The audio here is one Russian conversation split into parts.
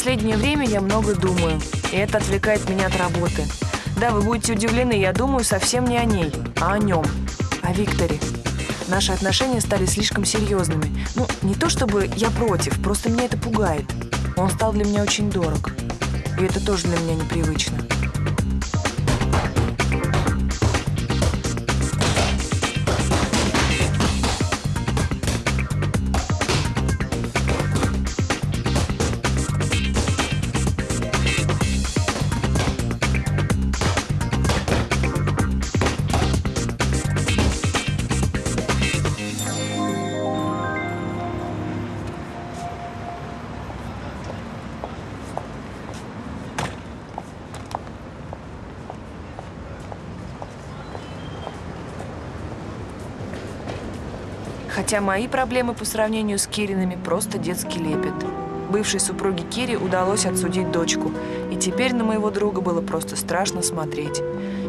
последнее время я много думаю, и это отвлекает меня от работы. Да, вы будете удивлены, я думаю совсем не о ней, а о нем, о Викторе. Наши отношения стали слишком серьезными. Ну, не то чтобы я против, просто меня это пугает. Он стал для меня очень дорог. И это тоже для меня непривычно. Хотя мои проблемы по сравнению с Кириными просто детский лепет. Бывшей супруге Кири удалось отсудить дочку, и теперь на моего друга было просто страшно смотреть.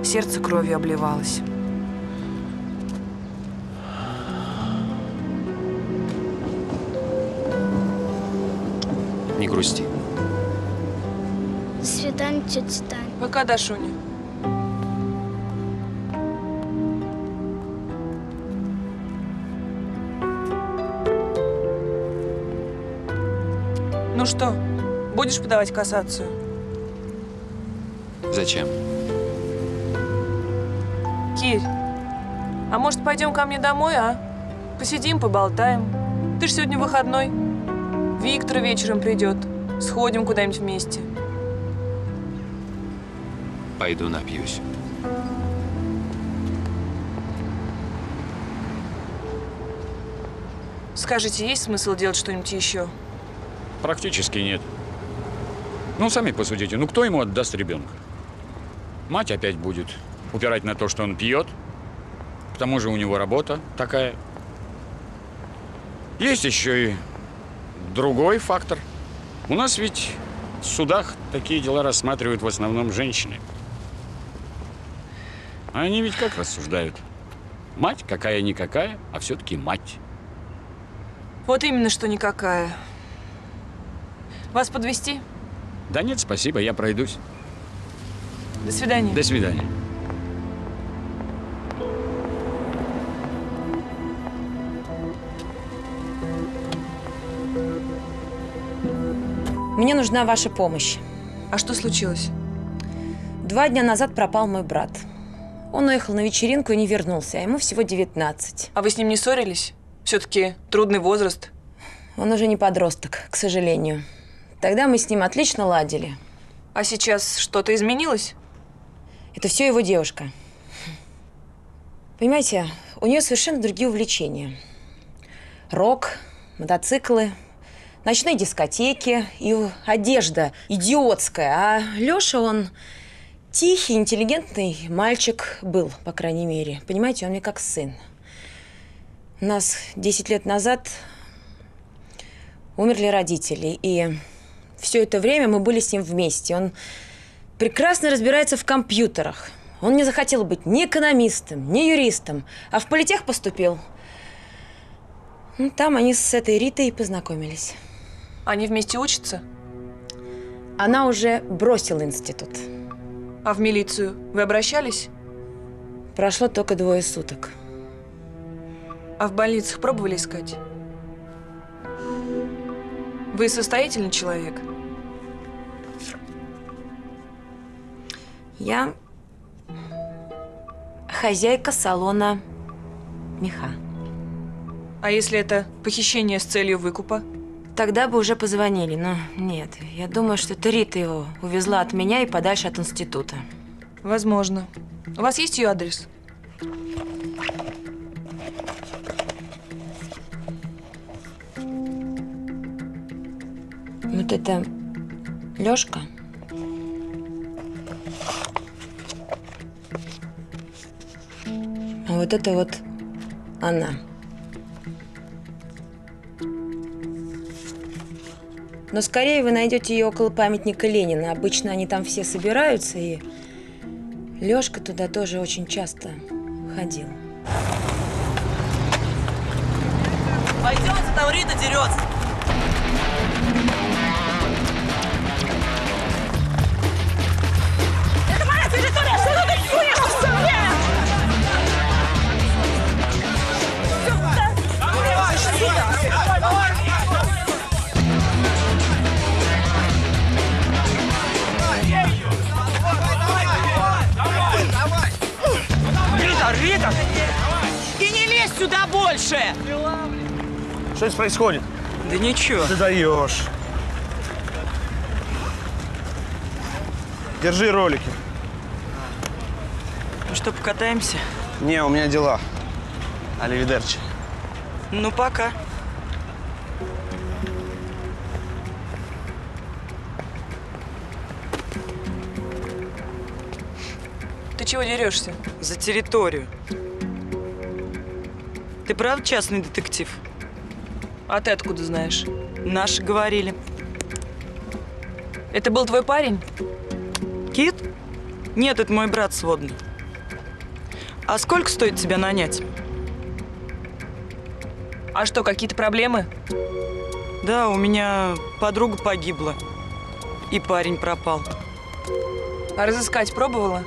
Сердце кровью обливалось. Не грусти. До свидания, тетя Таня. Пока, Дашуня. Что, будешь подавать кассацию? Зачем? Кирь, а может пойдем ко мне домой, а? Посидим, поболтаем. Ты ж сегодня выходной. Виктор вечером придет. Сходим куда-нибудь вместе. Пойду напьюсь. Скажите, есть смысл делать что-нибудь еще? Практически нет. Ну, сами посудите, ну кто ему отдаст ребенка? Мать опять будет упирать на то, что он пьет. К тому же у него работа такая. Есть еще и другой фактор. У нас ведь в судах такие дела рассматривают в основном женщины. Они ведь как рассуждают? Мать какая-никакая, а все-таки мать. Вот именно, что никакая. Вас подвести? Да нет, спасибо, я пройдусь. До свидания. До свидания. Мне нужна ваша помощь. А что случилось? Два дня назад пропал мой брат. Он уехал на вечеринку и не вернулся, а ему всего 19. А вы с ним не ссорились? Все-таки трудный возраст. Он уже не подросток, к сожалению. Тогда мы с ним отлично ладили. А сейчас что-то изменилось? Это все его девушка. Понимаете, у нее совершенно другие увлечения. Рок, мотоциклы, ночные дискотеки и одежда идиотская. А Леша, он тихий, интеллигентный мальчик был, по крайней мере. Понимаете, он мне как сын. У нас 10 лет назад умерли родители, и все это время мы были с ним вместе. Он прекрасно разбирается в компьютерах. Он не захотел быть ни экономистом, ни юристом, а в политех поступил. Ну, там они с этой Ритой и познакомились. Они вместе учатся? Она уже бросила институт. А в милицию вы обращались? прошло только двое суток. А в больницах пробовали искать? Вы состоятельный человек? Я хозяйка салона меха. А если это похищение с целью выкупа? Тогда бы уже позвонили, но нет. Я думаю, что это Рита его увезла от меня и подальше от института. Возможно. У вас есть ее адрес? Вот это Лёшка. А вот это вот она. Но скорее вы найдете ее около памятника Ленина. Обычно они там все собираются, и Лёшка туда тоже очень часто ходил. Пойдемте, там Рита дерется. Сюда больше! Что здесь происходит? Да ничего. Ты даешь. Держи ролики. Ну что, покатаемся? Не, у меня дела. Аливидерчи. Ну, пока. Ты чего дерешься? За территорию. Ты правда частный детектив? А ты откуда знаешь? Наши говорили. Это был твой парень? Кит? Нет, это мой брат сводный. А сколько стоит тебя нанять? А что, какие-то проблемы? Да, у меня подруга погибла. И парень пропал. А разыскать пробовала?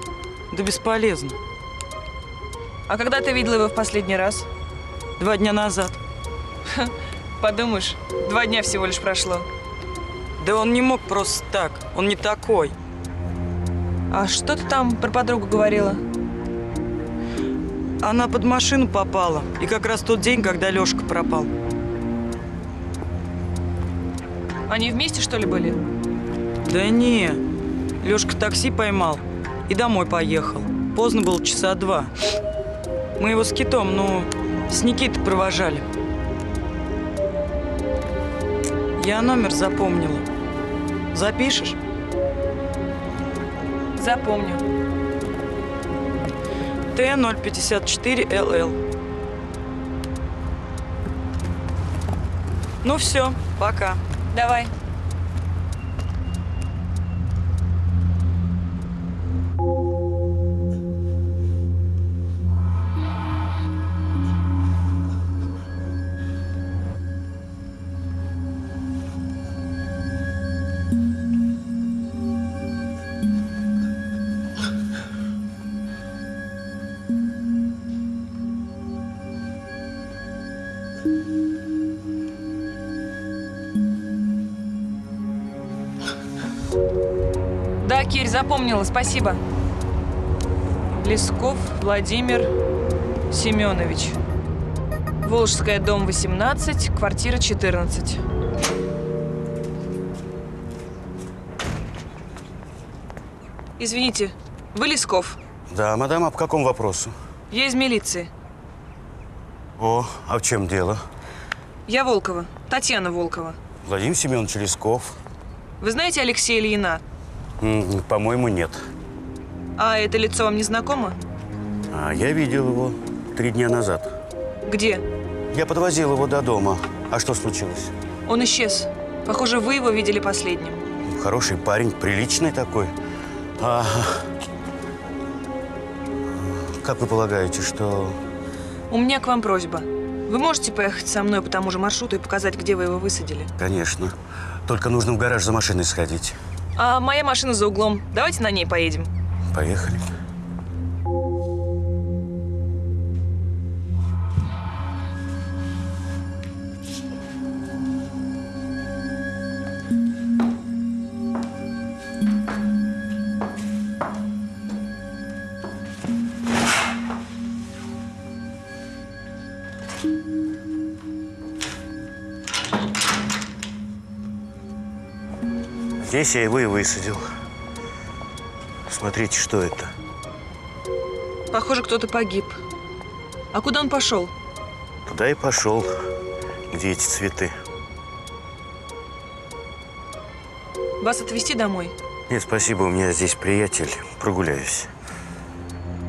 Да бесполезно. А когда ты видела его в последний раз? Два дня назад. Подумаешь, два дня всего лишь прошло. Да он не мог просто так. Он не такой. А что ты там про подругу говорила? Она под машину попала. И как раз тот день, когда Лёшка пропал. Они вместе, что ли, были? Да не. Лёшка такси поймал и домой поехал. Поздно было часа два. Мы его с китом, ну, с Никитой провожали. Я номер запомнила. Запишешь? Запомню. Т-054-ЛЛ. Ну все, пока. Давай. Запомнила, спасибо. Лесков Владимир Семенович. Волжская, дом 18, квартира 14. Извините, вы Лесков? Да, мадам, а по какому вопросу? Я из милиции. О, а в чем дело? Я Волкова, Татьяна Волкова. Владимир Семенович Лесков. Вы знаете Алексея Ильина? По-моему, нет. А это лицо вам не знакомо? А я видел его три дня назад. Где? Я подвозил его до дома. А что случилось? Он исчез. Похоже, вы его видели последним. Хороший парень, приличный такой. А как вы полагаете, что... У меня к вам просьба. Вы можете поехать со мной по тому же маршруту и показать, где вы его высадили? Конечно. Только нужно в гараж за машиной сходить. А моя машина за углом. Давайте на ней поедем. Поехали. Здесь я его и высадил. Смотрите, что это. Похоже, кто-то погиб. А куда он пошел? Туда и пошел, где эти цветы. Вас отвезти домой? Нет, спасибо, у меня здесь приятель. Прогуляюсь.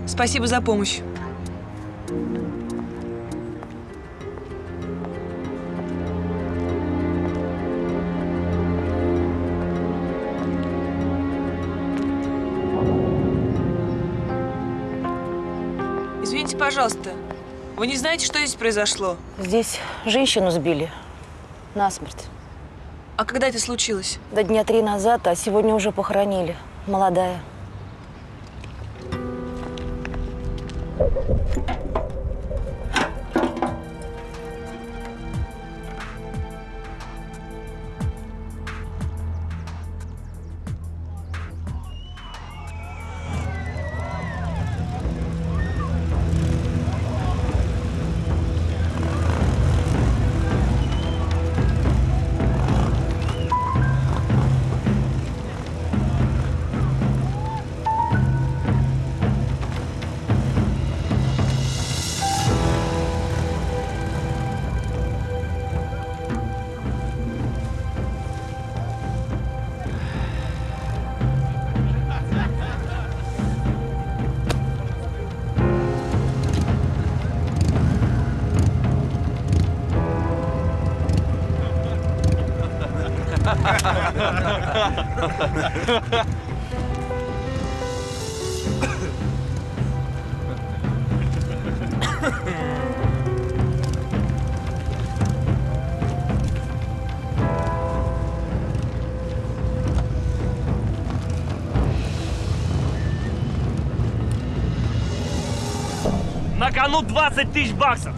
Спасибо за помощь. Пожалуйста, вы не знаете, что здесь произошло? Здесь женщину сбили. Насмерть. А когда это случилось? До дня три назад, а сегодня уже похоронили. Молодая. На кону 20 тысяч баксов.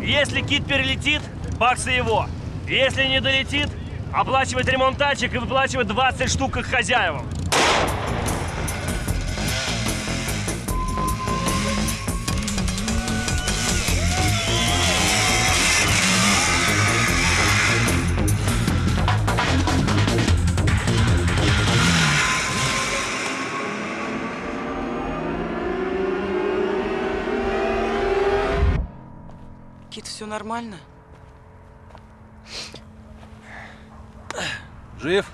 Если кит перелетит, баксы его. Если не долетит, оплачивать ремонт тачек и выплачивать 20 штук их хозяевам. Кит, все нормально? Жив?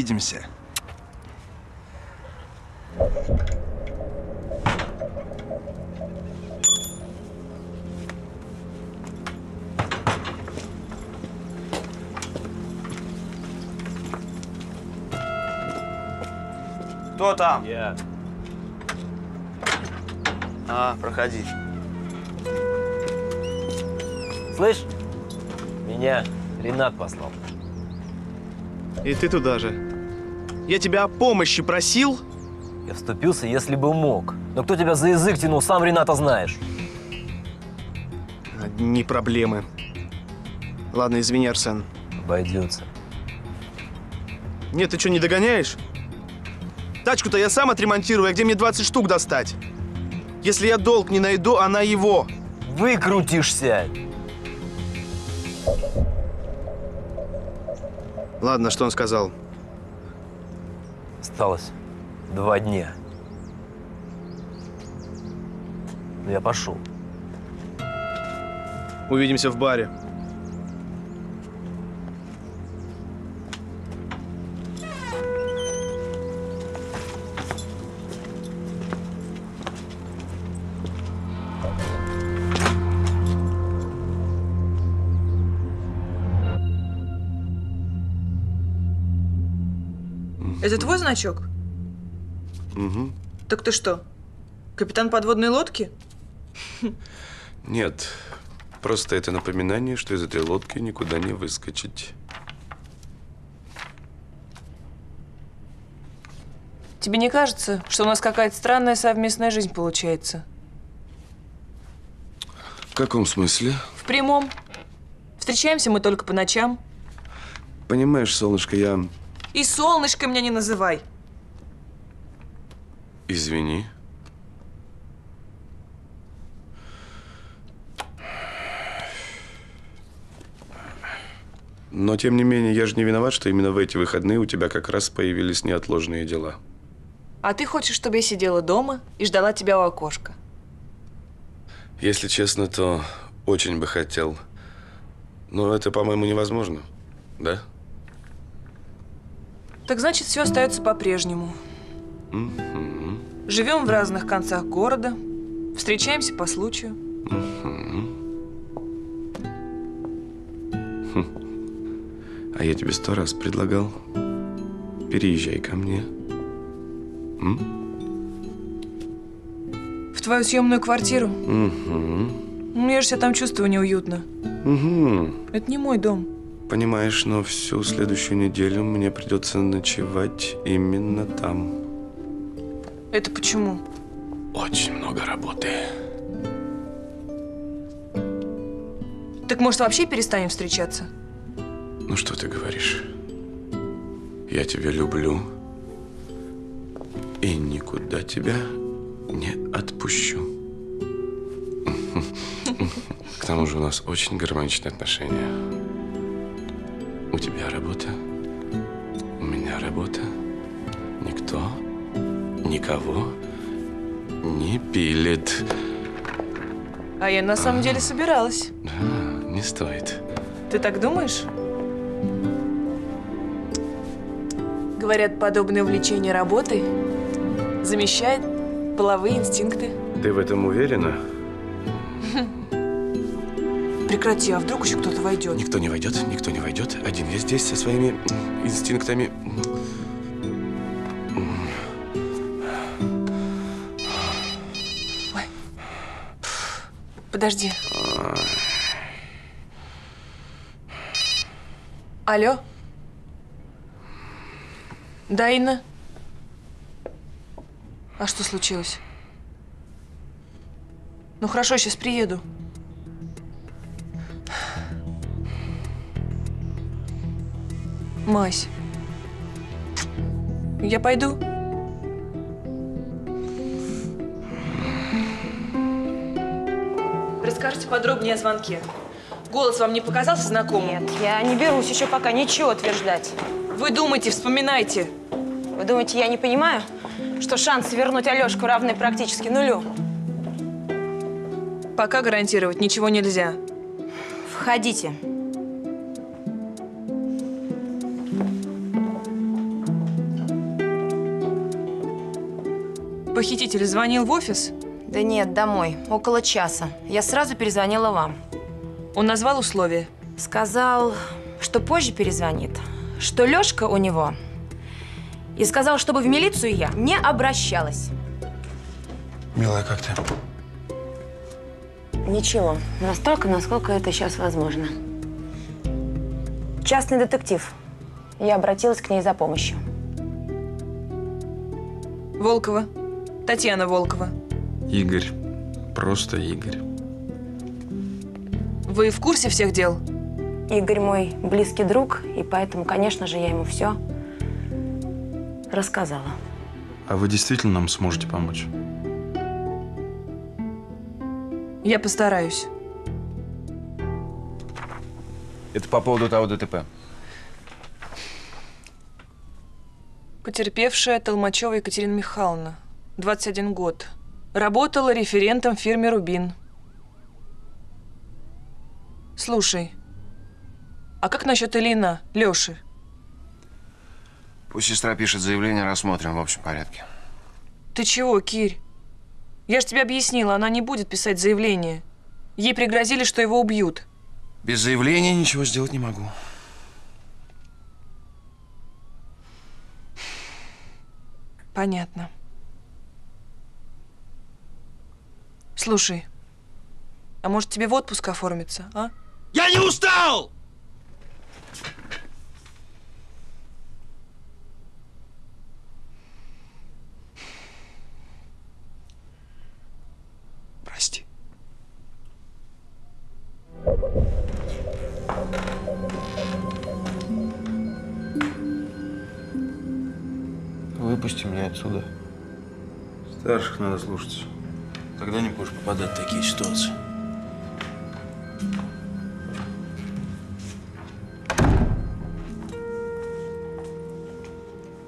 Увидимся. Кто там? Я. А, проходи. Слышь? Меня Ренат послал. И ты туда же. Я тебя о помощи просил? Я вступился, если бы мог. Но кто тебя за язык тянул, сам Рената знаешь. Одни проблемы. Ладно, извини, Арсен. Обойдется. Нет, ты что, не догоняешь? Тачку-то я сам отремонтирую, а где мне 20 штук достать? Если я долг не найду, она его. Выкрутишься! Ладно, что он сказал? Осталось два дня. Ну, я пошел. Увидимся в баре. Значок? Угу. Так ты что, капитан подводной лодки? Нет, просто это напоминание, что из этой лодки никуда не выскочить. Тебе не кажется, что у нас какая-то странная совместная жизнь получается? В каком смысле? В прямом. Встречаемся мы только по ночам. Понимаешь, солнышко, я... И солнышко меня не называй. Извини. Но, тем не менее, я же не виноват, что именно в эти выходные у тебя как раз появились неотложные дела. А ты хочешь, чтобы я сидела дома и ждала тебя у окошка? Если честно, то очень бы хотел. Но это, по-моему, невозможно. Да? Так значит, все остается по-прежнему. Мгм. Живем в разных концах города, встречаемся по случаю. Хм. А я тебе сто раз предлагал. Переезжай ко мне. М? В твою съемную квартиру. Мгм. Ну, я же себя там чувствую неуютно. Мгм. Это не мой дом. Понимаешь, но всю следующую неделю мне придется ночевать именно там. Это почему? Очень много работы. Так может вообще перестанем встречаться? Ну что ты говоришь? Я тебя люблю. И никуда тебя не отпущу. К тому же у нас очень гармоничные отношения. У тебя работа, у меня работа. Никто никого не пилит. А я на самом деле собиралась. Да, не стоит. Ты так думаешь? Говорят, подобное увлечение работой замещает половые инстинкты. Ты в этом уверена? Прекрати, а вдруг еще кто-то войдет? Никто не войдет, никто не войдет. Один я здесь со своими инстинктами. Подожди. Алло? Да, Инна? А что случилось? Ну хорошо, сейчас приеду. Мась. Я пойду? Расскажите подробнее о звонке. Голос вам не показался знакомым? Нет, я не берусь еще пока ничего утверждать. Вы думайте, вспоминайте. Вы думаете, я не понимаю, что шансы вернуть Алешку равны практически нулю? Пока гарантировать ничего нельзя. Входите. Похититель звонил в офис? Да нет, домой. Около часа. Я сразу перезвонила вам. Он назвал условия? Сказал, что позже перезвонит. Что Лёшка у него. И сказал, чтобы в милицию я не обращалась. Милая, как ты? Ничего. Настолько, насколько это сейчас возможно. Частный детектив. Я обратилась к ней за помощью. Волкова. Татьяна Волкова. Игорь. Просто Игорь. Вы в курсе всех дел? Игорь мой близкий друг, и поэтому, конечно же, я ему все рассказала. А вы действительно нам сможете помочь? Я постараюсь. Это по поводу того ДТП. Потерпевшая Толмачева Екатерина Михайловна, 21 год. Работала референтом в фирме «Рубин». Слушай, а как насчет Ильина, Лёши? Пусть сестра пишет заявление, рассмотрим в общем порядке. Ты чего, Кирь? Я же тебе объяснила, она не будет писать заявление. Ей пригрозили, что его убьют. Без заявления ничего сделать не могу. Понятно. Слушай, а может тебе в отпуск оформиться, а? Я не устал! Выпусти меня отсюда. Старших надо слушаться. Тогда не будешь попадать в такие ситуации.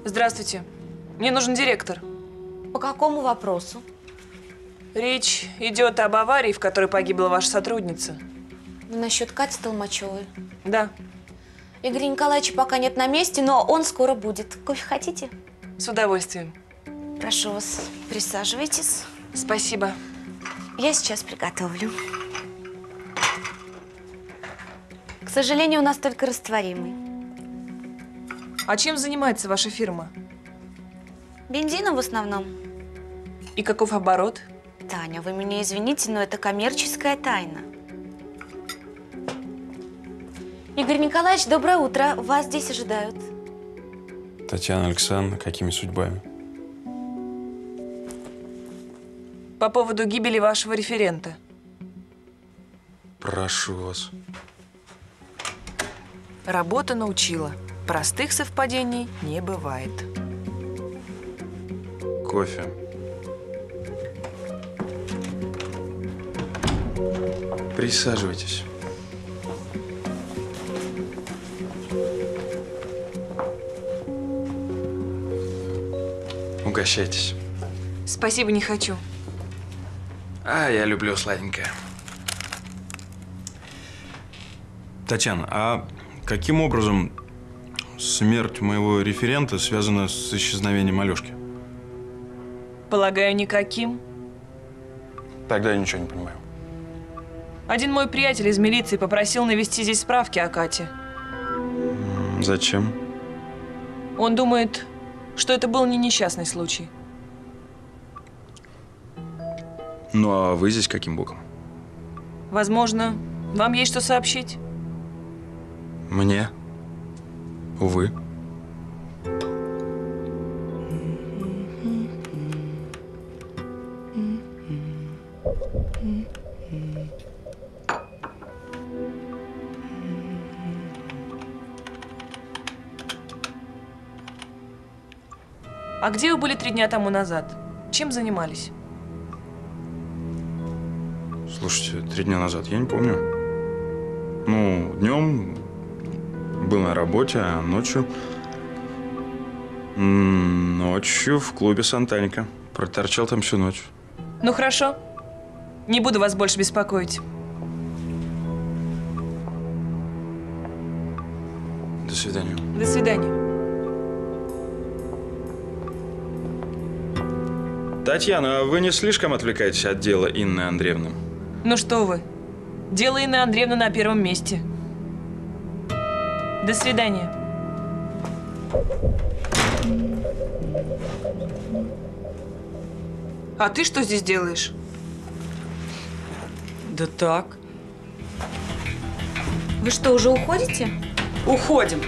Здравствуйте. Мне нужен директор. По какому вопросу? Речь идет об аварии, в которой погибла ваша сотрудница. Вы насчет Кати Толмачевой? Да. Игоря Николаевича пока нет на месте, но он скоро будет. Кофе хотите? С удовольствием. Прошу вас, присаживайтесь. Спасибо. Я сейчас приготовлю. К сожалению, у нас только растворимый. А чем занимается ваша фирма? Бензином в основном. И каков оборот? Таня, вы меня извините, но это коммерческая тайна. Игорь Николаевич, доброе утро. Вас здесь ожидают. Татьяна Александровна, какими судьбами? По поводу гибели вашего референта. Прошу вас. Работа научила. Простых совпадений не бывает. Кофе. Присаживайтесь. Угощайтесь. Спасибо, не хочу. А, я люблю сладенькое. Татьяна, а каким образом смерть моего референта связана с исчезновением Алешки? Полагаю, никаким. Тогда я ничего не понимаю. Один мой приятель из милиции попросил навести здесь справки о Кате. Зачем? Он думает, что это был не несчастный случай. Ну а вы здесь каким боком? Возможно, вам есть что сообщить? Мне? Увы. А где вы были три дня тому назад? Чем занимались? Слушайте, три дня назад, я не помню. Ну, днем был на работе, а ночью... Ночью в клубе Сантаника. Проторчал там всю ночь. Ну хорошо. Не буду вас больше беспокоить. До свидания. До свидания. Татьяна, а вы не слишком отвлекаетесь от дела Инны Андреевны? Ну что вы. Дело Инны Андреевны на первом месте. До свидания. А ты что здесь делаешь? Да так. Вы что, уже уходите? Уходим.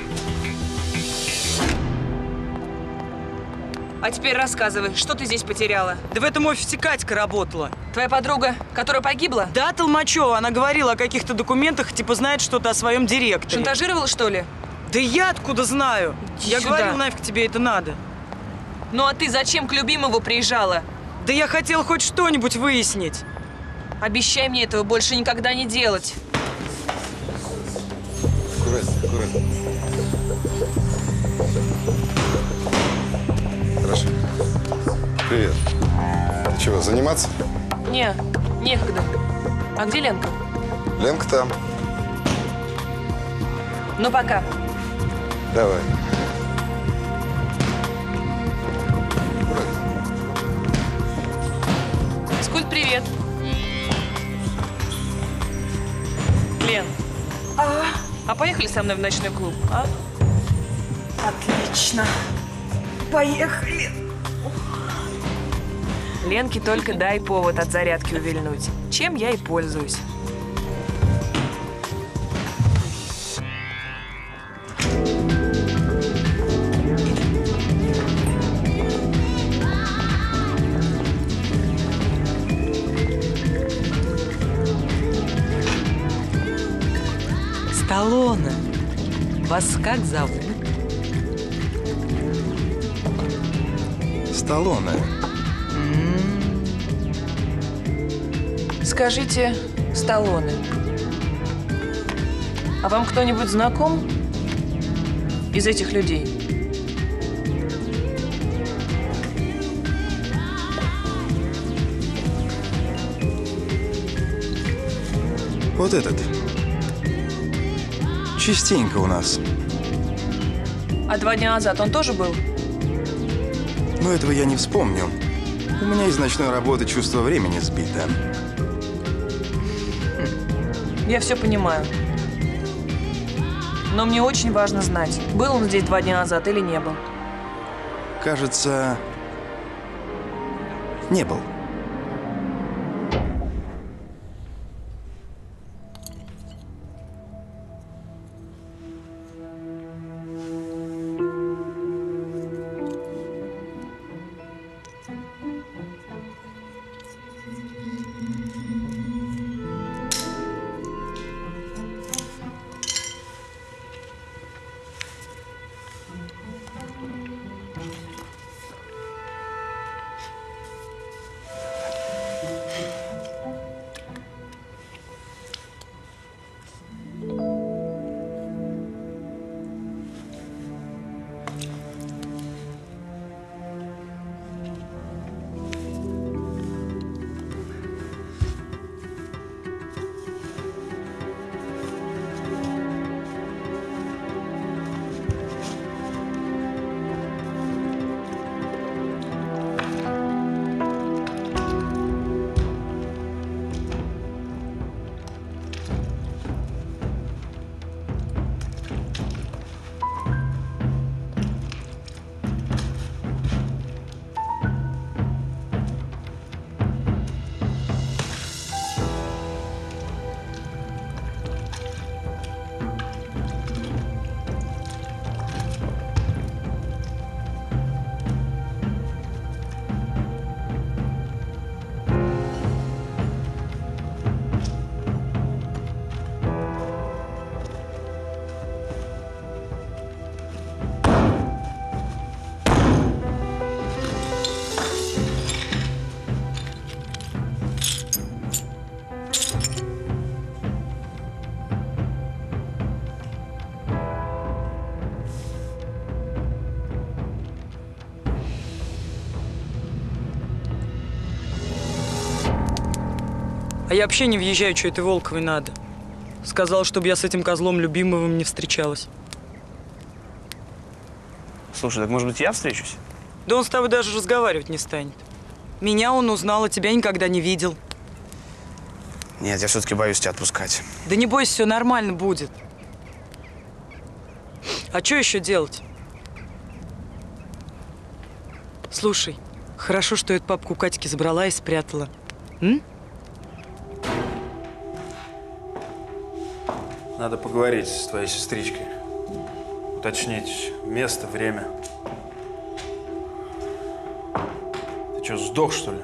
А теперь рассказывай, что ты здесь потеряла? Да в этом офисе Катька работала. Твоя подруга, которая погибла? Да, Толмачева. Она говорила о каких-то документах, типа знает что-то о своем директоре. Шантажировала, что ли? Да я откуда знаю? Иди я сюда. говорил, нафиг тебе это надо. Ну а ты зачем к любимому приезжала? Да я хотел хоть что-нибудь выяснить. Обещай мне этого больше никогда не делать. Аккуратно, аккуратно. Хорошо. Привет. Ты чего, заниматься? Не, некогда. А где Ленка? Ленка там. Ну пока. Давай. Скульт, привет. Лен. А? поехали со мной в ночной клуб, а? Отлично. Поехали. Ленке только дай повод от зарядки увильнуть. Чем я и пользуюсь. Сталлоне. Вас как зовут? Сталлоне. Скажите, Сталлоне, а вам кто-нибудь знаком из этих людей? Вот этот. Частенько у нас. А два дня назад он тоже был? Но этого я не вспомню. У меня из ночной работы чувство времени сбито. Я все понимаю. Но мне очень важно знать, был он здесь два дня назад или не был. Кажется, не был. Я вообще не въезжаю, что этой Волковой надо. Сказал, чтобы я с этим козлом любимым не встречалась. Слушай, так может быть я встречусь? Да он с тобой даже разговаривать не станет. Меня он узнал, а тебя никогда не видел. Нет, я все-таки боюсь тебя отпускать. Да не бойся, все нормально будет. А что еще делать? Слушай, хорошо, что эту папку у Катьки забрала и спрятала. М? Надо поговорить с твоей сестричкой. Уточнить место, время. Ты что, сдох, что ли?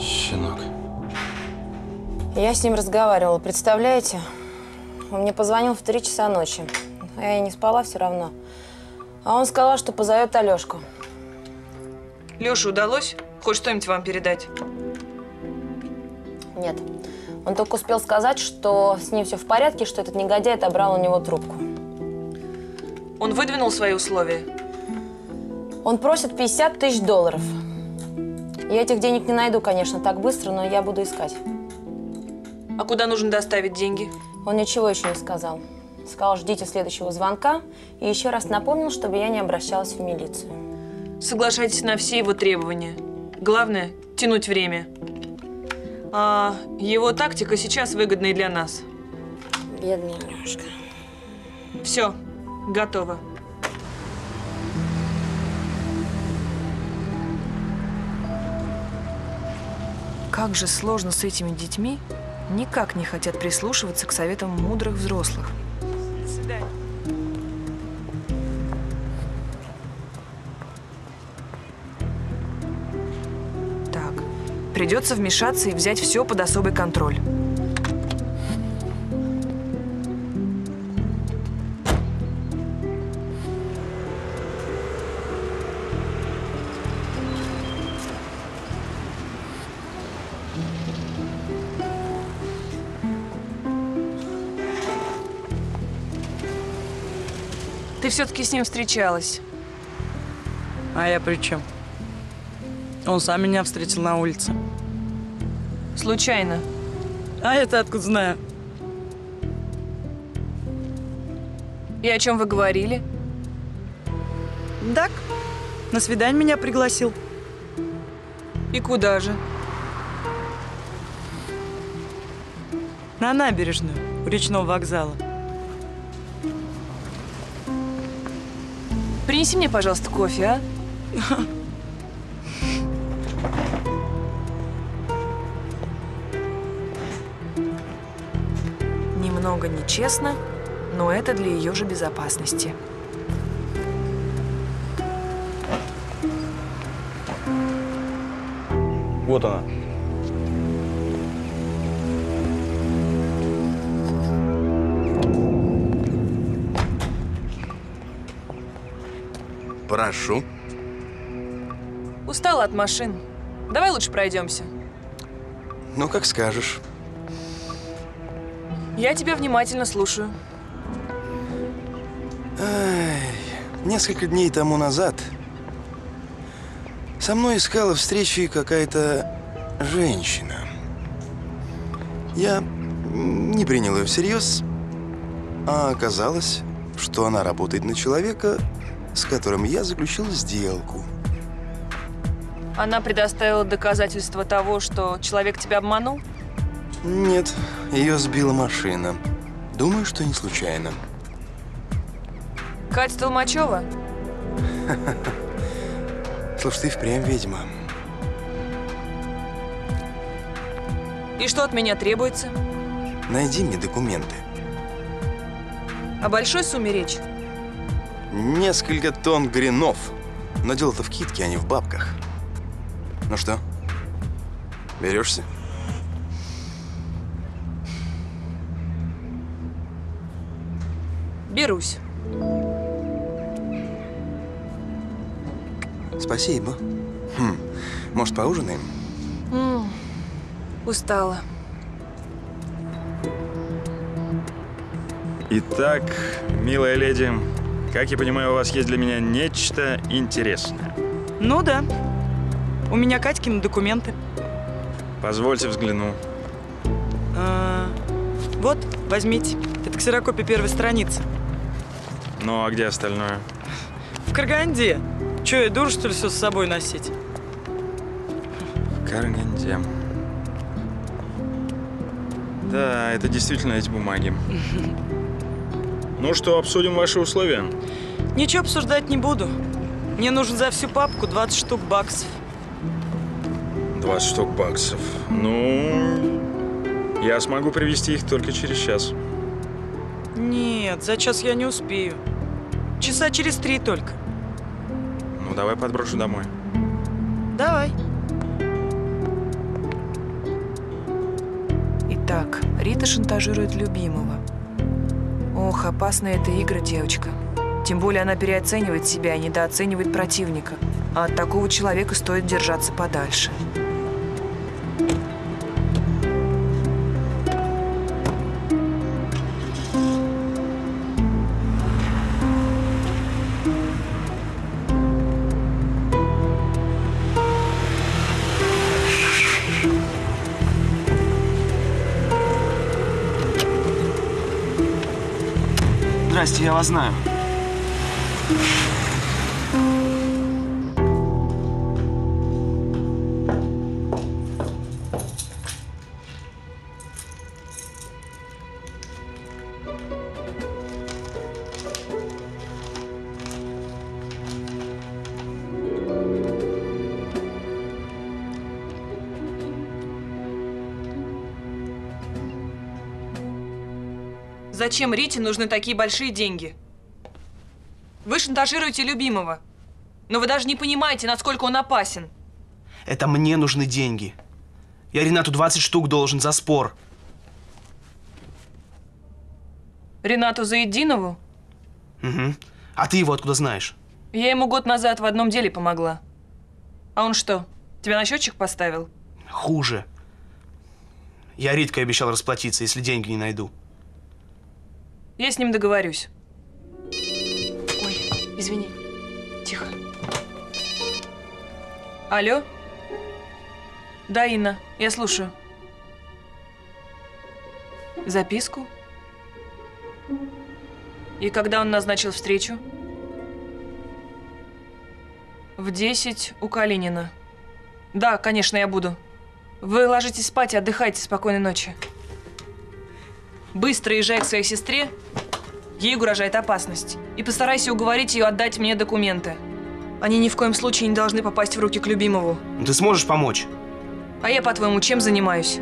Щенок. Я с ним разговаривала, представляете? Он мне позвонил в три часа ночи. А Я и не спала все равно. А он сказал, что позовет Алешку. Леше удалось хоть что-нибудь вам передать? Нет. Он только успел сказать, что с ним все в порядке, что этот негодяй отобрал у него трубку. Он выдвинул свои условия? Он просит 50 тысяч долларов. Я этих денег не найду, конечно, так быстро, но я буду искать. А куда нужно доставить деньги? Он ничего еще не сказал. Сказал, ждите следующего звонка. И еще раз напомнил, чтобы я не обращалась в милицию. Соглашайтесь на все его требования. Главное – тянуть время. А его тактика сейчас выгодна и для нас. Бедный Алешка. Все, готово. Как же сложно с этими детьми, никак не хотят прислушиваться к советам мудрых взрослых. Свидания. Так, придется вмешаться и взять все под особый контроль. Все-таки с ним встречалась. А я при чем? Он сам меня встретил на улице. Случайно. А это откуда знаю? И о чем вы говорили? Так, на свидание меня пригласил. И куда же? На набережную, у речного вокзала. Принеси мне, пожалуйста, кофе, а? Немного нечестно, но это для ее же безопасности. Вот она. Прошу. Устала от машин. Давай лучше пройдемся. Ну, как скажешь. Я тебя внимательно слушаю. Ай, несколько дней тому назад со мной искала встречи какая-то женщина. Я не принял ее всерьез, а оказалось, что она работает на человека, с которым я заключил сделку. Она предоставила доказательства того, что человек тебя обманул? Нет, ее сбила машина. Думаю, что не случайно. Катя Толмачева? Слушай, ты впрямь ведьма. И что от меня требуется? Найди мне документы. О большой сумме речь? Несколько тонн гринов. Но дело-то в китке, а не в бабках. Ну что, берешься? Берусь. Спасибо. Хм, может, поужинаем? М, устала. Итак, милая леди, как я понимаю, у вас есть для меня нечто интересное. Ну да. У меня Катькины документы. Позвольте взгляну. А, вот, возьмите. Это ксерокопия первой страницы. Ну, а где остальное? В Караганде. Че, я дура, что ли, все с собой носить? В Караганде. Да, это действительно эти бумаги. Ну что, обсудим ваши условия? Ничего обсуждать не буду. Мне нужен за всю папку 20 штук баксов. 20 штук баксов. Ну, я смогу привезти их только через час. Нет, за час я не успею. Часа через три только. Ну, давай подброшу домой. Давай. Итак, Рита шантажирует любимого. Ох, опасны это игры, девочка. Тем более она переоценивает себя и недооценивает противника. А от такого человека стоит держаться подальше. Здрасте, я вас знаю. Зачем Рите нужны такие большие деньги? Вы шантажируете любимого. Но вы даже не понимаете, насколько он опасен. Это мне нужны деньги. Я Ренату 20 штук должен за спор. Ренату Заединову? Угу. А ты его откуда знаешь? Я ему год назад в одном деле помогла. А он что, тебя на счетчик поставил? Хуже. Я Риткой обещал расплатиться, если деньги не найду. Я с ним договорюсь. Извини. Тихо. Алло? Да, Инна, я слушаю. Записку? И когда он назначил встречу? В 10 у Калинина. Да, конечно, я буду. Вы ложитесь спать и отдыхайте. Спокойной ночи. Быстро езжай к своей сестре. Ей угрожает опасность. И постарайся уговорить ее отдать мне документы. Они ни в коем случае не должны попасть в руки к любимому. Ты сможешь помочь? А я, по-твоему, чем занимаюсь?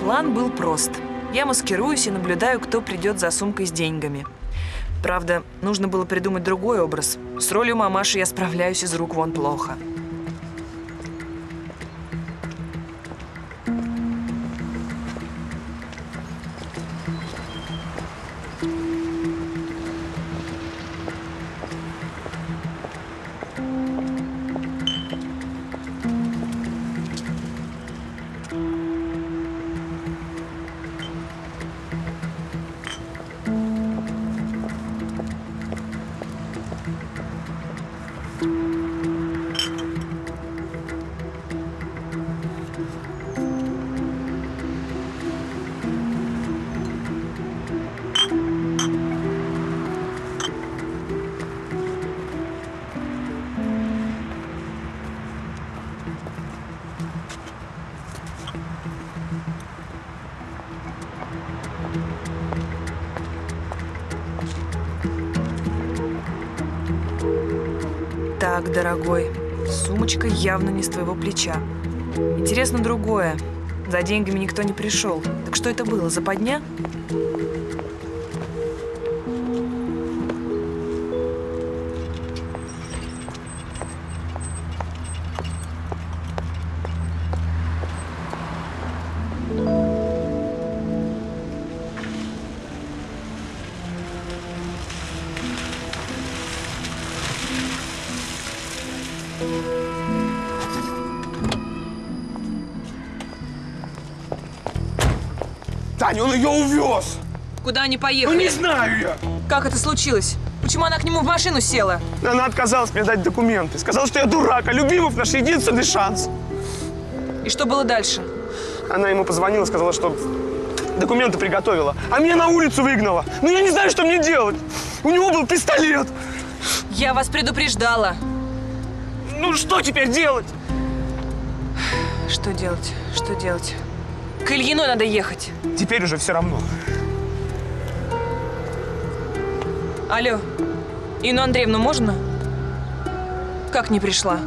План был прост. Я маскируюсь и наблюдаю, кто придет за сумкой с деньгами. Правда, нужно было придумать другой образ. С ролью мамаши я справляюсь из рук вон плохо. Так, дорогой, сумочка явно не с твоего плеча. Интересно другое. За деньгами никто не пришел. Так что это было, западня? Таня, он ее увез! Куда они поехали? Ну, не знаю я! Как это случилось? Почему она к нему в машину села? Она отказалась мне дать документы. Сказала, что я дурак, а Любимов наш единственный шанс. И что было дальше? Она ему позвонила, сказала, что документы приготовила, а меня на улицу выгнала. Ну я не знаю, что мне делать. У него был пистолет. Я вас предупреждала. Ну что теперь делать? Что делать? Что делать? К Ильиной надо ехать. Теперь уже все равно. Алло, Инну Андреевну можно? Как не пришла?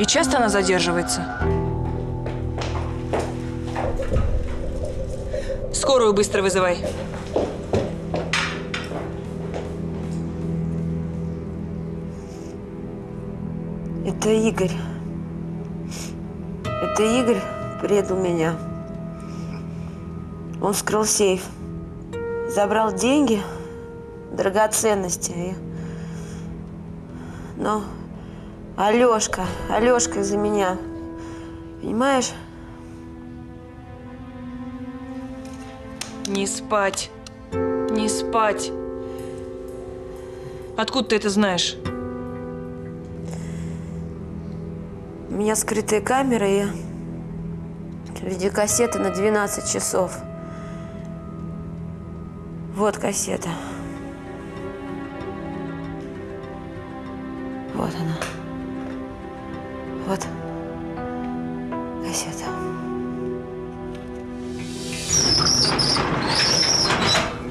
И часто она задерживается? Скорую быстро вызывай. Это Игорь. Это Игорь предал меня. Он вскрыл сейф, забрал деньги, драгоценности. И... Но Алешка, Алешка из-за меня. Понимаешь? Не спать. Не спать. Откуда ты это знаешь? У меня скрытая камера и видеокассета на 12 часов. Вот кассета. Вот она. Вот кассета.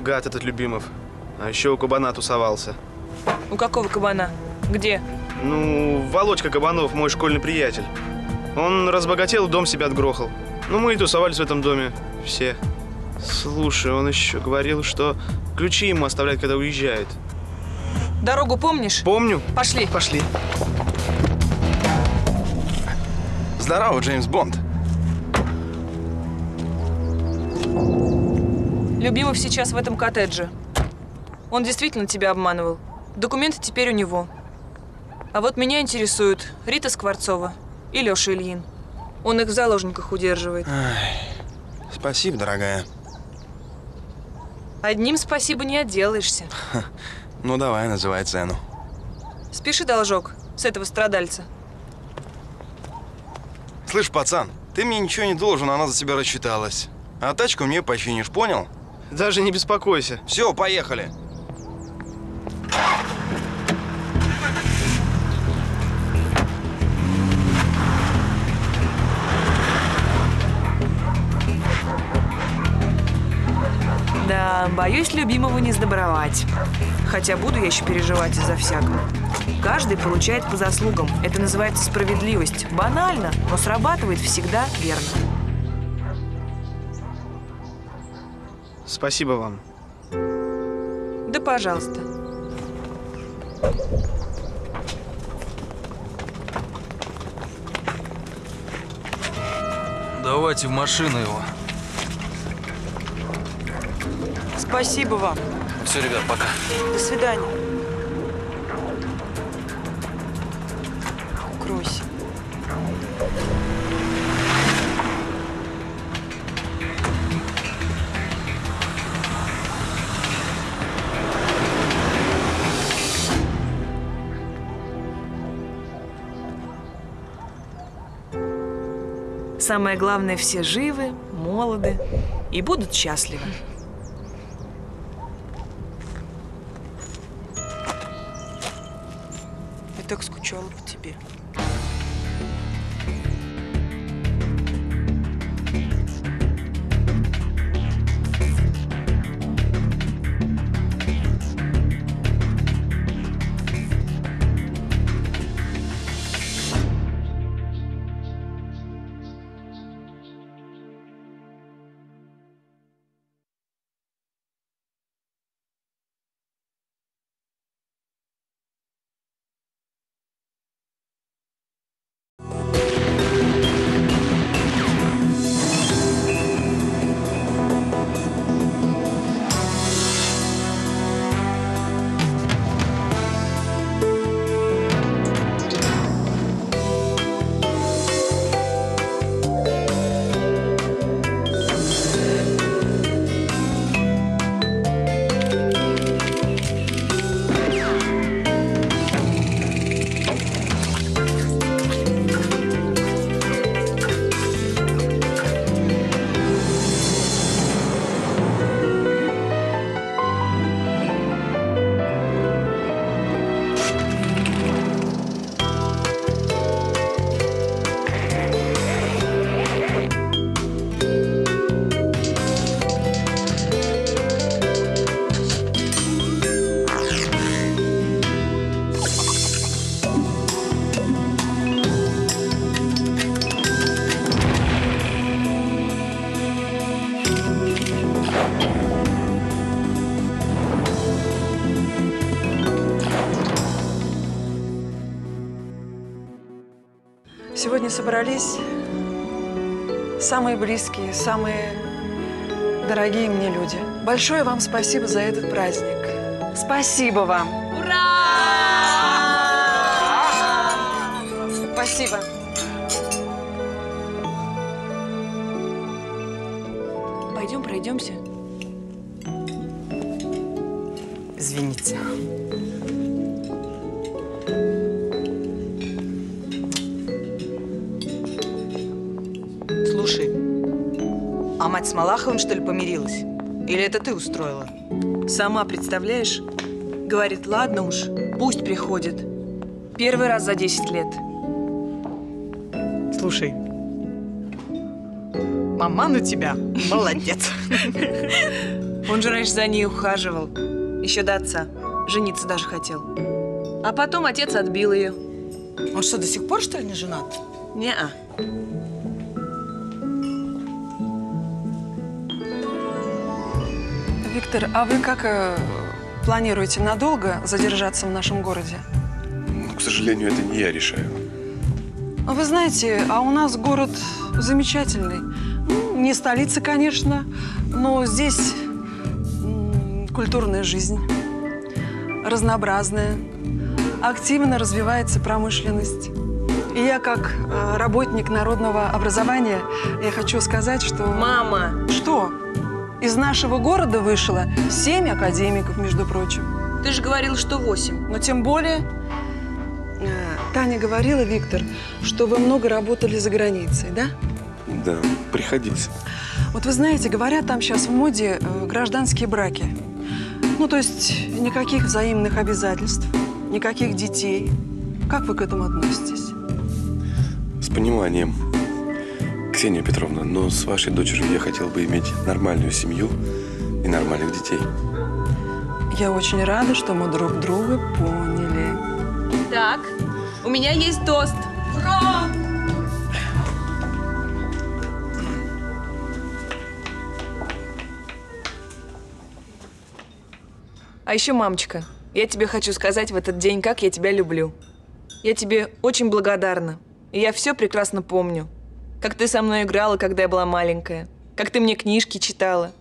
Гад этот Любимов. А еще у кабана тусовался. У какого кабана? Где? Ну, Володька Кабанов, мой школьный приятель. Он разбогател, дом себя отгрохал. Ну, мы и тусовались в этом доме все. Слушай, он еще говорил, что ключи ему оставляет, когда уезжает. Дорогу помнишь? Помню. Пошли. Пошли. Здорово, Джеймс Бонд. Любимов сейчас в этом коттедже. Он действительно тебя обманывал. Документы теперь у него. А вот меня интересуют Рита Скворцова и Леша Ильин. Он их в заложниках удерживает. Спасибо, дорогая. Одним спасибо не отделаешься. Ну давай, называй цену. Спиши должок с этого страдальца. Слышь, пацан, ты мне ничего не должен, она за тебя рассчиталась. А тачку мне починишь, понял? Даже не беспокойся. Все, поехали. Боюсь любимого не сдобровать. Хотя буду я еще переживать из-за всякого. Каждый получает по заслугам. Это называется справедливость. Банально, но срабатывает всегда верно. Спасибо вам. Да пожалуйста. Давайте в машину его. Спасибо вам. Все, ребят, пока. До свидания. Укройся. Самое главное, все живы, молоды и будут счастливы. Собрались самые близкие, самые дорогие мне люди. Большое вам спасибо за этот праздник. Спасибо вам. Малаховым, что ли, помирилась? Или это ты устроила? Сама представляешь? Говорит, ладно уж, пусть приходит. Первый раз за 10 лет. Слушай, маман у тебя молодец. Он же раньше за ней ухаживал. Еще до отца. Жениться даже хотел. А потом отец отбил ее. Он что, до сих пор, что ли, не женат? Не-а. Виктор, а вы как э, планируете надолго задержаться в нашем городе? Ну, к сожалению, это не я решаю. А Вы знаете, а у нас город замечательный. Ну, Не столица, конечно, но здесь культурная жизнь. разнообразная. Активно развивается промышленность. И я, как э, работник народного образования, я хочу сказать, что... Мама! Что? Из нашего города вышло семь академиков, между прочим. Ты же говорил, что восемь. Но тем более... э, Таня говорила, Виктор, что вы много работали за границей, да? Да, приходилось. Вот вы знаете, говорят, там сейчас в моде э, гражданские браки. Ну, то есть никаких взаимных обязательств, никаких детей. Как вы к этому относитесь? С пониманием. Ксения Петровна, но с вашей дочерью я хотел бы иметь нормальную семью и нормальных детей. Я очень рада, что мы друг друга поняли. Так, у меня есть тост. Ура! А еще, мамочка, я тебе хочу сказать в этот день, как я тебя люблю. Я тебе очень благодарна. И я все прекрасно помню. Как ты со мной играла, когда я была маленькая. Как ты мне книжки читала.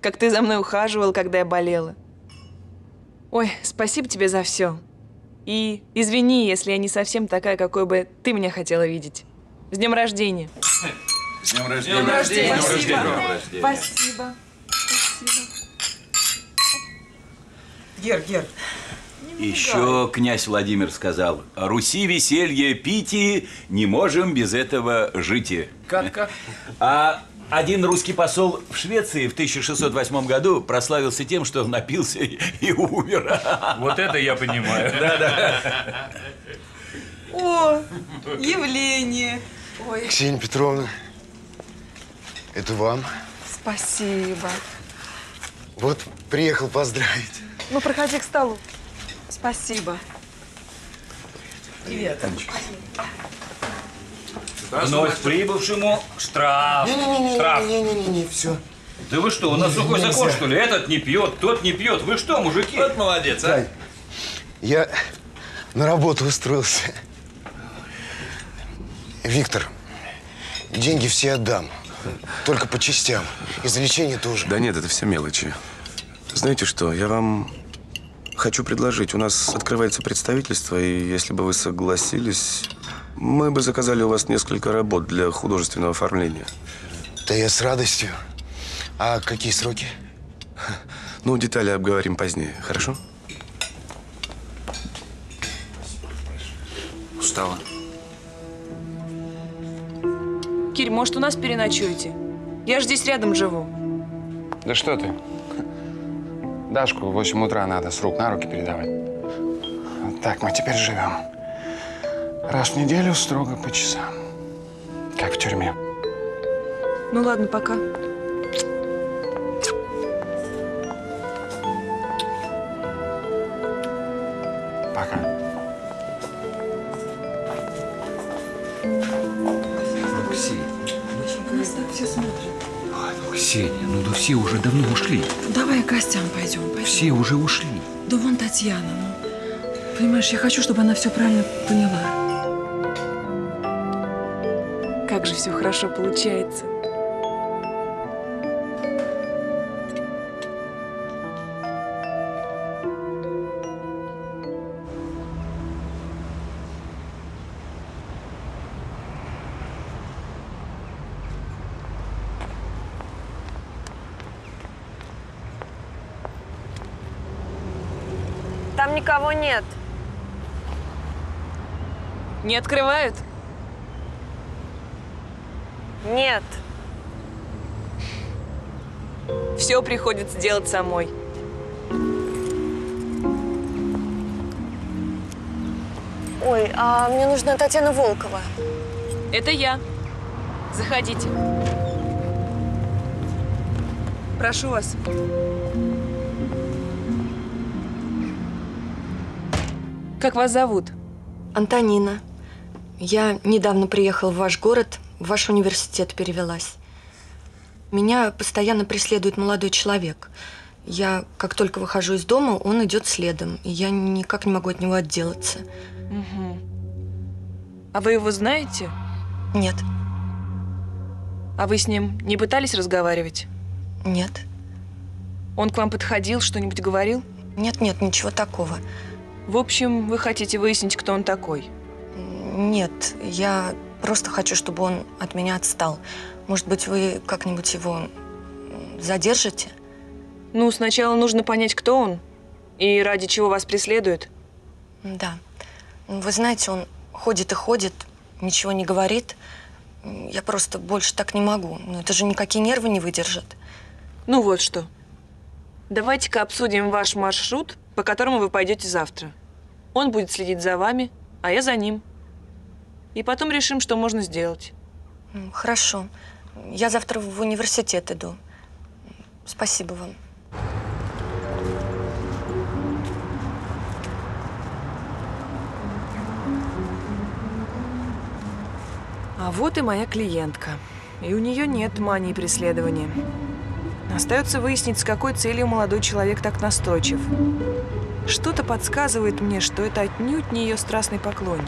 Как ты за мной ухаживал, когда я болела. Ой, спасибо тебе за все. И извини, если я не совсем такая, какой бы ты меня хотела видеть. С днем рождения. С днем рождения. С днем рождения. Спасибо. Спасибо. Гер, Гер. Еще князь Владимир сказал, Руси веселье пити, не можем без этого жить. Как, как? А один русский посол в Швеции в 1608 году прославился тем, что напился и, умер. Вот это я понимаю. Да-да. О, явление. Ой. Ксения Петровна, это вам. Спасибо. Вот приехал поздравить. Ну, проходи к столу. Спасибо. Привет. Вновь прибывшему штраф. Штраф. Не-не-не, все. Да вы что, у нас сухой закон, что ли? Этот не пьет, тот не пьет. Вы что, мужики? Вот молодец, Тань, я на работу устроился. Виктор, деньги все отдам. Только по частям. И за лечение тоже. Да нет, это все мелочи. Знаете что, я вам хочу предложить. У нас открывается представительство, и если бы вы согласились, мы бы заказали у вас несколько работ для художественного оформления. Да я с радостью. А какие сроки? Ну, детали обговорим позднее, хорошо? Устала. Кирь, может, у нас переночуете? Я же здесь рядом живу. Да что ты? Дашку в 8 утра надо с рук на руки передавать. Так мы теперь живем. Раз в неделю строго по часам. Как в тюрьме. Ну ладно, пока. Пока. Так все смотрят. Ксения, ну да все уже давно ушли. Гостям пойдем. пойдем. Все уже ушли. Да вон Татьяна, ну. Понимаешь, я хочу, чтобы она все правильно поняла. Как же все хорошо получается. Никого нет. Не открывают? Нет. Все приходится делать самой. Ой, а мне нужна Татьяна Волкова. Это я. Заходите. Прошу вас. Как вас зовут? Антонина. Я недавно приехала в ваш город, в ваш университет перевелась. Меня постоянно преследует молодой человек. Я, как только выхожу из дома, он идет следом, и я никак не могу от него отделаться. Угу. А вы его знаете? Нет. А вы с ним не пытались разговаривать? Нет. Он к вам подходил, что-нибудь говорил? Нет-нет, ничего такого. В общем, вы хотите выяснить, кто он такой? Нет, я просто хочу, чтобы он от меня отстал. Может быть, вы как-нибудь его задержите? Ну, сначала нужно понять, кто он и ради чего вас преследует. Да. Вы знаете, он ходит и ходит, ничего не говорит. Я просто больше так не могу. Ну, это же никакие нервы не выдержат. Ну вот что. Давайте-ка обсудим ваш маршрут, по которому вы пойдете завтра. Он будет следить за вами, а я за ним. И потом решим, что можно сделать. Хорошо. Я завтра в университет иду. Спасибо вам. А вот и моя клиентка. И у нее нет мании преследования. Остается выяснить, с какой целью молодой человек так настойчив. Что-то подсказывает мне, что это отнюдь не ее страстный поклонник.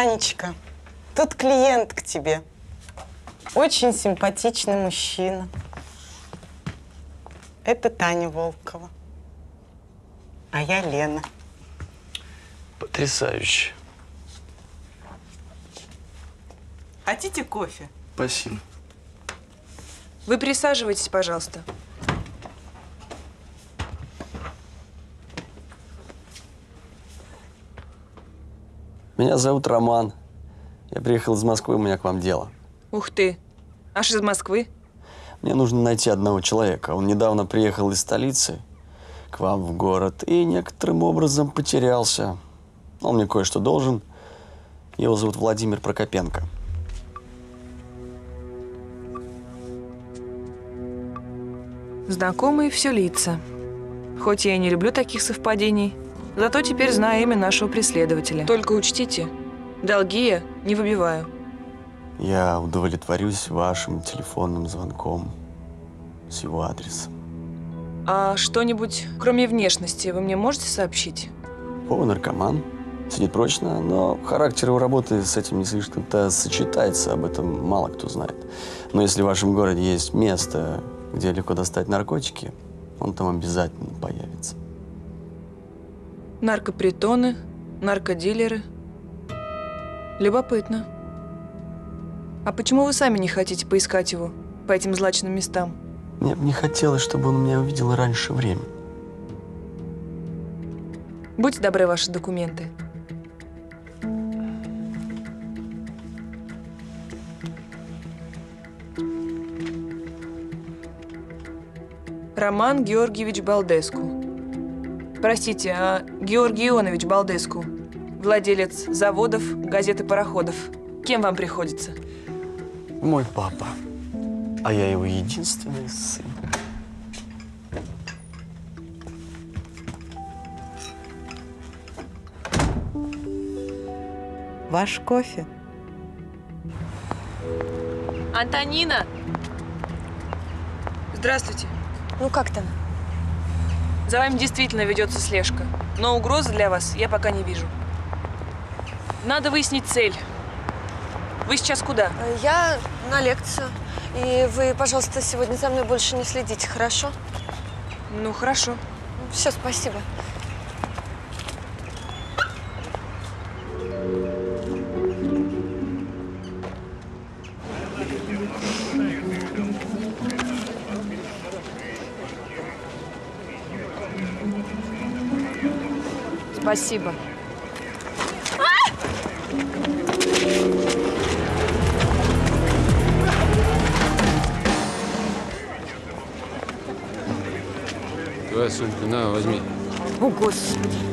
Танечка, тут клиент к тебе. Очень симпатичный мужчина. Это Таня Волкова. А я Лена. Потрясающе. Хотите кофе? Спасибо. Вы присаживайтесь, пожалуйста. Меня зовут Роман. Я приехал из Москвы, у меня к вам дело. Ух ты. Аж из Москвы? Мне нужно найти одного человека. Он недавно приехал из столицы к вам в город и некоторым образом потерялся. Он мне кое-что должен. Его зовут Владимир Прокопенко. Знакомые все лица. Хоть я и не люблю таких совпадений, зато теперь знаю имя нашего преследователя. Только учтите, долги я не выбиваю. Я удовлетворюсь вашим телефонным звонком с его адресом. А что-нибудь, кроме внешности, вы мне можете сообщить? Вова наркоман, сидит прочно, но характер его работы с этим не слишком-то сочетается, об этом мало кто знает. Но если в вашем городе есть место, где легко достать наркотики, он там обязательно появится. Наркопритоны, наркодилеры. Любопытно. А почему вы сами не хотите поискать его по этим злачным местам? Мне бы не хотелось, чтобы он меня увидел раньше времени. Будьте добры, ваши документы. Роман Георгиевич Балдеску. Простите, а Георгий Ионович Балдеску, владелец заводов, газет и пароходов. Кем вам приходится? Мой папа. А я его единственный сын. Ваш кофе. Антонина! Здравствуйте. Ну как там? За вами действительно ведется слежка. Но угрозы для вас я пока не вижу. Надо выяснить цель. Вы сейчас куда? Я на лекцию. И вы, пожалуйста, сегодня за мной больше не следите, хорошо? Ну, хорошо. Все, спасибо. Спасибо. Твоя сумка, на, возьми. О, Господи.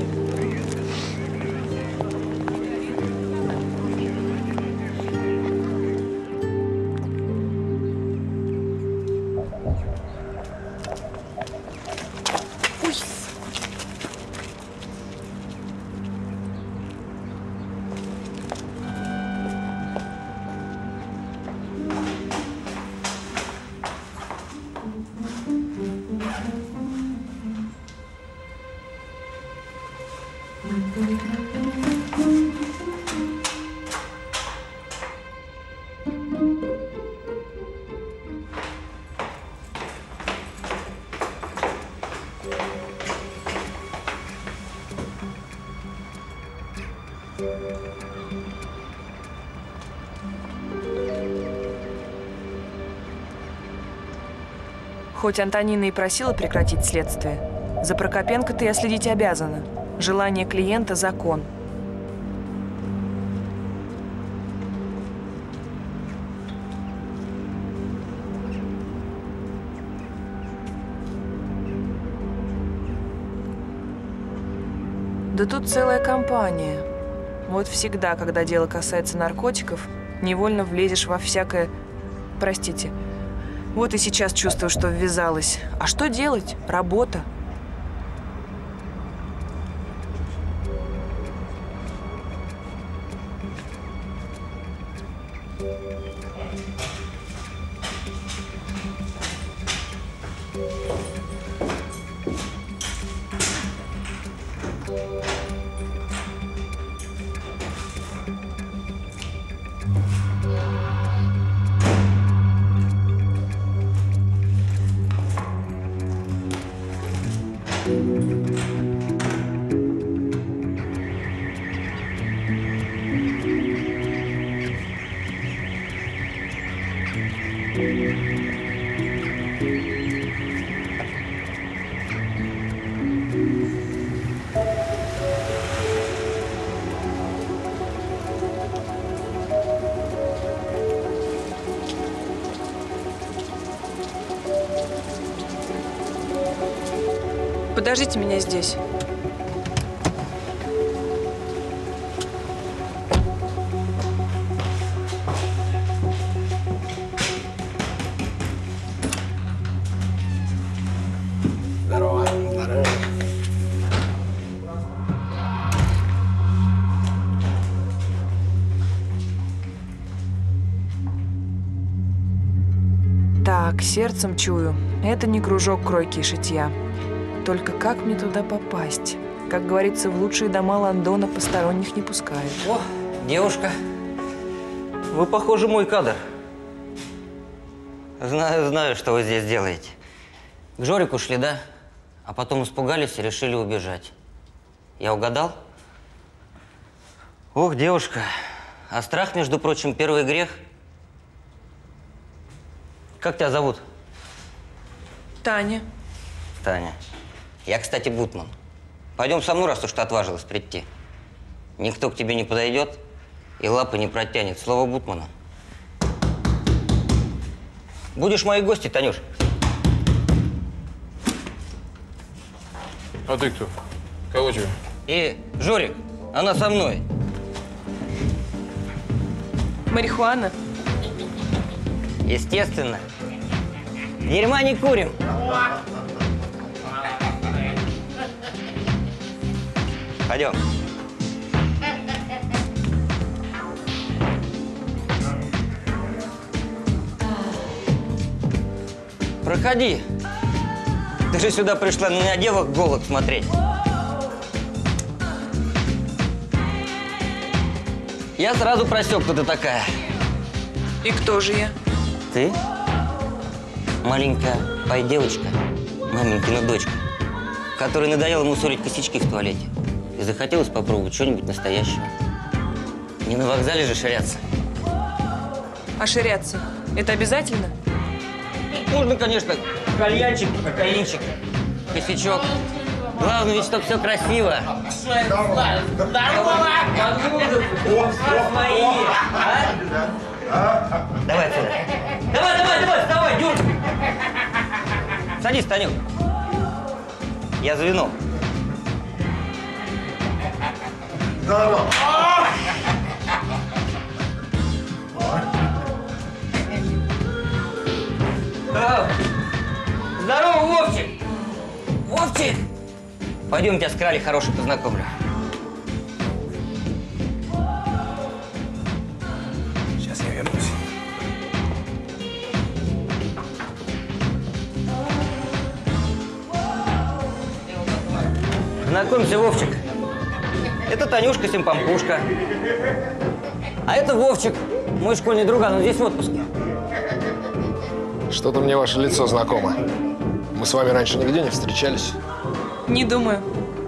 Хоть Антонина и просила прекратить следствие, за Прокопенко-то я следить обязана. Желание клиента – закон. Да тут целая компания. Вот всегда, когда дело касается наркотиков, невольно влезешь во всякое... Простите. Вот и сейчас чувствую, что ввязалась. А что делать? Работа. Подождите меня здесь. Сердцем чую. Это не кружок кройки и шитья. Только как мне туда попасть? Как говорится, в лучшие дома Лондона посторонних не пускают. О, девушка, вы, похоже, мой кадр. Знаю, знаю, что вы здесь делаете. К Жорику шли, да? А потом испугались и решили убежать. Я угадал? Ох, девушка, а страх, между прочим, первый грех. Как тебя зовут? Таня. Таня. Я, кстати, Бутман. Пойдем со мной, раз уж ты отважилась прийти. Никто к тебе не подойдет и лапы не протянет. Слово Бутмана. Будешь моей гостью, Танюш? А ты кто? Кого тебе? И, Жорик, она со мной. Марихуана? Естественно. Дерьма не курим. Пойдем. Проходи. Ты же сюда пришла на девок голок смотреть. Я сразу просек, кто ты такая. И кто же я? Ты? Маленькая пай-девочка, маменькина дочка, которой надоело мусорить косячки в туалете. И захотелось попробовать что-нибудь настоящего. Не на вокзале же ширяться. А ширяться? Это обязательно? Можно, конечно, кальянчик, кокаинчик, косячок. Главное ведь, чтобы все красиво. Здорово! Мои, а? Давай отсюда. Давай, давай, давай, вставай, Юр! Садись, Танюк. Я звено. Здорово! А, Здорово, Вовчик! Вовчик! Пойдем, тебя с Крали хороший познакомлю. Сейчас я вернусь. Знакомься, Вовчик. Это Танюшка Симпампушка. А это Вовчик, мой школьный друган, он здесь в отпуске. Что-то мне ваше лицо знакомо. Мы с вами раньше нигде не встречались. Не думаю.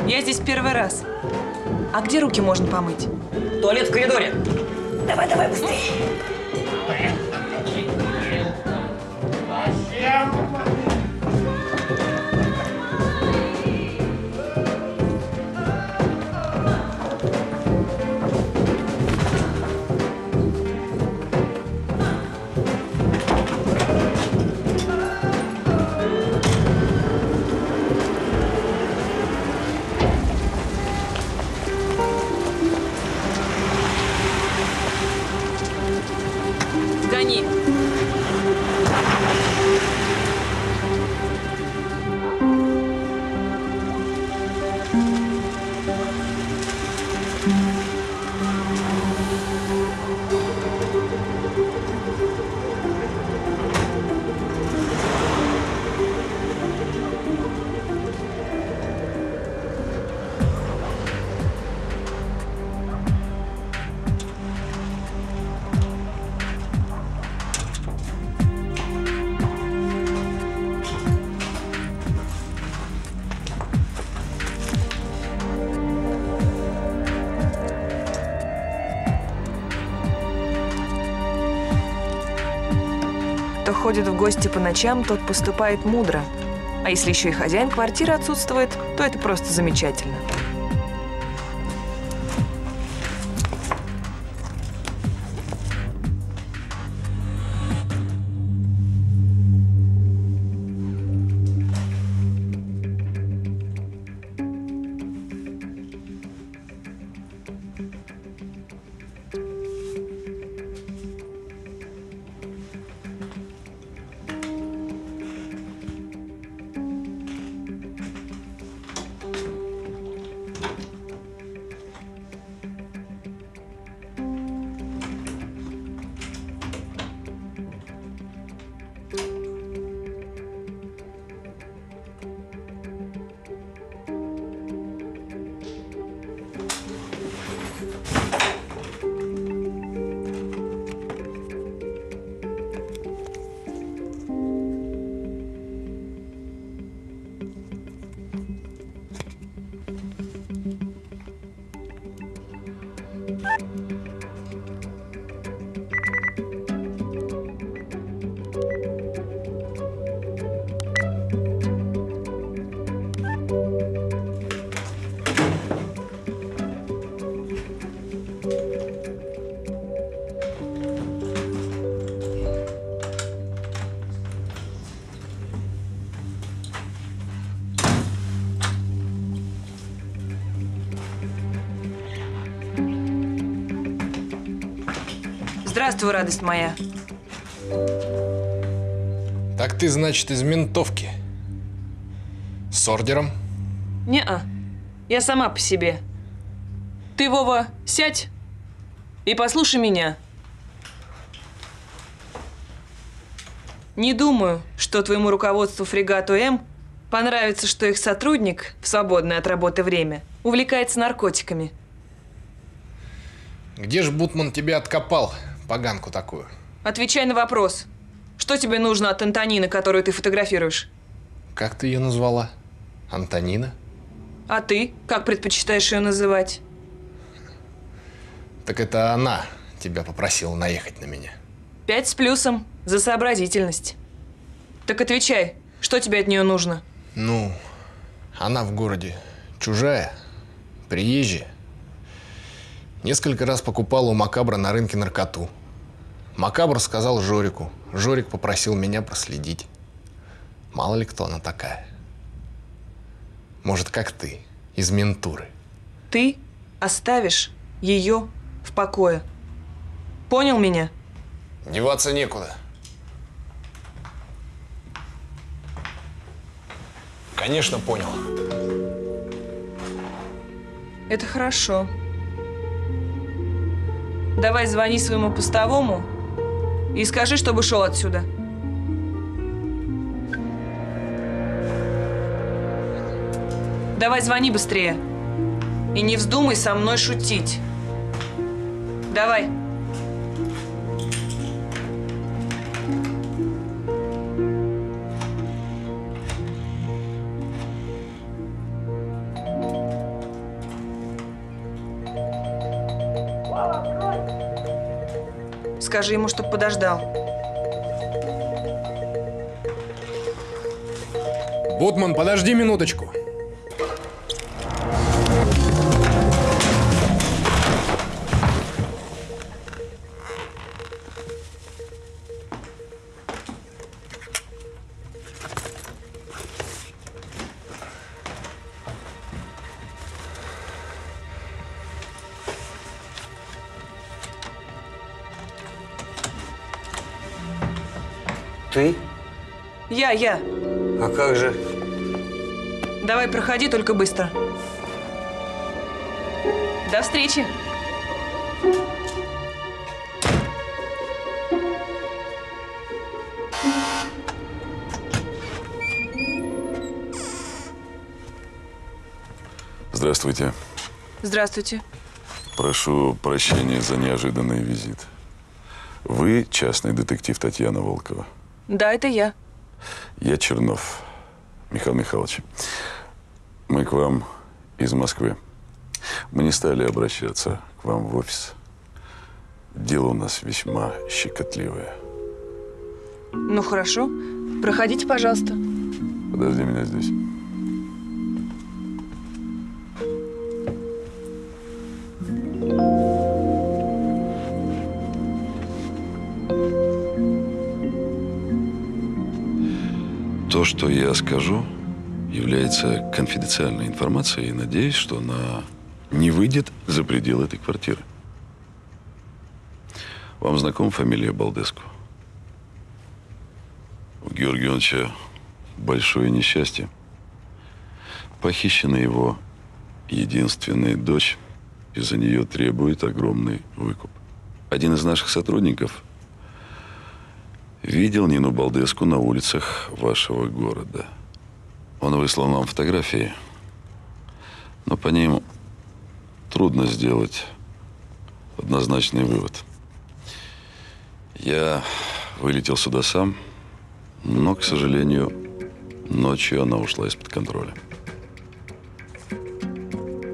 Я здесь первый раз. А где руки можно помыть? Туалет в коридоре. Давай, давай, быстрее. Ходит в гости по ночам, тот поступает мудро. А если еще и хозяин квартиры отсутствует, то это просто замечательно. Здравствуй, радость моя. Так ты, значит, из ментовки. С ордером? Не-а. Я сама по себе. Ты, Вова, сядь и послушай меня. Не думаю, что твоему руководству фрегату М понравится, что их сотрудник в свободное от работы время увлекается наркотиками. Где ж Бутман тебя откопал, поганку такую? Отвечай на вопрос. Что тебе нужно от Антонины, которую ты фотографируешь? Как ты ее назвала? Антонина? А ты как предпочитаешь ее называть? Так это она тебя попросила наехать на меня. Пять с плюсом за сообразительность. Так отвечай, что тебе от нее нужно? Ну, она в городе чужая, приезжая. Несколько раз покупала у Макабра на рынке наркоту. Макабр сказал Жорику. Жорик попросил меня проследить. Мало ли кто она такая. Может, как ты, из ментуры. Ты оставишь ее в покое. Понял меня? Деваться некуда. Конечно, понял. Это хорошо. Давай звони своему постовому и скажи, чтобы шел отсюда. Давай звони быстрее. И не вздумай со мной шутить. Давай. Скажи ему, чтоб подождал. Бутман, подожди минуточку. Я. А как же? Давай, проходи, только быстро. До встречи. Здравствуйте. Здравствуйте. Прошу прощения за неожиданный визит. Вы частный детектив Татьяна Волкова. Да, это я. Я Чернов Михаил Михайлович. Мы к вам из Москвы. Мы не стали обращаться к вам в офис. Дело у нас весьма щекотливое. Ну хорошо. Проходите, пожалуйста. Подожди меня здесь. То, что я скажу, является конфиденциальной информацией и надеюсь, что она не выйдет за пределы этой квартиры. Вам знакома фамилия Балдеску? У Георгия Ивановича большое несчастье. Похищена его единственная дочь, и за нее требует огромный выкуп. Один из наших сотрудников видел Нину Балдеску на улицах вашего города. Он выслал нам фотографии, но по ним трудно сделать однозначный вывод. Я вылетел сюда сам, но, к сожалению, ночью она ушла из-под контроля.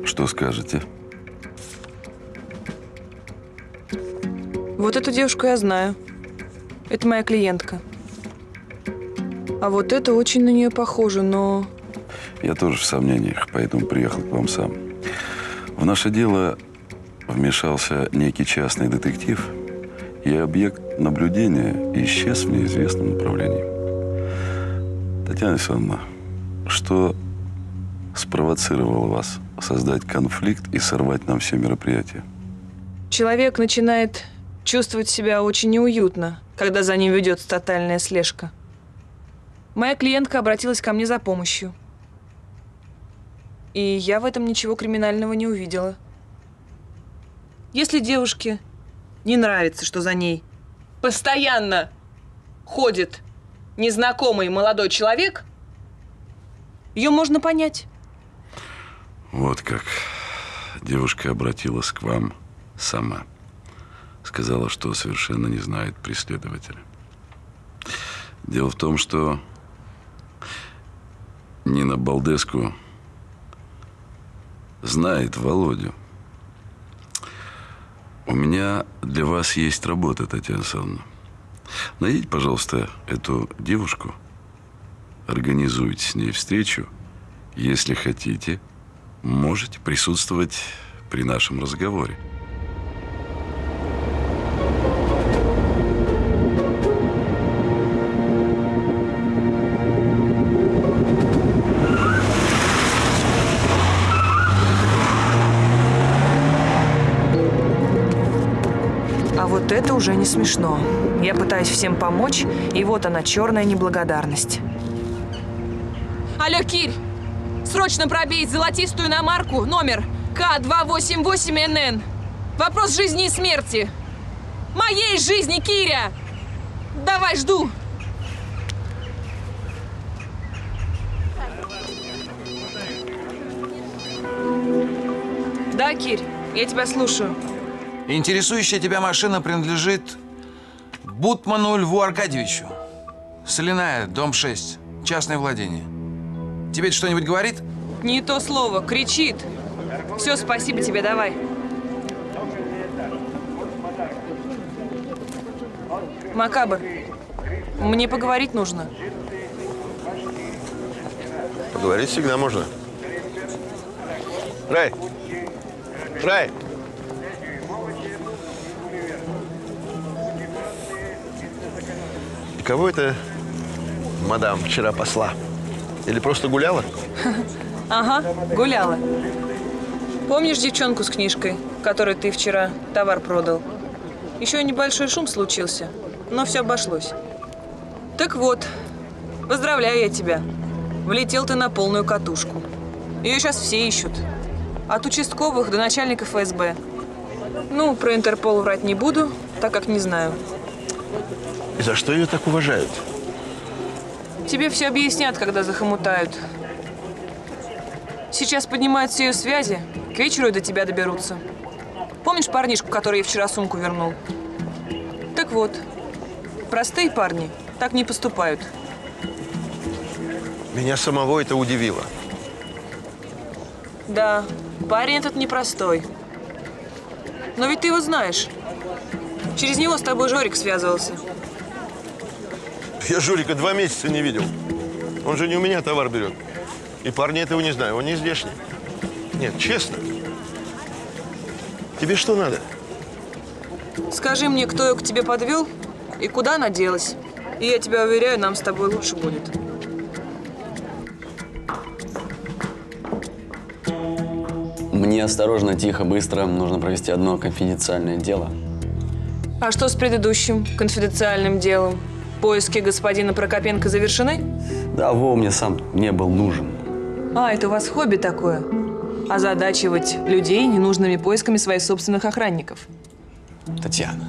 Что скажете? Вот эту девушку я знаю. Это моя клиентка. А вот это очень на нее похоже, но... Я тоже в сомнениях, поэтому приехал к вам сам. В наше дело вмешался некий частный детектив, и объект наблюдения исчез в неизвестном направлении. Татьяна Александровна, что спровоцировало вас создать конфликт и сорвать нам все мероприятия? Человек начинает чувствовать себя очень неуютно, когда за ним ведется тотальная слежка. Моя клиентка обратилась ко мне за помощью. И я в этом ничего криминального не увидела. Если девушке не нравится, что за ней постоянно ходит незнакомый молодой человек, ее можно понять. Вот как девушка обратилась к вам сама. Сказала, что совершенно не знает преследователя. Дело в том, что Нина Балдеску знает Володю. У меня для вас есть работа, Татьяна Александровна. Найдите, пожалуйста, эту девушку, организуйте с ней встречу. Если хотите, можете присутствовать при нашем разговоре. Уже не смешно. Я пытаюсь всем помочь, и вот она, черная неблагодарность. Алло, Кирь! Срочно пробей золотистую иномарку, номер К288НН. Вопрос жизни и смерти. Моей жизни, Киря! Давай, жду! Да, Кирь, я тебя слушаю. Интересующая тебя машина принадлежит Бутману Льву Аркадьевичу. Соляная, дом 6, частное владение. Тебе это что-нибудь говорит? Не то слово, кричит. Все, спасибо тебе, давай. Макабр, мне поговорить нужно. Поговорить всегда можно. Рай! Рай! Кого это мадам вчера посла? Или просто гуляла? Ага, гуляла. Помнишь девчонку с книжкой, которой ты вчера товар продал? Еще небольшой шум случился, но все обошлось. Так вот, поздравляю я тебя. Влетел ты на полную катушку. Ее сейчас все ищут. От участковых до начальника ФСБ. Ну, про Интерпол врать не буду, так как не знаю. И за что ее так уважают? Тебе все объяснят, когда захомутают. Сейчас поднимаются ее связи, к вечеру и до тебя доберутся. Помнишь парнишку, который вчера сумку вернул? Так вот, простые парни так не поступают. Меня самого это удивило. Да, парень этот непростой. Но ведь ты его знаешь. Через него с тобой Жорик связывался. Я Жорика два месяца не видел. Он же не у меня товар берет. И парни этого не знаю, он не здешний. Нет, честно. Тебе что надо? Скажи мне, кто ее к тебе подвел и куда она делась. И я тебя уверяю, нам с тобой лучше будет. Мне осторожно, тихо, быстро нужно провести одно конфиденциальное дело. А что с предыдущим конфиденциальным делом? Поиски господина Прокопенко завершены? Да, Вова мне сам не был нужен. А, это у вас хобби такое? Озадачивать людей ненужными поисками своих собственных охранников. Татьяна,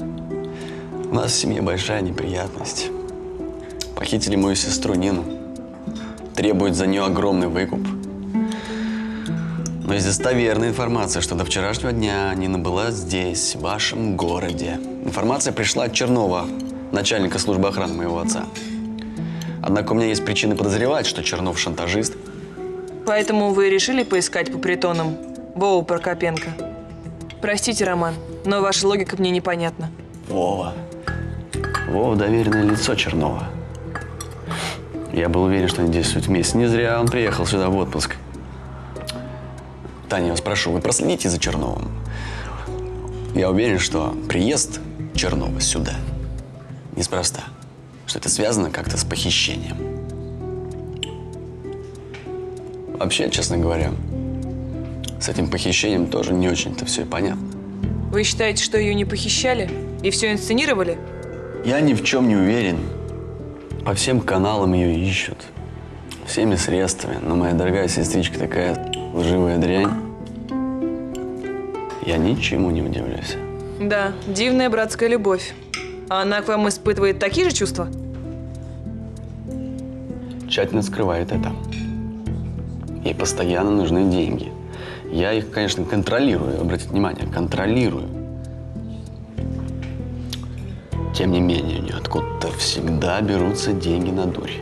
у нас в семье большая неприятность. Похитили мою сестру Нину. Требуют за нее огромный выкуп. Но есть достоверная информация, что до вчерашнего дня Нина была здесь, в вашем городе. Информация пришла от Чернова, начальника службы охраны моего отца. Однако у меня есть причины подозревать, что Чернов шантажист. Поэтому вы решили поискать по притонам Вову Прокопенко. Простите, Роман, но ваша логика мне непонятна. Вова. Вова – доверенное лицо Чернова. Я был уверен, что они действуют вместе. Не зря он приехал сюда в отпуск. Таня, я вас прошу, вы проследите за Черновым. Я уверен, что приезд Чернова сюда неспроста. Что это связано как-то с похищением. Вообще, честно говоря, с этим похищением тоже не очень-то все понятно. Вы считаете, что ее не похищали и все инсценировали? Я ни в чем не уверен. По всем каналам ее ищут. Всеми средствами. Но моя дорогая сестричка такая лживая дрянь. Я ничему не удивлюсь. Да, дивная братская любовь. А она к вам испытывает такие же чувства? Тщательно скрывает это. Ей постоянно нужны деньги. Я их, конечно, контролирую. Обратите внимание, контролирую. Тем не менее, у нее откуда-то всегда берутся деньги на дурь.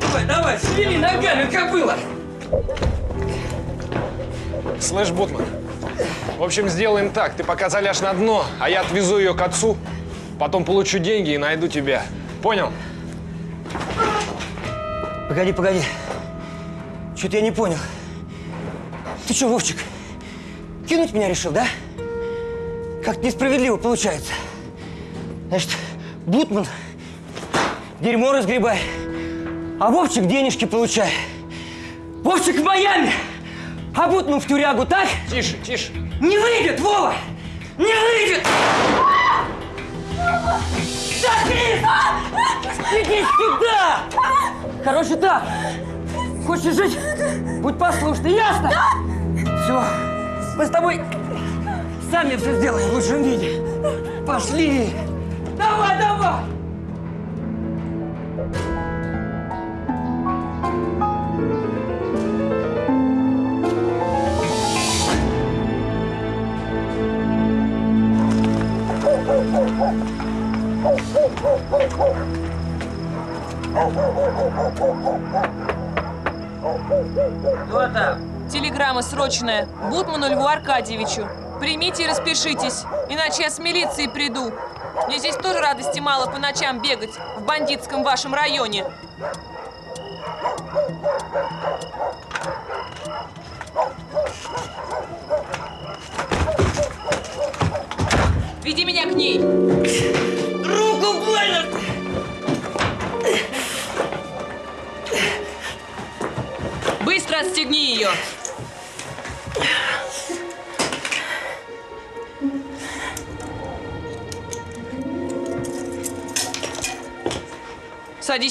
Давай, давай, шевели ногами, кобыла! Слышь, Бутман, в общем, сделаем так. Ты пока заляжь на дно, а я отвезу ее к отцу. Потом получу деньги и найду тебя. Понял? Погоди, погоди. Что-то я не понял. Ты что, Вовчик, кинуть меня решил, да? Как-то несправедливо получается. Значит, Бутман дерьмо разгребай, а Вовчик денежки получай. Вовчик в Майами, а Бутман в тюрягу, так? Тише, тише. Не выйдет, Вова! Не выйдет! Заткнись! Иди сюда! Короче так, хочешь жить? Будь послушный, ясно? Все, мы с тобой сами все сделаем в лучшем виде. Пошли! Давай, давай! Телеграмма срочная. Бутману Льву Аркадьевичу. Примите и распишитесь, иначе я с милицией приду. Мне здесь тоже радости мало по ночам бегать в бандитском вашем районе. Веди меня к ней.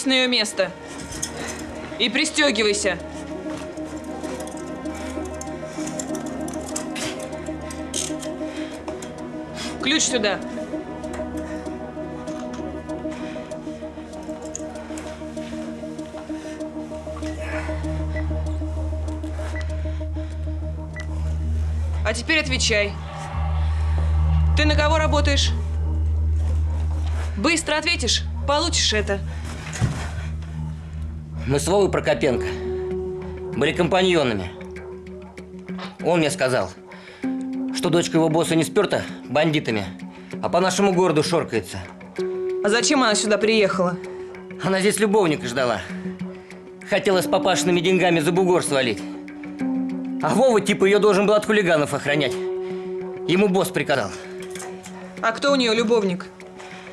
Садись на ее место. И пристегивайся. Ключ сюда. А теперь отвечай. Ты на кого работаешь? Быстро ответишь, получишь это. Мы с Вовой Прокопенко были компаньонами. Он мне сказал, что дочка его босса не сперта бандитами, а по нашему городу шоркается. А зачем она сюда приехала? Она здесь любовника ждала. Хотела с папашиными деньгами за бугор свалить. А Вова типа ее должен был от хулиганов охранять. Ему босс приказал. А кто у нее любовник?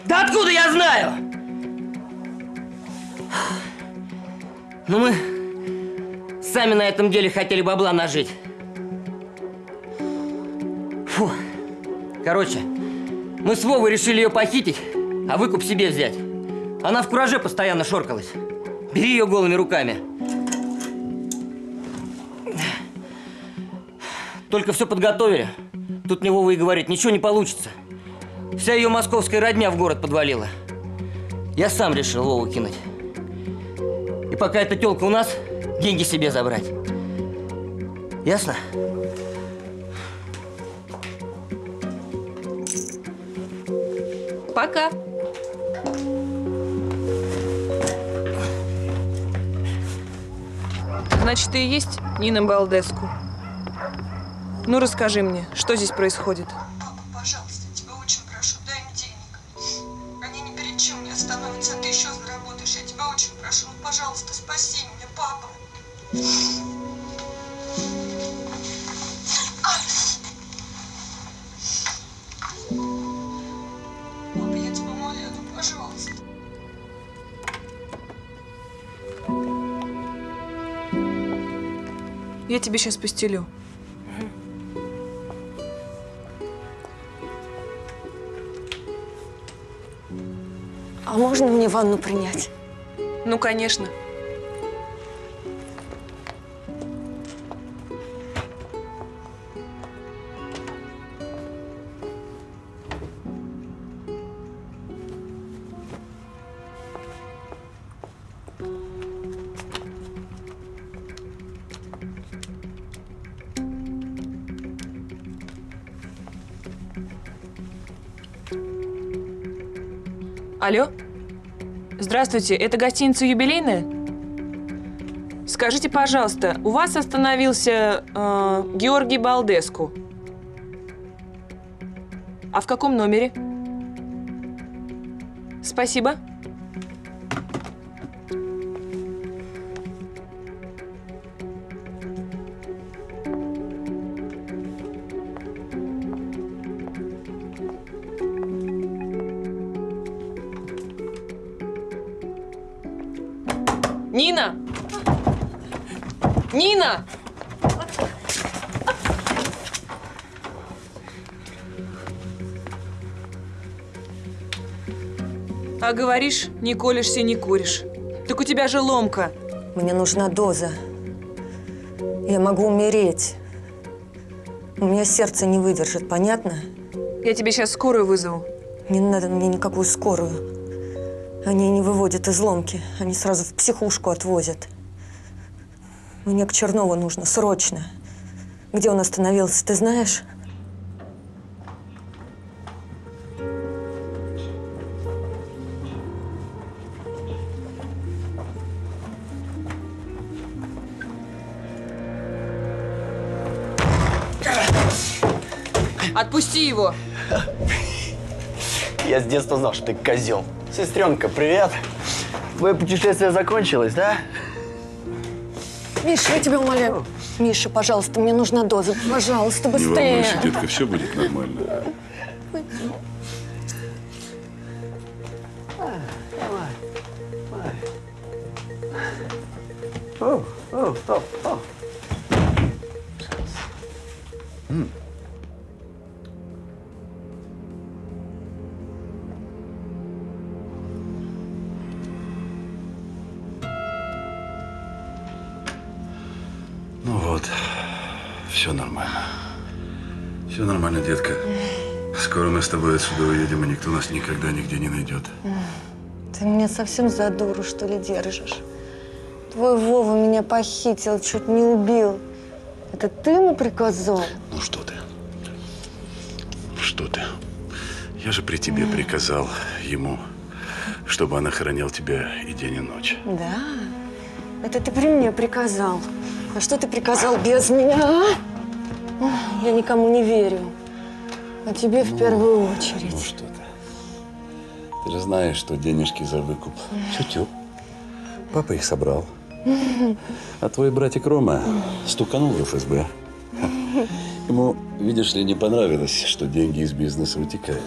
Да откуда я знаю? Ну мы сами на этом деле хотели бабла нажить. Фу. Короче, мы с Вовой решили ее похитить, а выкуп себе взять. Она в кураже постоянно шоркалась. Бери ее голыми руками. Только все подготовили. Тут мне Вова и говорит, ничего не получится. Вся ее московская родня в город подвалила. Я сам решил Вову кинуть. И пока эта телка у нас, деньги себе забрать. Ясно? Пока. Значит, ты и есть Нина Балдеску? Ну, расскажи мне, что здесь происходит? Тебе сейчас постелю. А можно мне ванну принять? Ну, конечно. Алло? Здравствуйте, это гостиница «Юбилейная»? Скажите, пожалуйста, у вас остановился э, Георгий Балдеску. А в каком номере? Спасибо. А говоришь, не колешься, не куришь. Так у тебя же ломка. Мне нужна доза. Я могу умереть. У меня сердце не выдержит, понятно? Я тебе сейчас скорую вызову. Не надо мне никакую скорую. Они не выводят из ломки. Они сразу в психушку отвозят. Мне к Чернову нужно, срочно. Где он остановился, ты знаешь? Отпусти его. Я с детства знал, что ты козел. Сестренка, привет. Твое путешествие закончилось, да? Миша, я тебя умоляю. Миша, пожалуйста, мне нужна доза. Пожалуйста, Не быстрее. волнуйся, детка, все будет нормально. О, о, стоп, стоп. Все нормально, детка. Скоро мы с тобой отсюда уедем, и никто нас никогда нигде не найдет. Ты меня совсем за дуру, что ли, держишь? Твой Вова меня похитил, чуть не убил. Это ты ему приказал? Ну что ты? Что ты? Я же при тебе приказал ему, чтобы он охранял тебя и день, и ночь. Да? Это ты при мне приказал. А что ты приказал без меня, а? Ой, Я никому не верю. А тебе в первую очередь. Ну что ты? Ты же знаешь, что денежки за выкуп. Тю-тю. Папа их собрал. А твой братик Рома стуканул в ФСБ. Ему, видишь ли, не понравилось, что деньги из бизнеса утекают.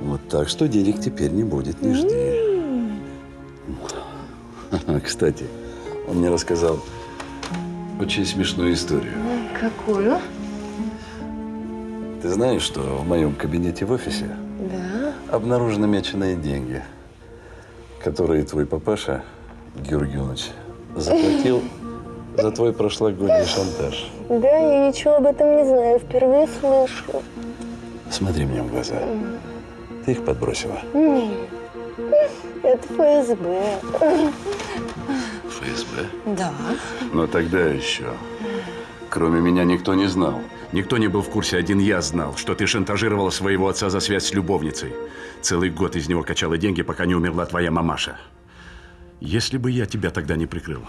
Вот так что денег теперь не будет, не жди. Кстати, он мне рассказал очень смешную историю. Какую? Ты знаешь, что в моем кабинете в офисе Да. обнаружены меченые деньги, которые твой папаша, Георгий Иванович, заплатил за твой прошлогодний шантаж. Да, я ничего об этом не знаю, впервые слышу. Смотри мне в глаза. Ты их подбросила. Нет, это ФСБ. ФСБ? Да. Но тогда еще, кроме меня, никто не знал. Никто не был в курсе, один я знал, что ты шантажировала своего отца за связь с любовницей. Целый год из него качала деньги, пока не умерла твоя мамаша. Если бы я тебя тогда не прикрыл,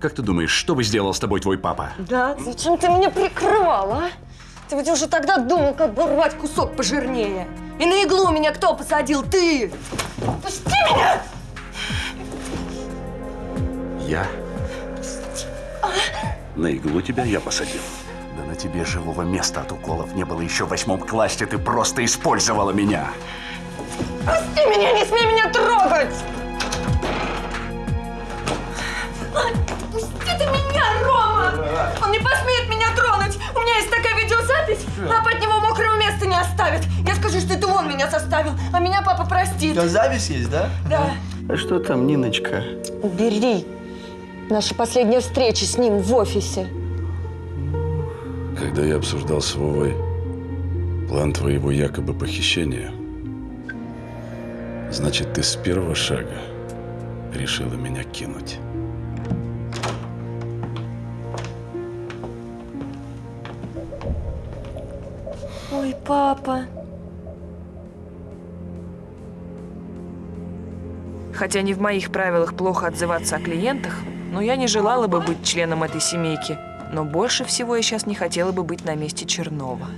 как ты думаешь, что бы сделал с тобой твой папа? Да, зачем ты меня прикрывал, а? Ты ведь уже тогда думал, как бы рвать кусок пожирнее. И на иглу меня кто посадил? Ты! Пусти меня! Я? На иглу тебя я посадил. Да на тебе живого места от уколов не было еще в восьмом классе. Ты просто использовала меня. Пусти меня, не смей меня трогать! Пусти ты меня, Рома! Он не посмеет меня тронуть! У меня есть такая видеозапись, папа от него мокрого места не оставит. Я скажу, что это он меня заставил, а меня папа простит. запись есть, да? Да. А что там, Ниночка? Убери. Наша последняя встреча с ним в офисе. Когда я обсуждал с Вовой план твоего якобы похищения, значит, ты с первого шага решила меня кинуть. Ой, папа. Хотя не в моих правилах плохо отзываться о клиентах, но я не желала бы быть членом этой семейки. Но больше всего я сейчас не хотела бы быть на месте Чернова.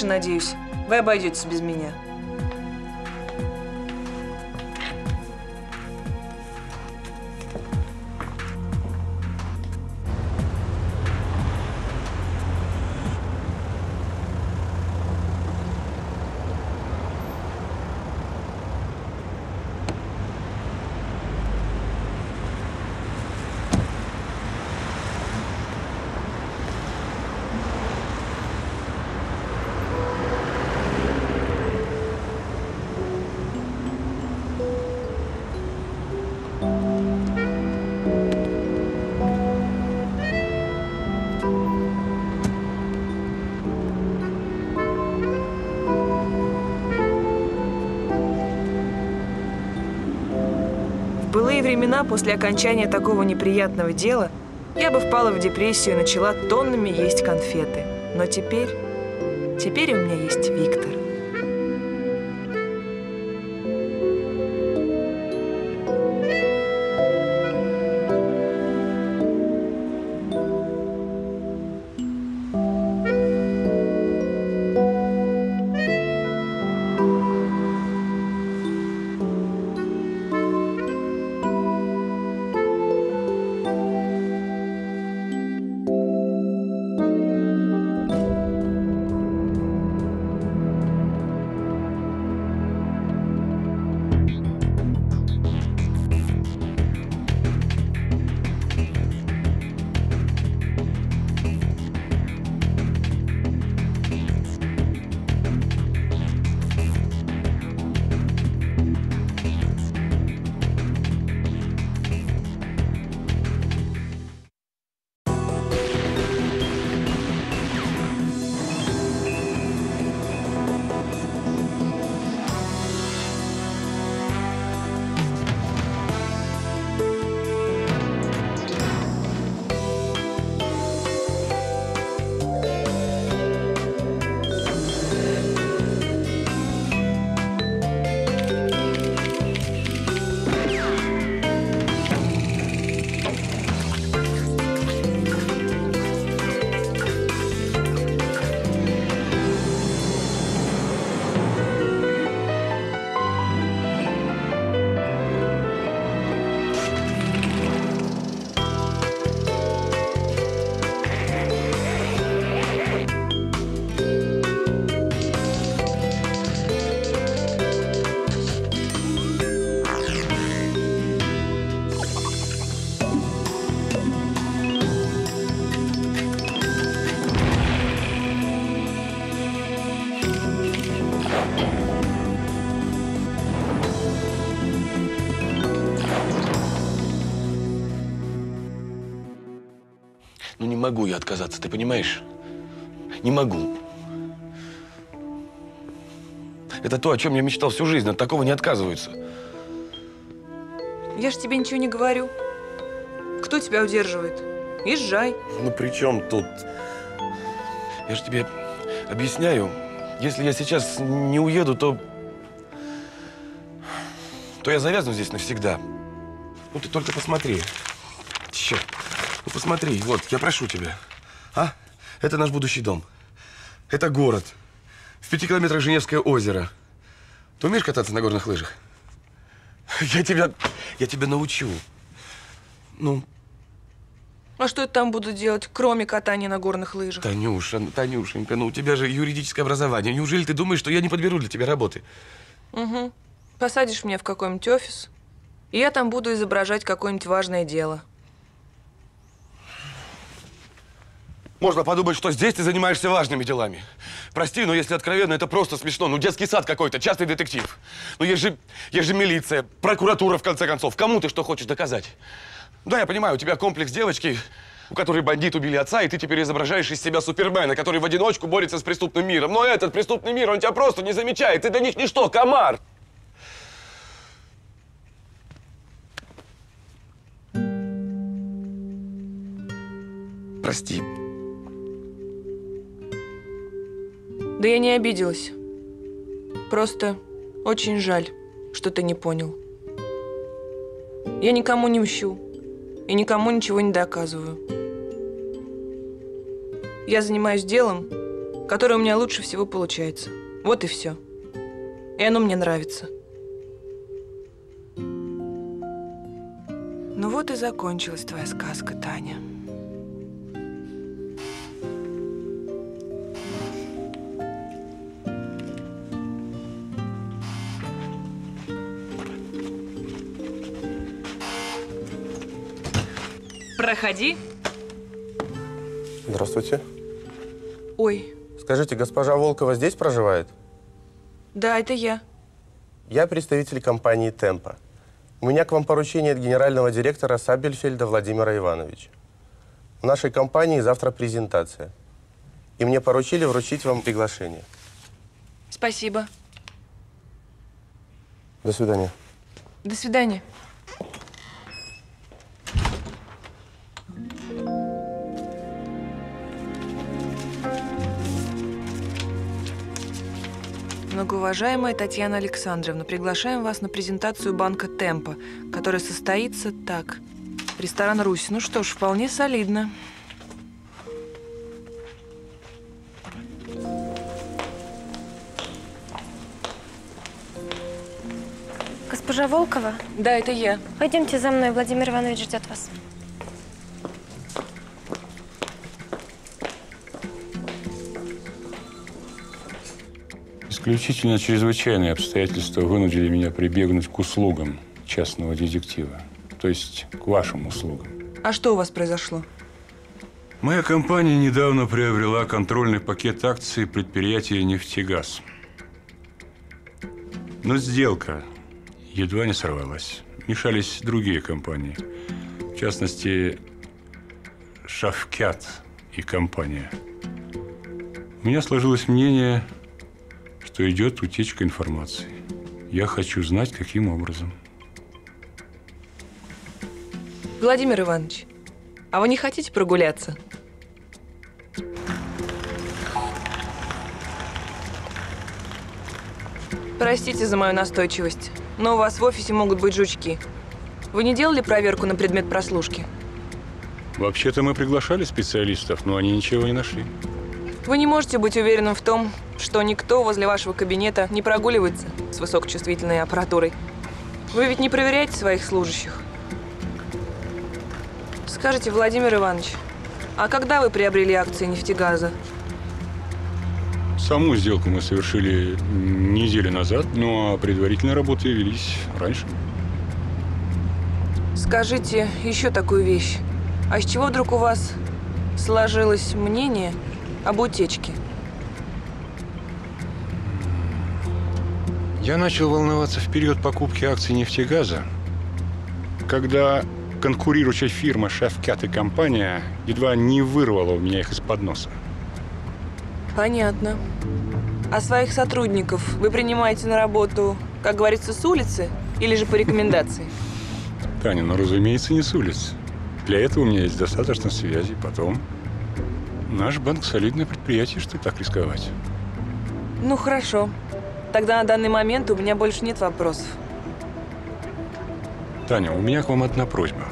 Дальше, надеюсь, вы обойдетесь без меня. Времена, после окончания такого неприятного дела, я бы впала в депрессию и начала тоннами есть конфеты. Но теперь... Теперь у меня есть Виктор. Могу я отказаться, ты понимаешь? Не могу. Это то, о чем я мечтал всю жизнь, от такого не отказываются. Я ж тебе ничего не говорю. Кто тебя удерживает? Езжай. Ну при чем тут? Я же тебе объясняю, если я сейчас не уеду, то... То я завязну здесь навсегда. Ну ты только посмотри. Ну посмотри, вот, я прошу тебя. А? Это наш будущий дом. Это город. В пяти километрах Женевское озеро. Ты умеешь кататься на горных лыжах? Я тебя, я тебя научу. Ну, А что я там буду делать, кроме катания на горных лыжах? Танюша, ну, Танюшенька, ну у тебя же юридическое образование. Неужели ты думаешь, что я не подберу для тебя работы? Угу. Посадишь меня в какой-нибудь офис, и я там буду изображать какое-нибудь важное дело. Можно подумать, что здесь ты занимаешься важными делами. Прости, но если откровенно, это просто смешно. Ну, детский сад какой-то, частный детектив. Ну, есть же, есть же милиция, прокуратура, в конце концов. Кому ты что хочешь доказать? Да, я понимаю, у тебя комплекс девочки, у которой бандит убили отца, и ты теперь изображаешь из себя Супермена, который в одиночку борется с преступным миром. Но этот преступный мир, он тебя просто не замечает. Ты для них ничто, комар. Прости. Да я не обиделась. Просто очень жаль, что ты не понял. Я никому не мщу и никому ничего не доказываю. Я занимаюсь делом, которое у меня лучше всего получается. Вот и все. И оно мне нравится. Ну вот и закончилась твоя сказка, Таня. Проходи. Здравствуйте. Ой, Скажите, госпожа Волкова здесь проживает? да, это я. Я представитель компании «Темпо». У меня к вам поручение от генерального директора Сабельфельда Владимира Ивановича. В нашей компании завтра презентация. И мне поручили вручить вам приглашение. Спасибо. До свидания. До свидания. Многоуважаемая Татьяна Александровна, приглашаем вас на презентацию банка «Темпо», которая состоится так. Ресторан «Русь». Ну что ж, вполне солидно. Госпожа Волкова? Да, это я. Пойдемте за мной, Владимир Иванович ждет вас. Исключительно чрезвычайные обстоятельства вынудили меня прибегнуть к услугам частного детектива. То есть к вашим услугам. А что у вас произошло? Моя компания недавно приобрела контрольный пакет акций предприятия «Нефтегаз». Но сделка едва не сорвалась. Мешались другие компании. В частности, «Шавкят» и компания. У меня сложилось мнение, что идет утечка информации. Я хочу знать, каким образом. Владимир Иванович, а вы не хотите прогуляться? Простите за мою настойчивость, но у вас в офисе могут быть жучки. Вы не делали проверку на предмет прослушки? Вообще-то мы приглашали специалистов, но они ничего не нашли. Вы не можете быть уверенным в том, что никто возле вашего кабинета не прогуливается с высокочувствительной аппаратурой. Вы ведь не проверяете своих служащих. Скажите, Владимир Иванович, а когда вы приобрели акции нефтегаза? Саму сделку мы совершили неделю назад, ну а предварительные работы велись раньше. Скажите еще такую вещь. А с чего вдруг у вас сложилось мнение об утечке? Я начал волноваться в период покупки акций нефтегаза, когда конкурирующая фирма «Шеф-Кят» и компания едва не вырвала у меня их из-под носа. Понятно. А своих сотрудников вы принимаете на работу, как говорится, с улицы или же по рекомендации? Таня, ну, разумеется, не с улиц. Для этого у меня есть достаточно связей. Потом, наш банк – солидное предприятие, что так рисковать. Ну, хорошо. Тогда на данный момент у меня больше нет вопросов. Таня, у меня к вам одна просьба.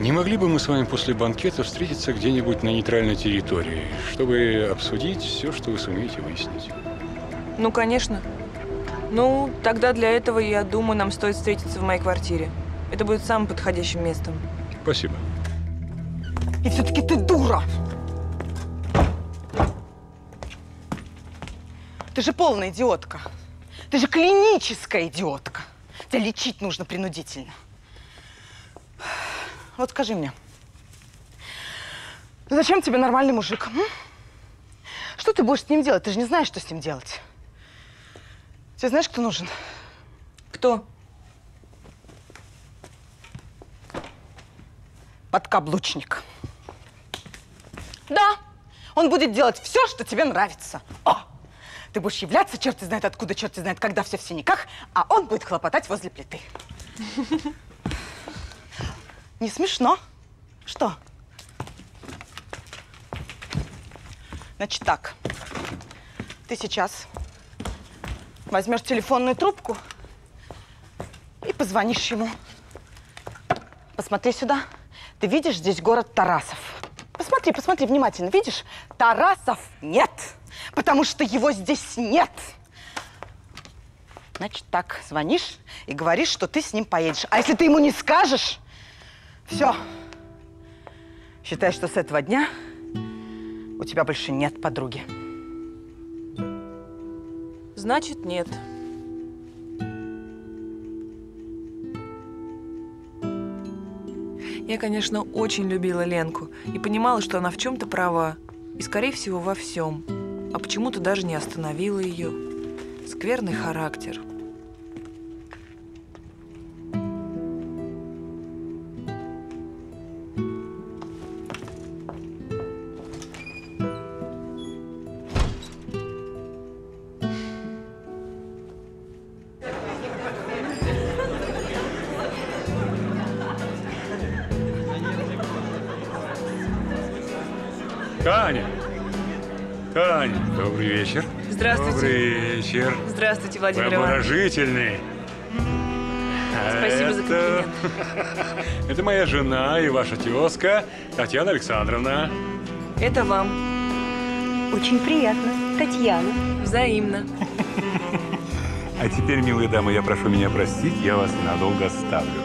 Не могли бы мы с вами после банкета встретиться где-нибудь на нейтральной территории, чтобы обсудить все, что вы сумеете выяснить? Ну, конечно. Ну, тогда для этого, я думаю, нам стоит встретиться в моей квартире. Это будет самым подходящим местом. Спасибо. И все-таки ты дура! Ты же полная идиотка. Ты же клиническая идиотка. Тебя лечить нужно принудительно. Вот скажи мне, зачем тебе нормальный мужик? м? Что ты будешь с ним делать? Ты же не знаешь, что с ним делать. Тебе знаешь, кто нужен? Кто? Подкаблучник. Да, он будет делать все, что тебе нравится. О! Ты будешь являться, черт знает откуда, черт знает когда, все в синяках, а он будет хлопотать возле плиты. Не смешно? Что? Значит так, ты сейчас возьмешь телефонную трубку и позвонишь ему. Посмотри сюда. Ты видишь здесь город Тарасов? Посмотри, посмотри внимательно. Видишь? Тарасов нет, потому что его здесь нет. Значит так, звонишь и говоришь, что ты с ним поедешь. А если ты ему не скажешь, все. Считай, что с этого дня у тебя больше нет подруги. Значит, нет. Я, конечно, очень любила Ленку и понимала, что она в чем-то права. И, скорее всего, во всем. А почему-то даже не остановила ее. Скверный характер. Добрый вечер. Здравствуйте. Добрый вечер. Здравствуйте, Вы Владимир Иванович. обворожительный. Спасибо за это- Это моя жена и ваша тезка Татьяна Александровна. Это вам. Очень приятно, Татьяна. Взаимно. А теперь, милые дамы, я прошу меня простить, я вас ненадолго оставлю.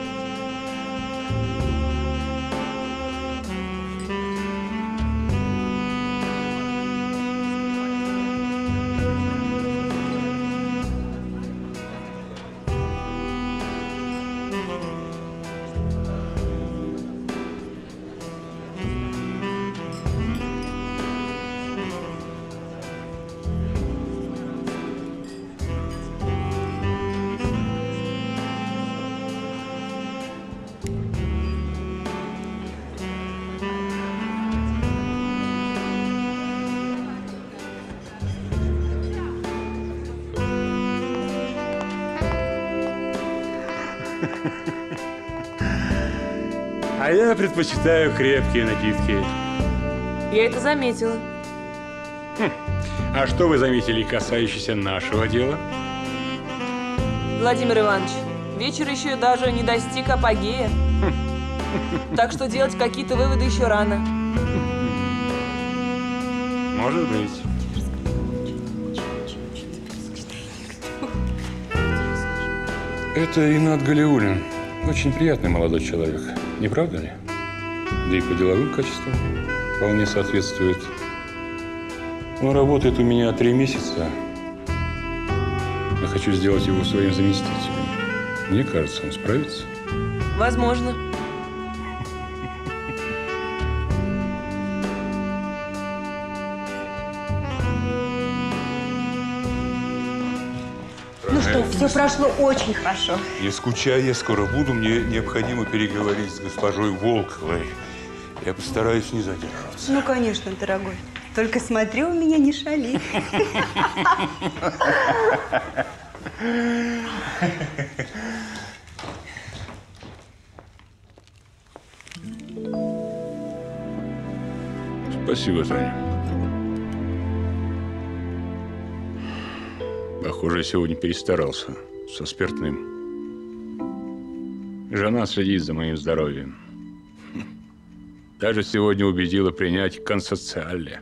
Предпочитаю крепкие напитки. Я это заметила. А что вы заметили, касающееся нашего дела? Владимир Иванович, вечер еще даже не достиг апогея. Так что делать какие-то выводы еще рано. Может быть. Это Инат Галиулин. Очень приятный молодой человек. Не правда ли? Да и по деловым качествам вполне соответствует. Он работает у меня три месяца. Я хочу сделать его своим заместителем. Мне кажется, он справится. Возможно. Ну Ну что, все прошло очень хорошо. Не скучай, я скоро буду. Мне необходимо переговорить с госпожой Волковой. Я постараюсь не задерживаться. Ну, конечно, дорогой. Только смотри, у меня не шали. Спасибо, Таня. Похоже, сегодня перестарался со спиртным. Жена следит за моим здоровьем. Даже сегодня убедила принять консоциале.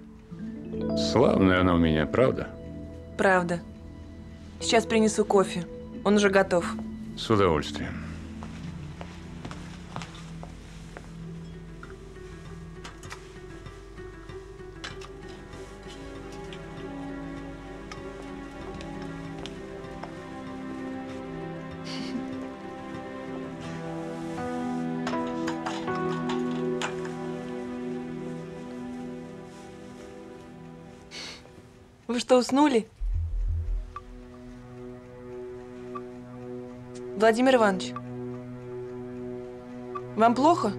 Славная она у меня, правда? Правда. Сейчас принесу кофе. Он уже готов. С удовольствием. Что, уснули? Владимир Иванович, вам плохо?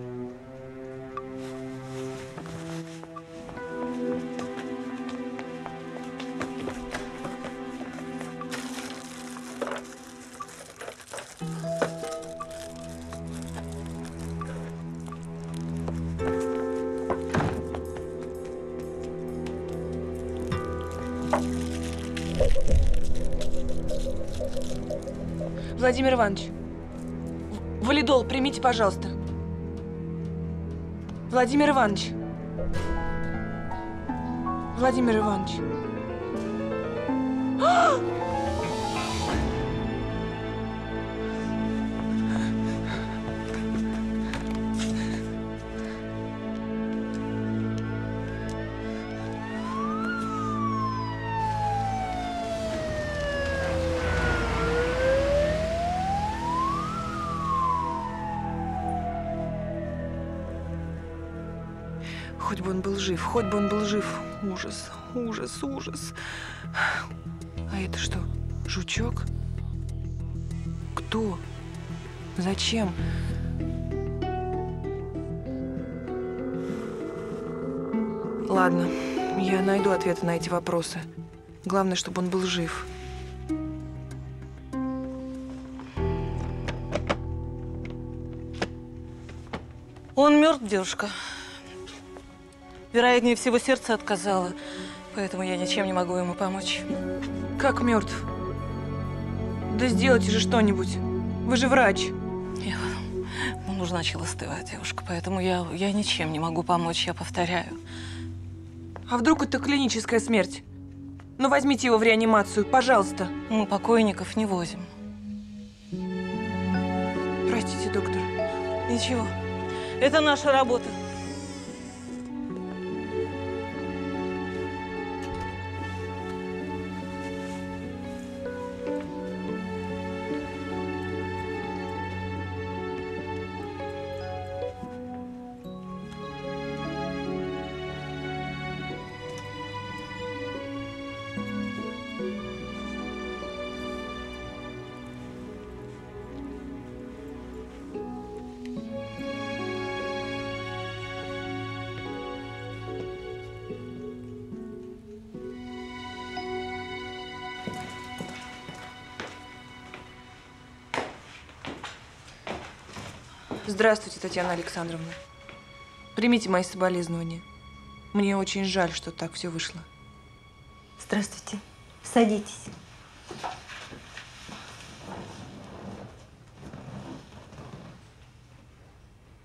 Иванович, валидол примите, пожалуйста. Владимир Иванович. Владимир Иванович. Хоть бы он был жив. Ужас, ужас, ужас. А это что, жучок? Кто? Зачем? Ладно, я найду ответы на эти вопросы. Главное, чтобы он был жив. Он мертв, девушка. Вероятнее всего, сердце отказало. Поэтому я ничем не могу ему помочь. Как мертв? Да сделайте же что-нибудь. Вы же врач. Ему нужна челостывая девушка, поэтому я, я ничем не могу помочь, я повторяю. А вдруг это клиническая смерть? Ну, возьмите его в реанимацию, пожалуйста. Мы покойников не возим. Простите, доктор. Ничего. Это наша работа. Здравствуйте, Татьяна Александровна. Примите мои соболезнования. Мне очень жаль, что так все вышло. Здравствуйте. Садитесь.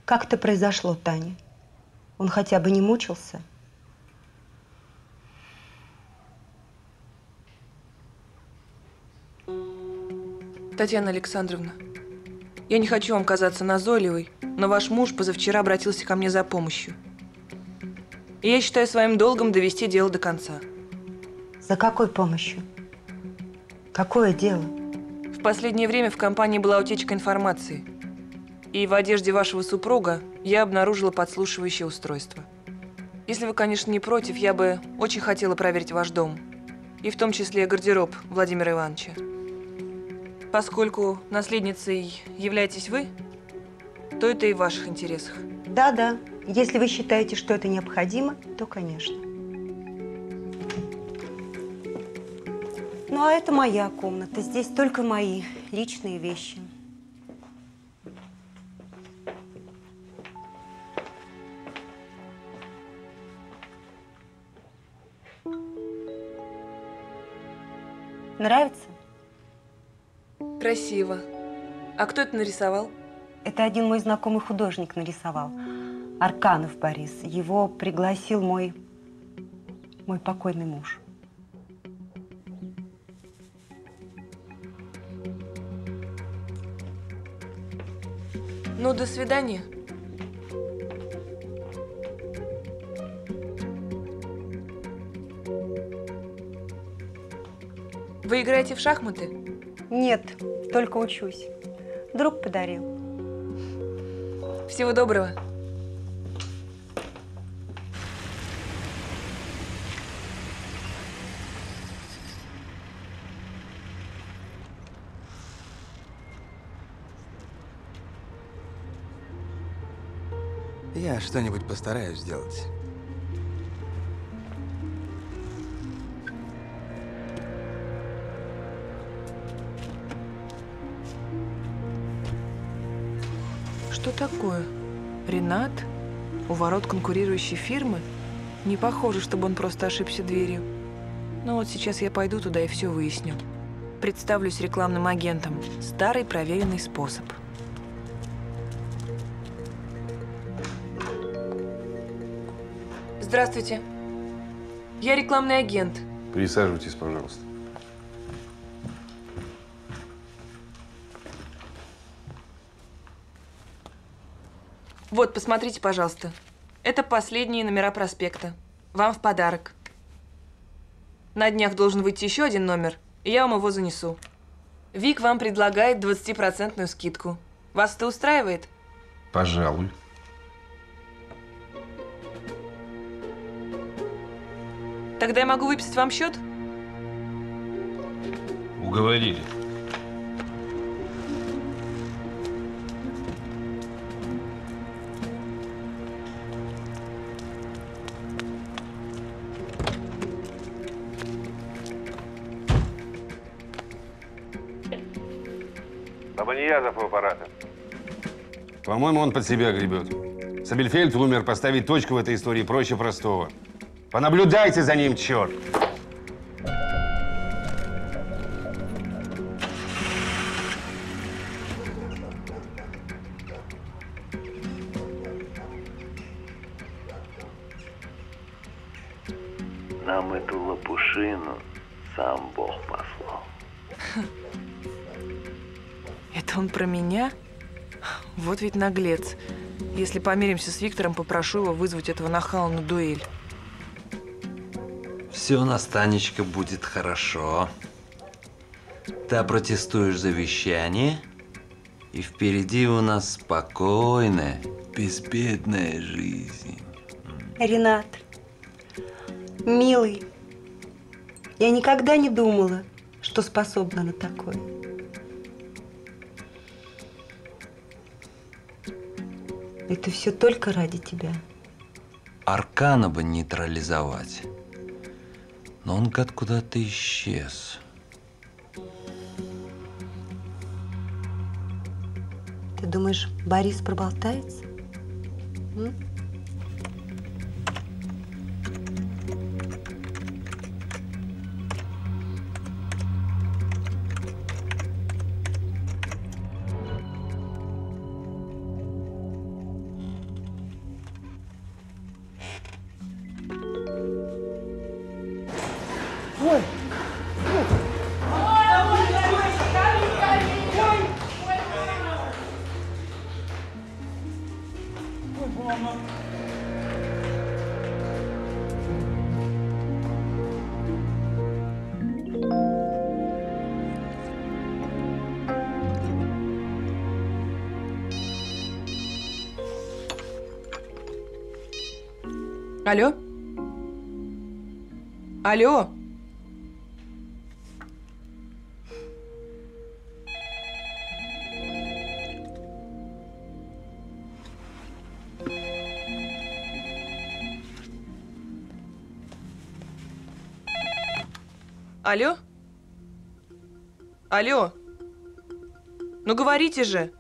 Как это произошло, Таня? Он хотя бы не мучился? Татьяна Александровна, я не хочу вам казаться назойливой, но ваш муж позавчера обратился ко мне за помощью. И я считаю своим долгом довести дело до конца. За какой помощью? Какое дело? В последнее время в компании была утечка информации. И в одежде вашего супруга я обнаружила подслушивающее устройство. Если вы, конечно, не против, я бы очень хотела проверить ваш дом. И в том числе гардероб Владимира Ивановича. Поскольку наследницей являетесь вы, то это и в ваших интересах. Да-да, если вы считаете, что это необходимо, то, конечно. Ну, а это моя комната. Здесь только мои личные вещи. Красиво. А кто это нарисовал? Это один мой знакомый художник нарисовал. Арканов Борис. Его пригласил мой, мой покойный муж. Ну, до свидания. Вы играете в шахматы? Нет, только учусь. Друг подарил. Всего доброго. Я что-нибудь постараюсь сделать. Такое? Ренат? У ворот конкурирующей фирмы? Не похоже, чтобы он просто ошибся дверью. Ну вот сейчас я пойду туда и все выясню. Представлюсь рекламным агентом. Старый проверенный способ. Здравствуйте. Я рекламный агент. Присаживайтесь, пожалуйста. Вот, посмотрите, пожалуйста. Это последние номера проспекта. Вам в подарок. На днях должен выйти еще один номер, и я вам его занесу. Вик вам предлагает 20% скидку. Вас это устраивает? Пожалуй. Тогда я могу выписать вам счет? Уговорили. Бабаньязов у аппарата. По-моему, он под себя гребет. Сабельфельд умер, поставить точку в этой истории проще простого. Понаблюдайте за ним, черт! Вот ведь наглец. Если помиримся с Виктором, попрошу его вызвать этого нахала на дуэль. Все, Настанечка, будет хорошо. Ты протестуешь завещание, и впереди у нас спокойная, безбедная жизнь. Ренат, милый, я никогда не думала, что способна на такое. Это все только ради тебя. Аркана бы нейтрализовать. Но он гад куда-то исчез. Ты думаешь, Борис проболтается? М? Алло? Алло? Алло? Алло? Ну говорите же.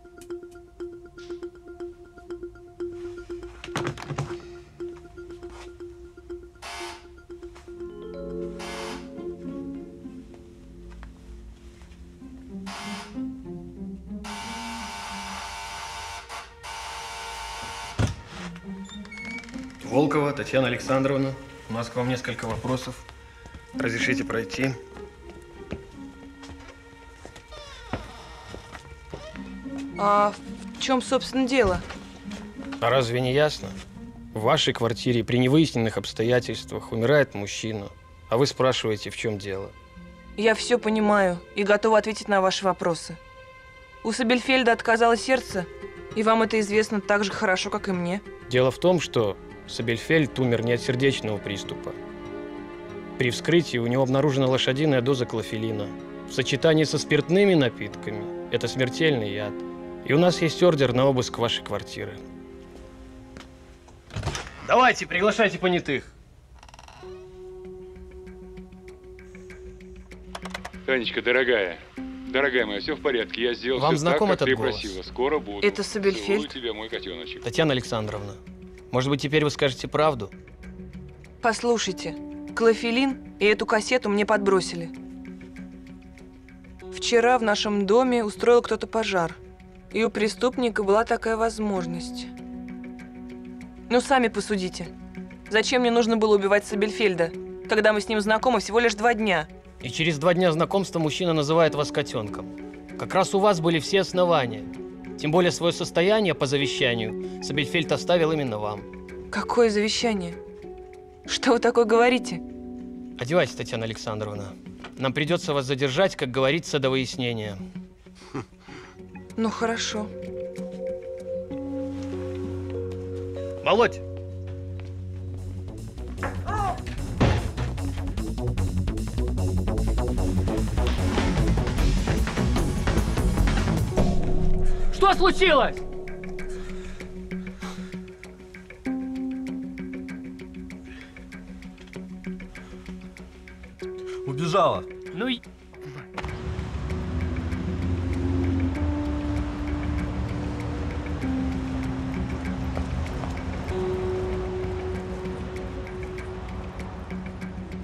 Волкова Татьяна Александровна, у нас к вам несколько вопросов. Разрешите пройти. А в чем, собственно, дело? А разве не ясно? В вашей квартире при невыясненных обстоятельствах умирает мужчина, а вы спрашиваете, в чем дело. Я все понимаю и готова ответить на ваши вопросы. У Сабельфельда отказало сердце, и вам это известно так же хорошо, как и мне. Дело в том, что Сабельфельд умер не от сердечного приступа. При вскрытии у него обнаружена лошадиная доза клофелина. В сочетании со спиртными напитками это смертельный яд. И у нас есть ордер на обыск вашей квартиры. Давайте, приглашайте понятых. Танечка, дорогая, дорогая моя, все в порядке. Я сделал Вам все знаком так, как этот ты голос? просила. Скоро буду. Это Сабельфельд? Целую тебя, мой котеночек. Татьяна Александровна, может быть, теперь вы скажете правду? Послушайте, клофелин и эту кассету мне подбросили. Вчера в нашем доме устроил кто-то пожар, и у преступника была такая возможность. Ну, сами посудите. Зачем мне нужно было убивать Сабельфельда, когда мы с ним знакомы всего лишь два дня? И через два дня знакомства мужчина называет вас котенком. Как раз у вас были все основания. Тем более свое состояние по завещанию Сабельфельд оставил именно вам. Какое завещание? Что вы такое говорите? Одевайтесь, Татьяна Александровна. Нам придется вас задержать, как говорится, до выяснения. Ну, хорошо. Володь! Что случилось? Убежала. Ну и...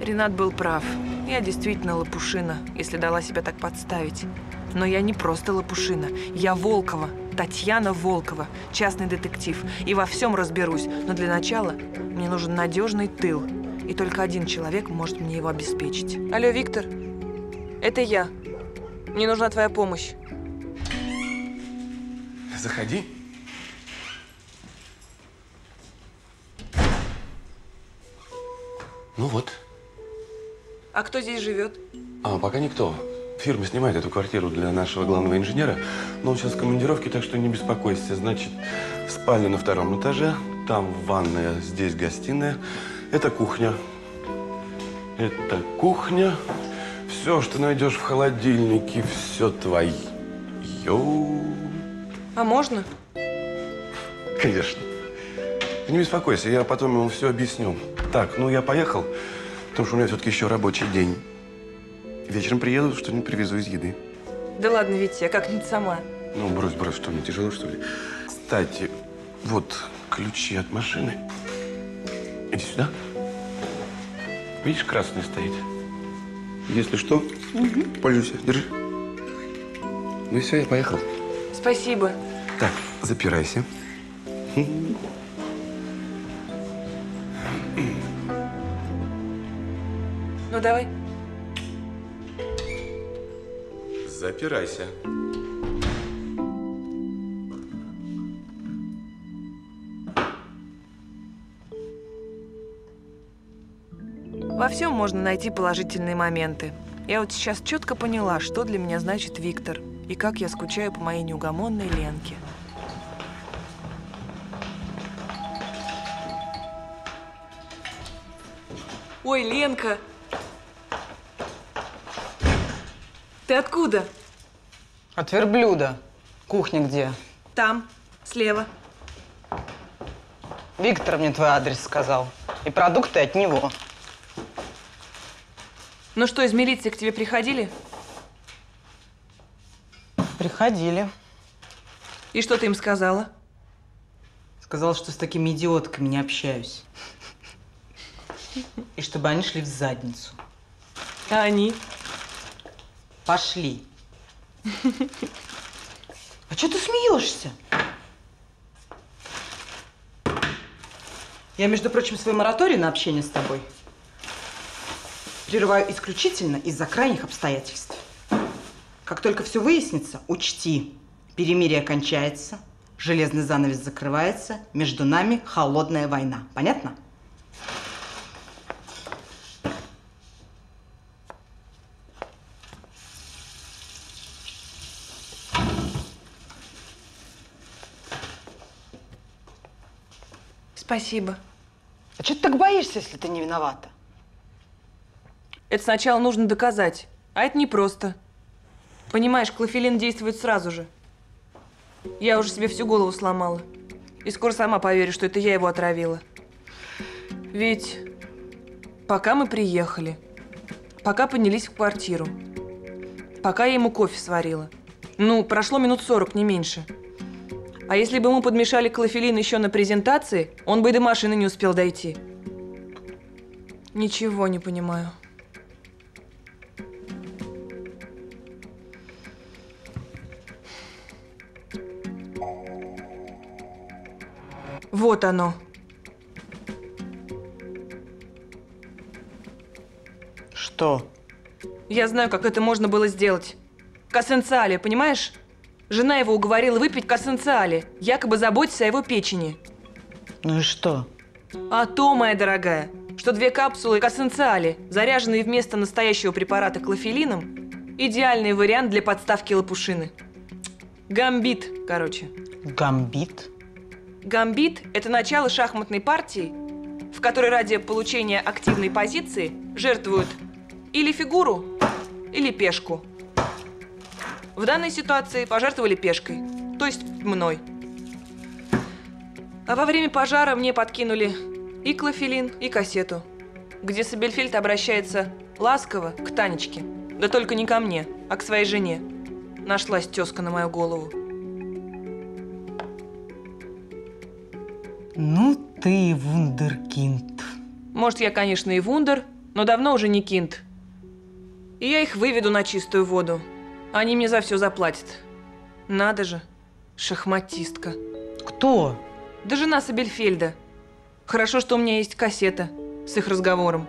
Ренат был прав. Я действительно лопушина, если дала себя так подставить. Но я не просто лопушина. Я Волкова. Татьяна Волкова. Частный детектив. И во всем разберусь. Но для начала мне нужен надежный тыл. И только один человек может мне его обеспечить. Алло, Виктор. Это я. Мне нужна твоя помощь. Заходи. Ну вот. А кто здесь живет? А, пока никто. Фирма снимает эту квартиру для нашего главного инженера, но он сейчас в командировке, так что не беспокойся. Значит, спальня на втором этаже, там ванная, здесь гостиная. Это кухня. Это кухня. Все, что найдешь в холодильнике, все твое. А можно? Конечно. Ты не беспокойся, я потом ему все объясню. Так, ну я поехал, потому что у меня все-таки еще рабочий день. Вечером приеду, что-нибудь привезу из еды. Да ладно, Витя, я как-нибудь сама. Ну, брось, брось, что, мне тяжело, что ли? Кстати, вот ключи от машины. Иди сюда. Видишь, красный стоит. Если что, пользуйся, держи. Ну и все, я поехал. Спасибо. Так, запирайся. Ну, давай. Запирайся. Во всем можно найти положительные моменты. Я вот сейчас четко поняла, что для меня значит Виктор и как я скучаю по моей неугомонной Ленке. Ой, Ленка! Ты откуда? От верблюда. Кухня где? Там, слева. Виктор мне твой адрес сказал. И продукты от него. Ну что, из милиции к тебе приходили? Приходили. И что ты им сказала? Сказал, что с такими идиотками не общаюсь. И чтобы они шли в задницу. А они? Пошли. А что ты смеешься? Я, между прочим, свой мораторий на общение с тобой прерываю исключительно из-за крайних обстоятельств. Как только все выяснится, учти, перемирие кончается, железный занавес закрывается, между нами холодная война. Понятно? Спасибо. А что ты так боишься, если ты не виновата? Это сначала нужно доказать, а это непросто. Понимаешь, клофелин действует сразу же. Я уже себе всю голову сломала. И скоро сама поверю, что это я его отравила. Ведь пока мы приехали, пока поднялись в квартиру, пока я ему кофе сварила, ну, прошло минут сорок, не меньше. А если бы мы подмешали клофелин еще на презентации, он бы и до машины не успел дойти. Ничего не понимаю. Вот оно. Что? Я знаю, как это можно было сделать. Кассенциале, понимаешь? Жена его уговорила выпить кассенциале, якобы заботясь о его печени. Ну и что? А то, моя дорогая, что две капсулы кассенциале, заряженные вместо настоящего препарата клофелином, идеальный вариант для подставки лопушины. Гамбит, короче. Гамбит? Гамбит – это начало шахматной партии, в которой ради получения активной позиции жертвуют или фигуру, или пешку. В данной ситуации пожертвовали пешкой, то есть мной. А во время пожара мне подкинули и клофелин, и кассету, где Сабельфельд обращается ласково к Танечке, да только не ко мне, а к своей жене. Нашлась тезка на мою голову. Ну ты и вундеркинд. Может, я, конечно, и вундер, но давно уже не кинт. И я их выведу на чистую воду. Они мне за все заплатят. Надо же, шахматистка. Кто? Да жена Сабельфельда. Хорошо, что у меня есть кассета с их разговором.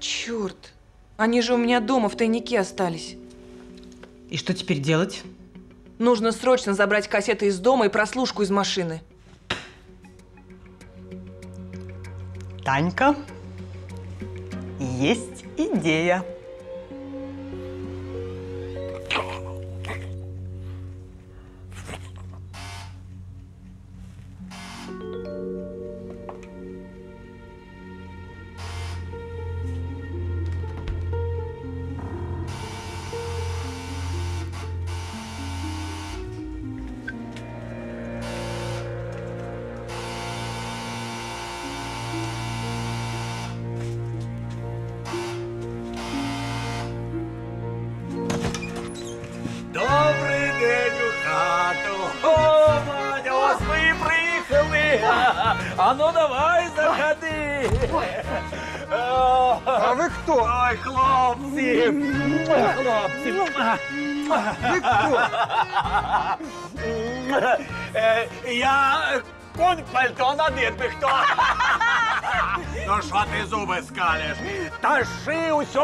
Черт, они же у меня дома в тайнике остались. И что теперь делать? Нужно срочно забрать кассеты из дома и прослушку из машины. Танька, есть идея.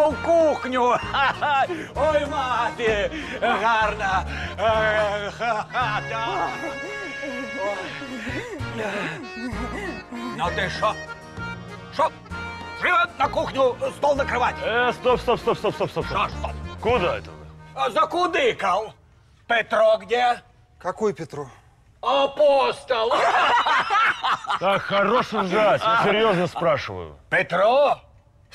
Тащи усьо в кухню. Ой, мати, гарна хата. Ну ти що? Що? Живо на кухню стол накривати. Э, стоп, стоп, стоп, стоп, стоп, стоп. Что, стоп? Куда это? А Закудыкал. Петро где? Какой Петро? Апостол. Так, хорош ржать, я серьезно спрашиваю. Петро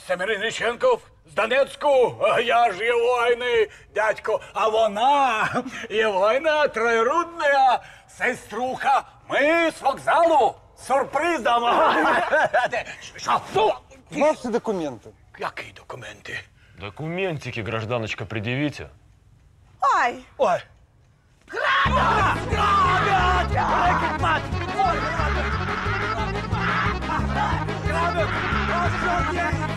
Семериниченков з Донецьку. Я ж Євойний дядько, а вона Євойна троюродна сеструха. Ми з вокзалу з сюрпризом. Що? Ваши документы. Какие документы? Документики, гражданочка, предъявите. Ай! Ой! Грабят! Грабят! Грабят, мать! Ой, грабят! Грабят! А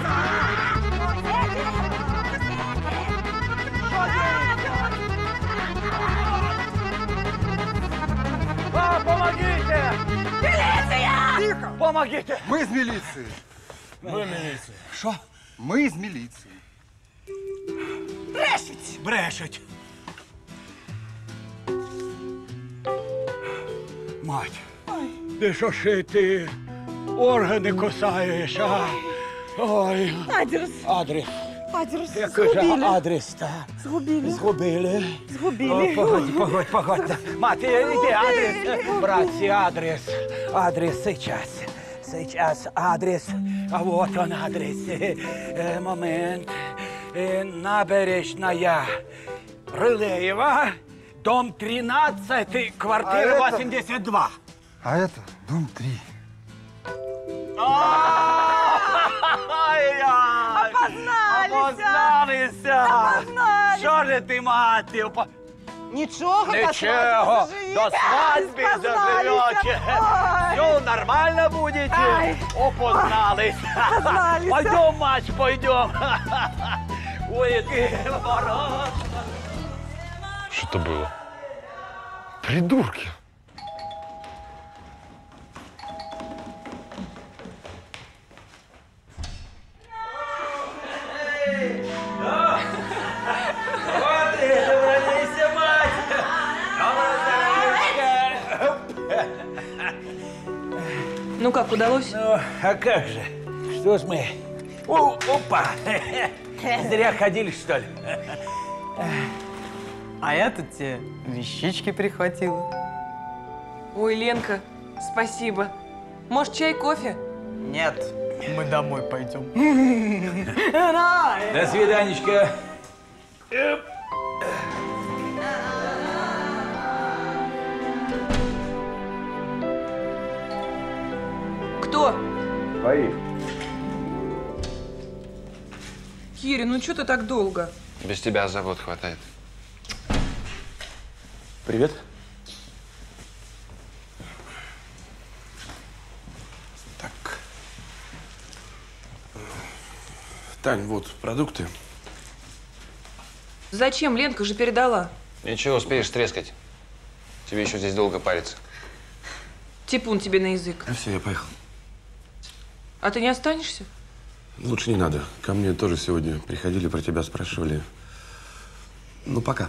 А, помогите! Милиция! Тихо! Помогите! Мы из милиции. Мы милиция. Что? Мы из милиции. Брешуть! Брешуть. Мать, ти що ж ти органи кусаєш, а? Ой. Адрес. Адрес. Адрес Який же згубили. Згубили. Згубили. Згубили. О, погодь, погодь, погодь. Мать, іди адрес. Братці, адрес. Адрес сейчас. Сейчас адрес. А вот он адрес. Э, Момент. Э, Набережная. Рылеева. Дом 13, квартира А это- 82. А это дом 3. Ай-яй! Опозналися! Опозналися! Що ж ти, мати? Нічого, до Нічого, свадьби до свадьби Спознались. заживете. Ой. Все нормально будете. Ай. Опознались. Пойдем, мать, пойдем. Ой, який мороз. Что это было? Придурки. Ну как, удалось? Ну, а как же? Что ж мы? О, опа! Зря ходили, что ли? А я тут тебе вещички прихватила. Ой, Ленка, спасибо. Может, чай, кофе? Нет, мы домой пойдем. До свиданечка. Свои. Кири, ну что ты так долго? Без тебя завод хватает. Привет. Так. Тань, вот продукты. Зачем? Ленка же передала. Ничего, успеешь трескать. Тебе еще здесь долго париться. Типун тебе на язык. Ну все, я поехал. А ты не останешься? Лучше не надо. Ко мне тоже сегодня приходили, про тебя спрашивали. Ну, пока.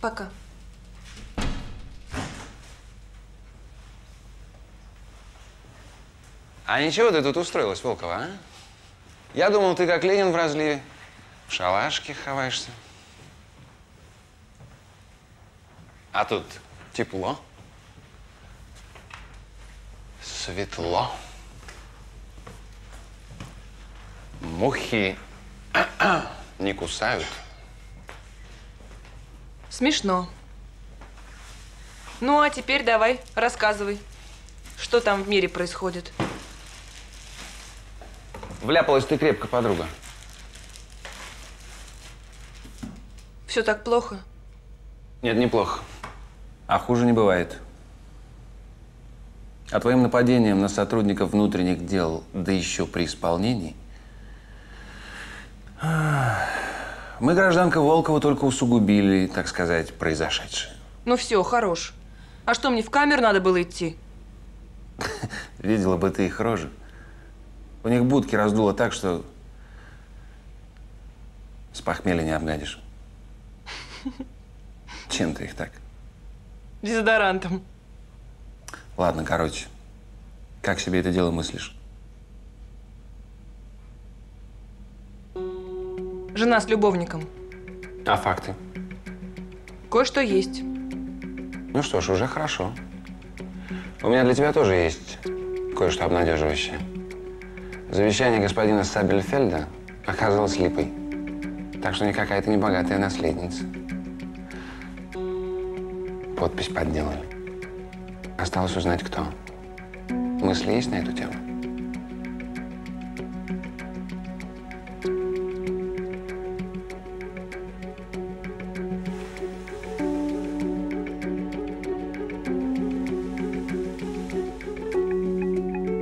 Пока. А ничего ты тут устроилась, Волкова, а? Я думал, ты как Ленин в разливе. В шалашке ховаешься. А тут тепло. Светло. Мухи не кусают. Смешно. Ну, а теперь давай, рассказывай. Что там в мире происходит? Вляпалась ты крепко, подруга. Все так плохо? Нет, неплохо. А хуже не бывает. А твоим нападением на сотрудников внутренних дел, да еще при исполнении, мы, гражданка Волкова, только усугубили, так сказать, произошедшее. Ну все, хорош. А что, мне в камеру надо было идти? Видела бы ты их рожи. У них будки раздуло так, что с похмелья не обгадишь. Чем ты их так? Дезодорантом. Ладно, короче. Как себе это дело мыслишь? Жена с любовником. А факты? Кое-что есть. Ну что ж, уже хорошо. У меня для тебя тоже есть кое-что обнадеживающее. Завещание господина Сабельфельда оказалось липой. Так что никакая это не богатая наследница. Подпись подделали. Осталось узнать, кто. Мысли есть на эту тему?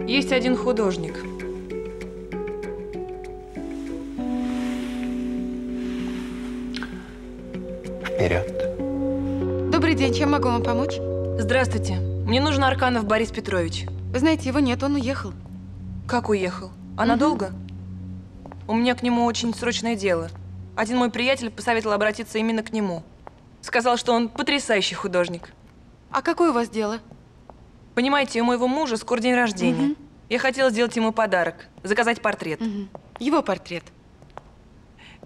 Есть один художник. Вперед. Могу вам помочь? Здравствуйте. Мне нужен Арканов Борис Петрович. Вы знаете, его нет, он уехал. Как уехал? А надолго? У меня к нему очень срочное дело. Один мой приятель посоветовал обратиться именно к нему. Сказал, что он потрясающий художник. А какое у вас дело? Понимаете, у моего мужа скоро день рождения. Мгм. Я хотела сделать ему подарок. Заказать портрет. Его портрет.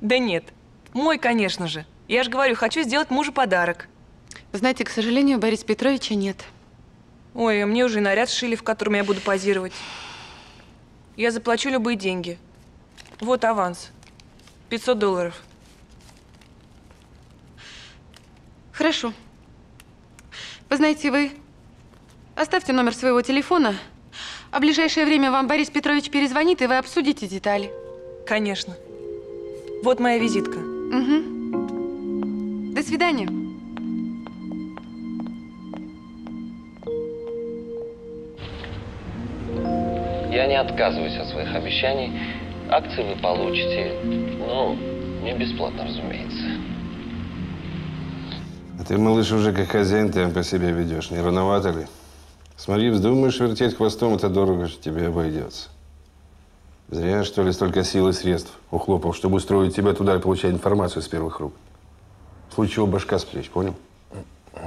Да нет. Мой, конечно же. Я же говорю, хочу сделать мужу подарок. Знаете, к сожалению, Бориса Петровича нет. Ой, а мне уже и наряд сшили, в котором я буду позировать. Я заплачу любые деньги. Вот аванс. 500 долларов. Хорошо. Вы знаете, вы оставьте номер своего телефона, а в ближайшее время вам Борис Петрович перезвонит, и вы обсудите детали. Конечно. Вот моя визитка. Угу. До свидания. Я не отказываюсь от своих обещаний. Акции вы получите, но не бесплатно, разумеется. А ты, малыш, уже как хозяин ты по себя ведешь. Не рановато ли? Смотри, вздумаешь вертеть хвостом, это дорого же тебе обойдется. Зря, что ли, столько сил и средств ухлопал, чтобы устроить тебя туда и получать информацию с первых рук. В случае чего башка с плеч, понял?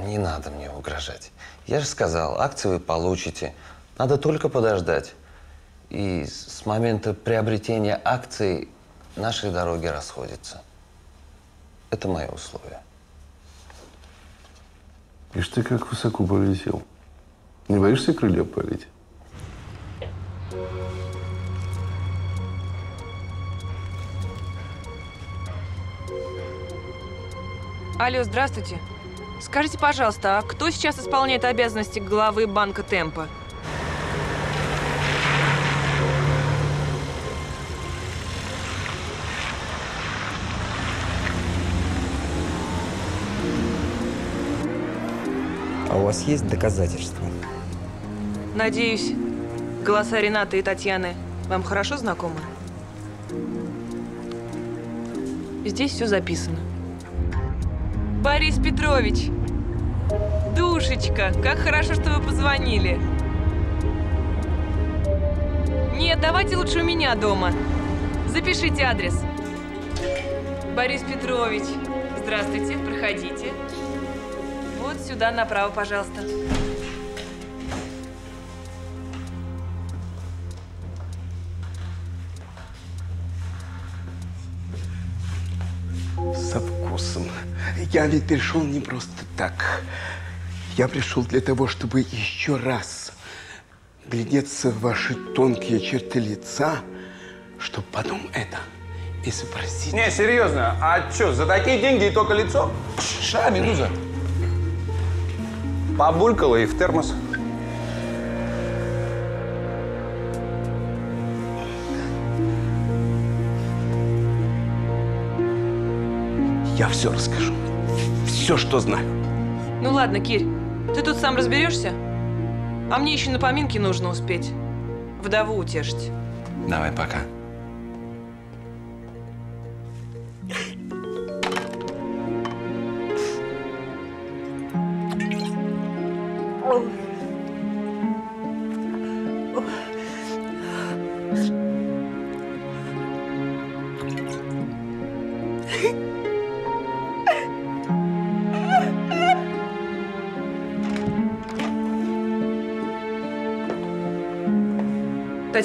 Не надо мне угрожать. Я же сказал, акции вы получите. Надо только подождать. И с момента приобретения акций наши дороги расходятся. Это мое условие. Ишь ты как высоко полетел. Не боишься крылья полить? Алло, здравствуйте. Скажите, пожалуйста, а кто сейчас исполняет обязанности главы банка Темпа? У вас есть доказательства? Надеюсь, голоса Рената и Татьяны вам хорошо знакомы? Здесь все записано. Борис Петрович! Душечка, как хорошо, что вы позвонили. Нет, давайте лучше у меня дома. Запишите адрес. Борис Петрович, здравствуйте, проходите. Сюда направо, пожалуйста. Со вкусом. Я ведь пришел не просто так. Я пришел для того, чтобы еще раз глядеться в ваши тонкие черты лица, чтобы потом это изобразить. Не, серьезно, а что, за такие деньги и только лицо? Ша, Медуза. Побулькало и в термос. Я все расскажу. Все, что знаю. Ну ладно, Кирь, ты тут сам разберешься? А мне еще на поминки нужно успеть. Вдову утешить. Давай, пока.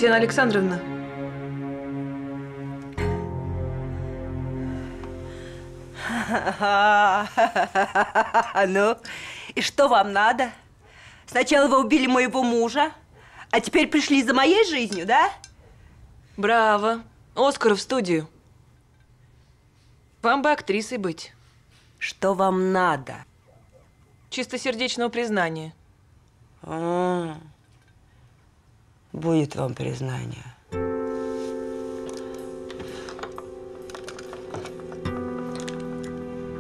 Татьяна Александровна, Ну, и что вам надо? Сначала вы убили моего мужа, а теперь пришли за моей жизнью, да? браво. Оскар в студию. Вам бы актрисой быть. Что вам надо? Чистосердечного признания. А, будет вам признание.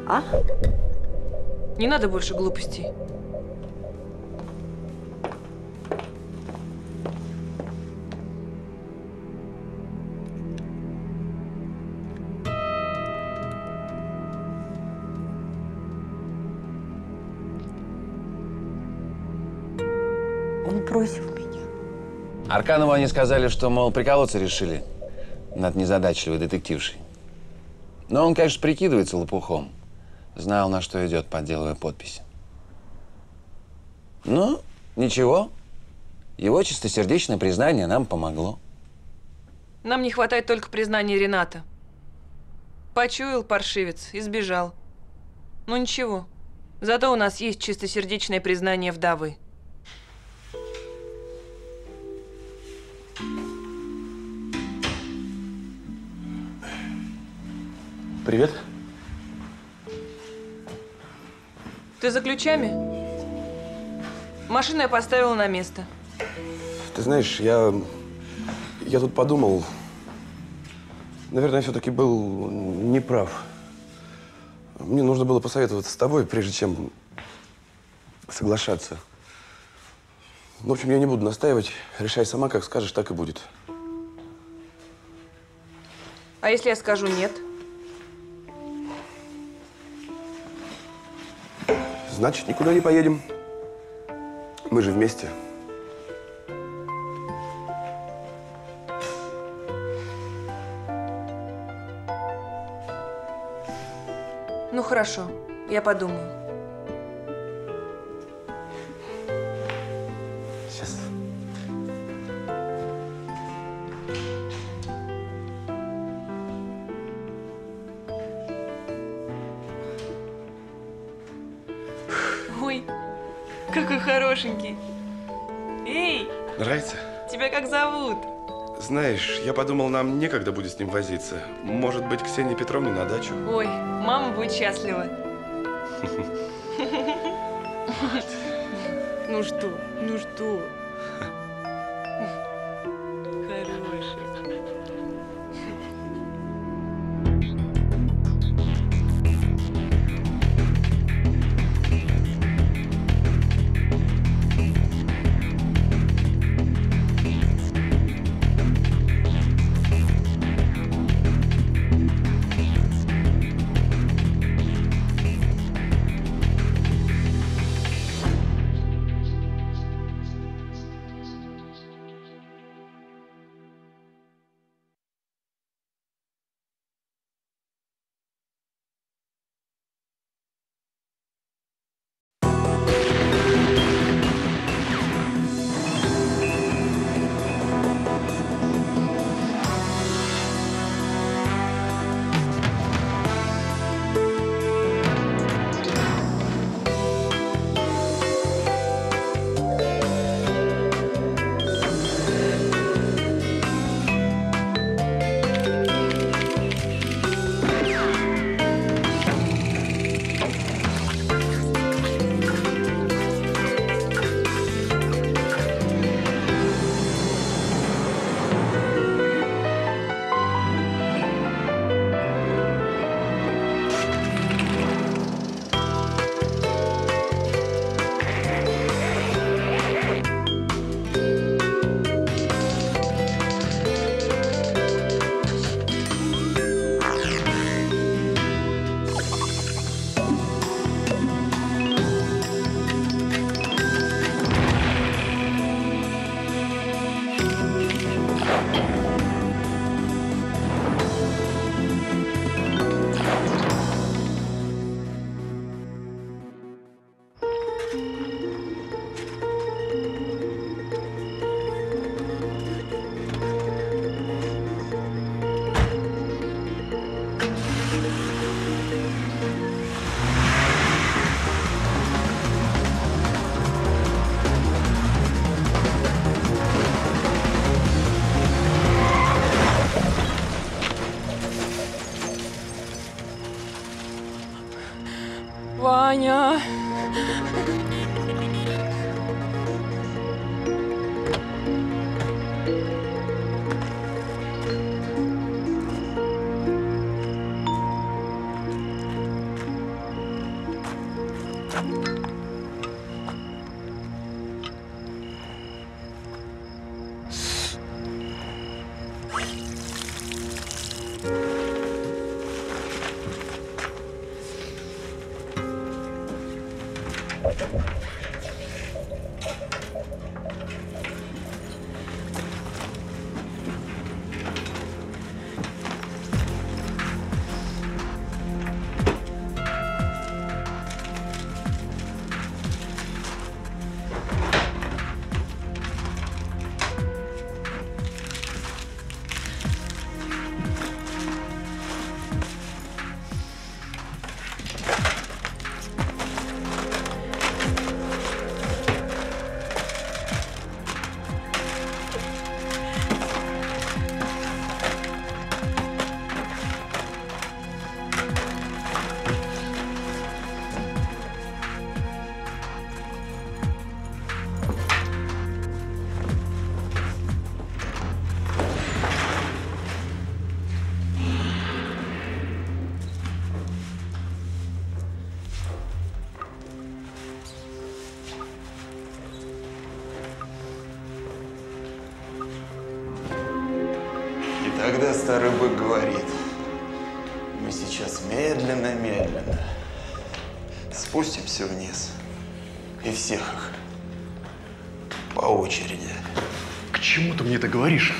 А? Не надо больше глупостей. Арканову они сказали, что, мол, приколоться решили над незадачливой детектившей. Но он, конечно, прикидывается лопухом. Знал, на что идет, подделывая подпись. Ну, ничего. Его чистосердечное признание нам помогло. Нам не хватает только признания Рената. Почуял паршивец и сбежал. Ну ничего. Зато у нас есть чистосердечное признание вдовы. Привет. Ты за ключами? Машину я поставила на место. Ты знаешь, я, я тут подумал, наверное, я все-таки был неправ. Мне нужно было посоветоваться с тобой, прежде чем соглашаться. В общем, я не буду настаивать. Решай сама, как скажешь, так и будет. А если я скажу нет? Значит, никуда не поедем. Мы же вместе. Ну хорошо, я подумаю. Хорошенький. Эй, Нравится? тебя как зовут? Знаешь, я подумал, нам некогда будет с ним возиться. Может быть, Ксении Петровне на дачу? Ой, мама будет счастлива. Ну что, ну что? Тогда старый бык говорит, мы сейчас медленно-медленно спустимся вниз и всех их по очереди. К чему ты мне это говоришь?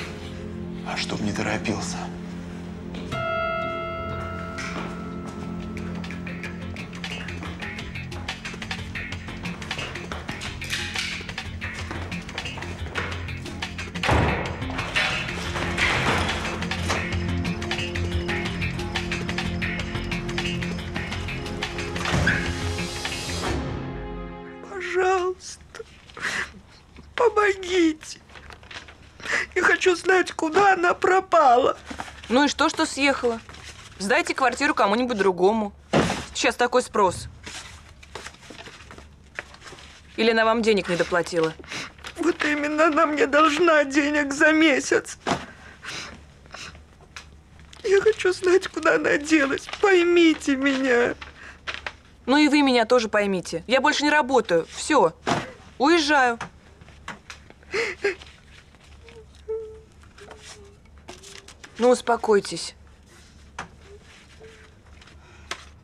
Что, что съехала? Сдайте квартиру кому-нибудь другому. Сейчас такой спрос. Или она вам денег не доплатила? Вот именно она мне должна денег за месяц. Я хочу знать, куда она делась. Поймите меня. Ну и вы меня тоже поймите. Я больше не работаю. Все. Уезжаю. Ну, успокойтесь.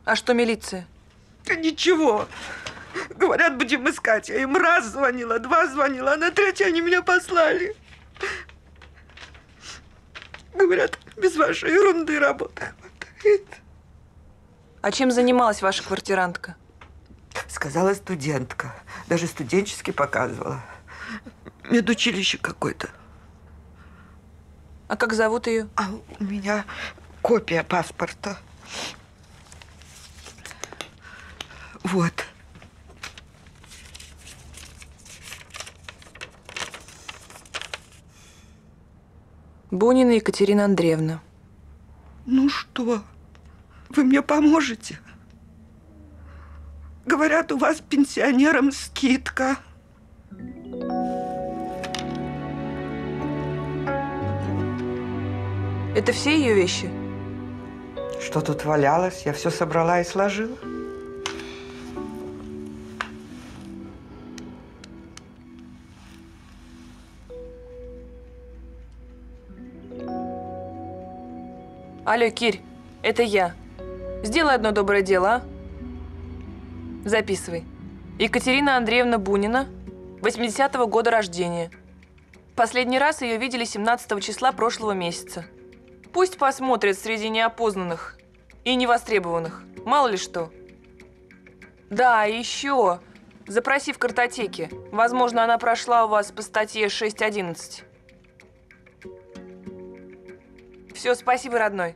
А что милиция? Да ничего. Говорят, будем искать. Я им раз звонила, два звонила, а на третий они меня послали. Говорят, без вашей ерунды работа хватает. А чем занималась ваша квартирантка? Сказала студентка. Даже студенческий показывала. Медучилище какое-то. А как зовут ее? А у меня копия паспорта. Вот. Бунина Екатерина Андреевна. Ну что, вы мне поможете? Говорят, у вас пенсионерам скидка. Это все ее вещи? Что тут валялось? Я все собрала и сложила. Алло, Кирь, это я. Сделай одно доброе дело, а? Записывай. Екатерина Андреевна Бунина, 80-го года рождения. Последний раз ее видели 17 числа прошлого месяца. Пусть посмотрят среди неопознанных и невостребованных. Мало ли что. Да, еще. Запроси в картотеке. Возможно, она прошла у вас по статье 6.11. Все, спасибо, родной.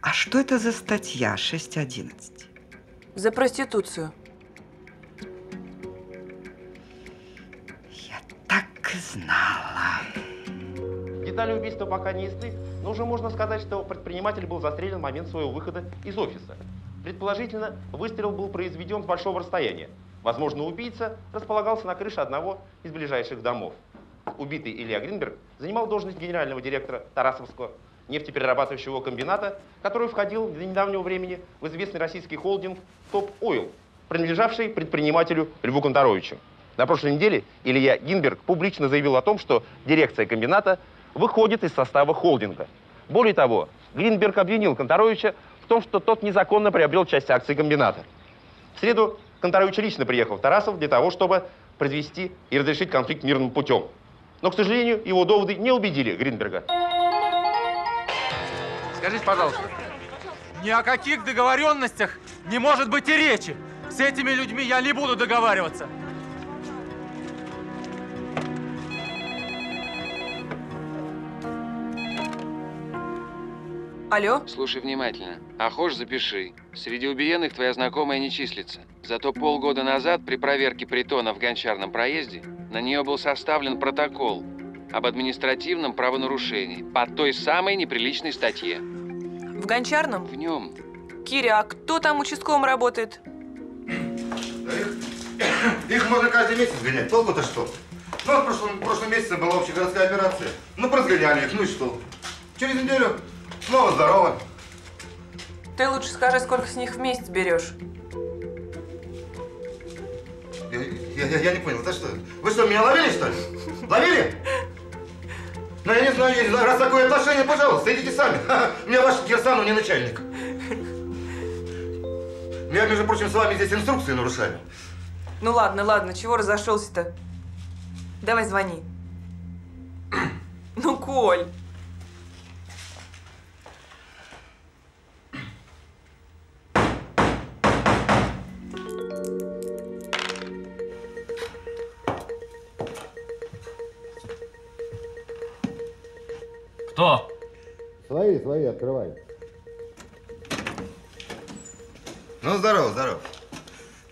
А что это за статья 6.11? За проституцию. Так и знала. Детали убийства пока не ясны, но уже можно сказать, что предприниматель был застрелен в момент своего выхода из офиса. Предположительно, выстрел был произведен с большого расстояния. Возможно, убийца располагался на крыше одного из ближайших домов. Убитый Илья Гринберг занимал должность генерального директора Тарасовского нефтеперерабатывающего комбината, который входил до недавнего времени в известный российский холдинг «Топ Ойл». принадлежавший предпринимателю Льву Конторовичу. На прошлой неделе Илья Гинберг публично заявил о том, что дирекция комбината выходит из состава холдинга. Более того, Гринберг обвинил Конторовича в том, что тот незаконно приобрел часть акций комбината. В среду Конторович лично приехал в Тарасов для того, чтобы произвести и разрешить конфликт мирным путем. Но, к сожалению, его доводы не убедили Гринберга. Скажите, пожалуйста. Ни о каких договоренностях не может быть и речи. С этими людьми я не буду договариваться. Алло? Слушай внимательно. А хочешь, запиши. Среди убиенных твоя знакомая не числится. Зато полгода назад при проверке притона в Гончарном проезде на нее был составлен протокол об административном правонарушении по той самой неприличной статье. В Гончарном? В нем. Киря, а кто там участковым работает? Их можно каждый месяц гонять. Толку-то что? Ну, в прошлом, в прошлом месяце была общегородская операция. Ну, прозгоняли их, ну и что? Через неделю снова здорово. Ты лучше скажи, сколько с них в месяц берешь. Я, я, я- я не понял, за что? Вы что, меня ловили, что ли? Ловили? Ну, я не знаю, я не знаю. Раз такое отношение, пожалуйста, идите сами. Мне ваш Кирсанов не начальник. Я, между прочим, с вами здесь инструкции нарушаю. Ну ладно, ладно, чего разошелся-то? Давай звони. Ну, Коль. Кто? Свои, свои, открывай. Ну, здорово, здорово.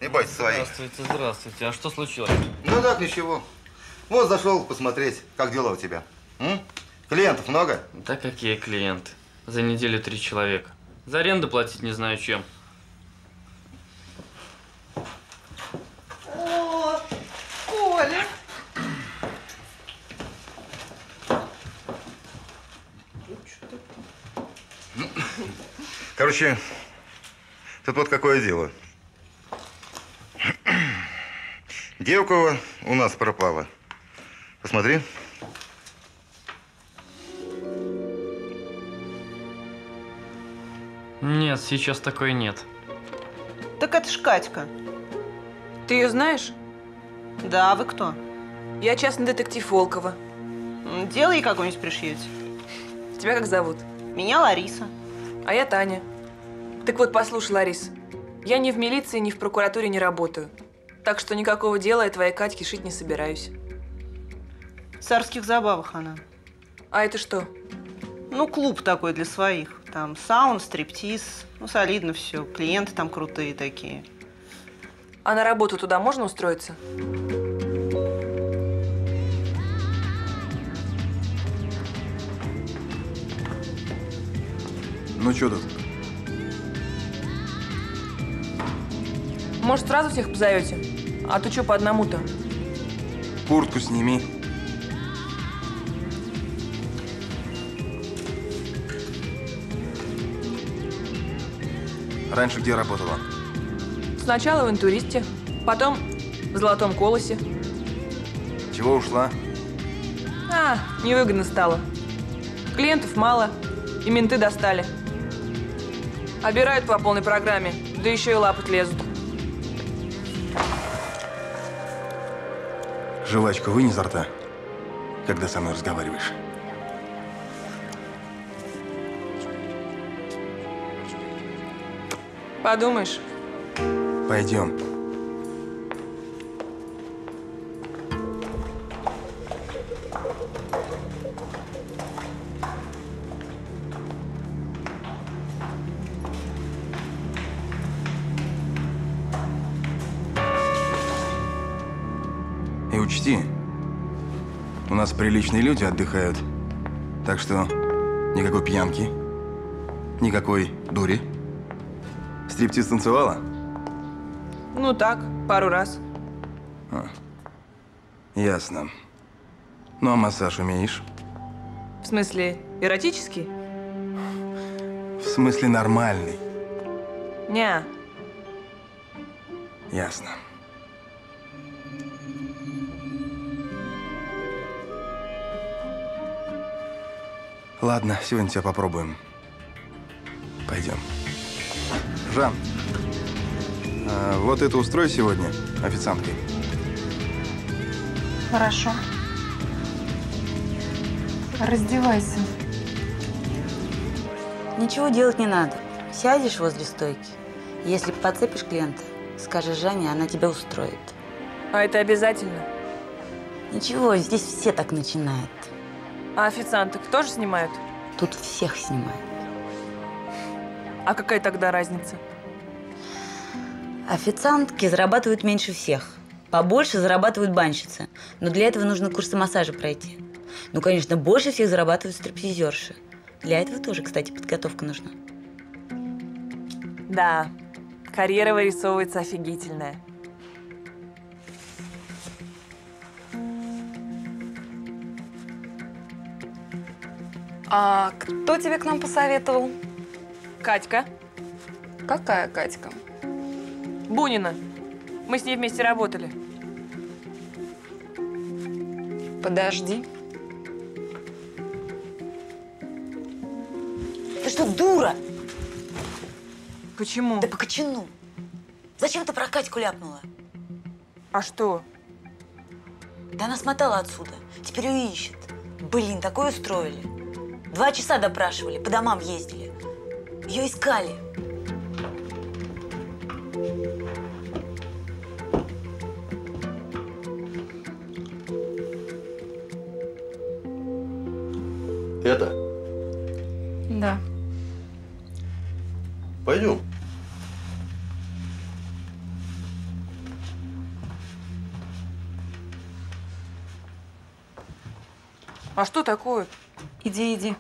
Не бойся, свои. Здравствуйте, здравствуйте. А что случилось? Ну так, ничего. Вот зашел посмотреть, как дела у тебя. М? Клиентов много? Да какие клиенты? За неделю три человека. За аренду платить не знаю чем. Короче, тут вот какое дело. Девка у нас пропала. Посмотри. Нет, сейчас такой нет. Так это ж Катька. Ты ее знаешь? Да, а вы кто? Я частный детектив Волкова. Дело ей какое-нибудь пришьете. Тебя как зовут? Меня Лариса. А я Таня. Так вот, послушай, Ларис, я ни в милиции, ни в прокуратуре не работаю. Так что никакого дела я твоей Катьке шить не собираюсь. В царских забавах она. А это что? Ну, клуб такой для своих. Там саун, стриптиз. Ну, солидно все. Клиенты там крутые такие. А на работу туда можно устроиться? Ну что тут? Может, сразу всех позовете? А то что по одному-то? Куртку сними. Раньше где работала? Сначала в интуристе, потом в золотом колосе. Чего ушла? А, невыгодно стало. Клиентов мало, и менты достали. Обирают по полной программе, да еще и лапать лезут. Жвачку вынь изо рта, когда со мной разговариваешь. Подумаешь, Пойдем. Приличные люди отдыхают. Так что никакой пьянки, никакой дури. Стриптиз танцевала? ну так, пару раз. А, ясно. Ну, а массаж умеешь? В смысле, эротический? В смысле нормальный. Не. Ясно. Ладно, сегодня тебя попробуем. Пойдем. Жан, а вот это устрой сегодня официанткой. Хорошо. Раздевайся. Ничего делать не надо. Сядешь возле стойки. Если подцепишь клиента, скажешь Жанне, она тебя устроит. А это обязательно? Ничего, здесь все так начинают. А официанток тоже снимают? Тут всех снимают. А какая тогда разница? Официантки зарабатывают меньше всех. Побольше зарабатывают банщицы. Но для этого нужно курсы массажа пройти. Ну, конечно, больше всех зарабатывают стриптизерши. Для этого тоже, кстати, подготовка нужна. Да, карьера вырисовывается офигительная. А кто тебе к нам посоветовал? Катька. Какая Катька? Бунина. Мы с ней вместе работали. Подожди. Ты что, дура? Почему? Да по кочану. Зачем ты про Катьку ляпнула? А что? Да она смотала отсюда. Теперь ее ищет. Блин, такое устроили. Два часа допрашивали, по домам ездили. Ее искали. Это? Да. Пойдем. А что такое? Иди, иди.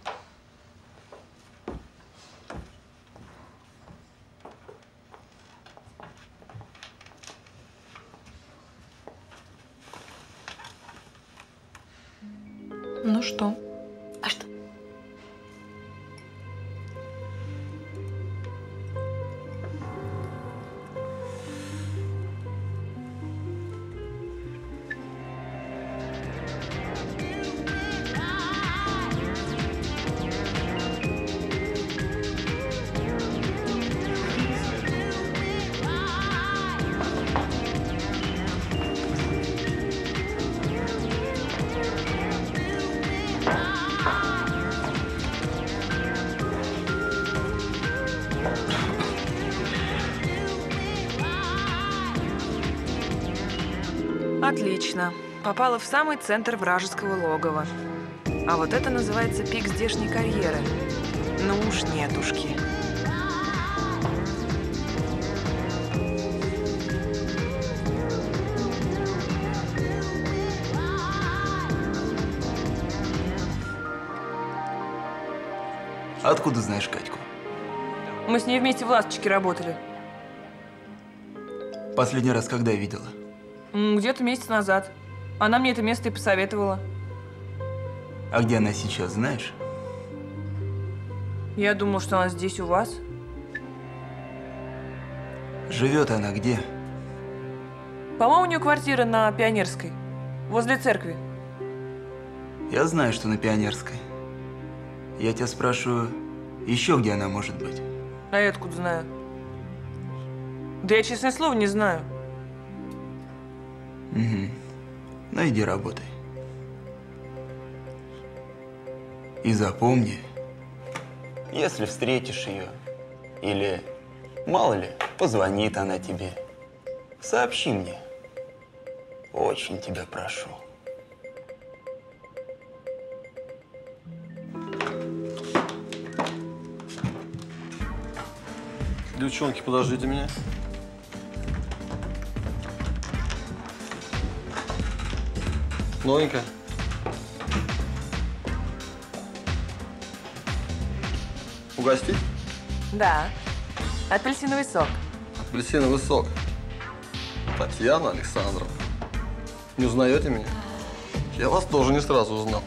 Ну что? Попала в самый центр вражеского логова. А вот это называется пик здешней карьеры. Ну уж нетушки. Откуда знаешь Катьку? Мы с ней вместе в «Ласточке» работали. Последний раз когда видела? М, Где-то месяц назад. Она мне это место и посоветовала. А где она сейчас, знаешь? Я думал, что она здесь у вас. Живет она где? По-моему, у нее квартира на Пионерской, возле церкви. Я знаю, что на Пионерской. Я тебя спрашиваю, еще где она может быть? А я откуда знаю? Да я, честное слово, не знаю. Угу. Ну иди. И запомни, если встретишь ее, или, мало ли, позвонит она тебе, сообщи мне. Очень тебя прошу. Девчонки, подождите меня. Новенькая. Угостить? Да. Апельсиновый сок. Апельсиновый сок. Татьяна Александровна. Не узнаете меня? Я вас тоже не сразу узнал.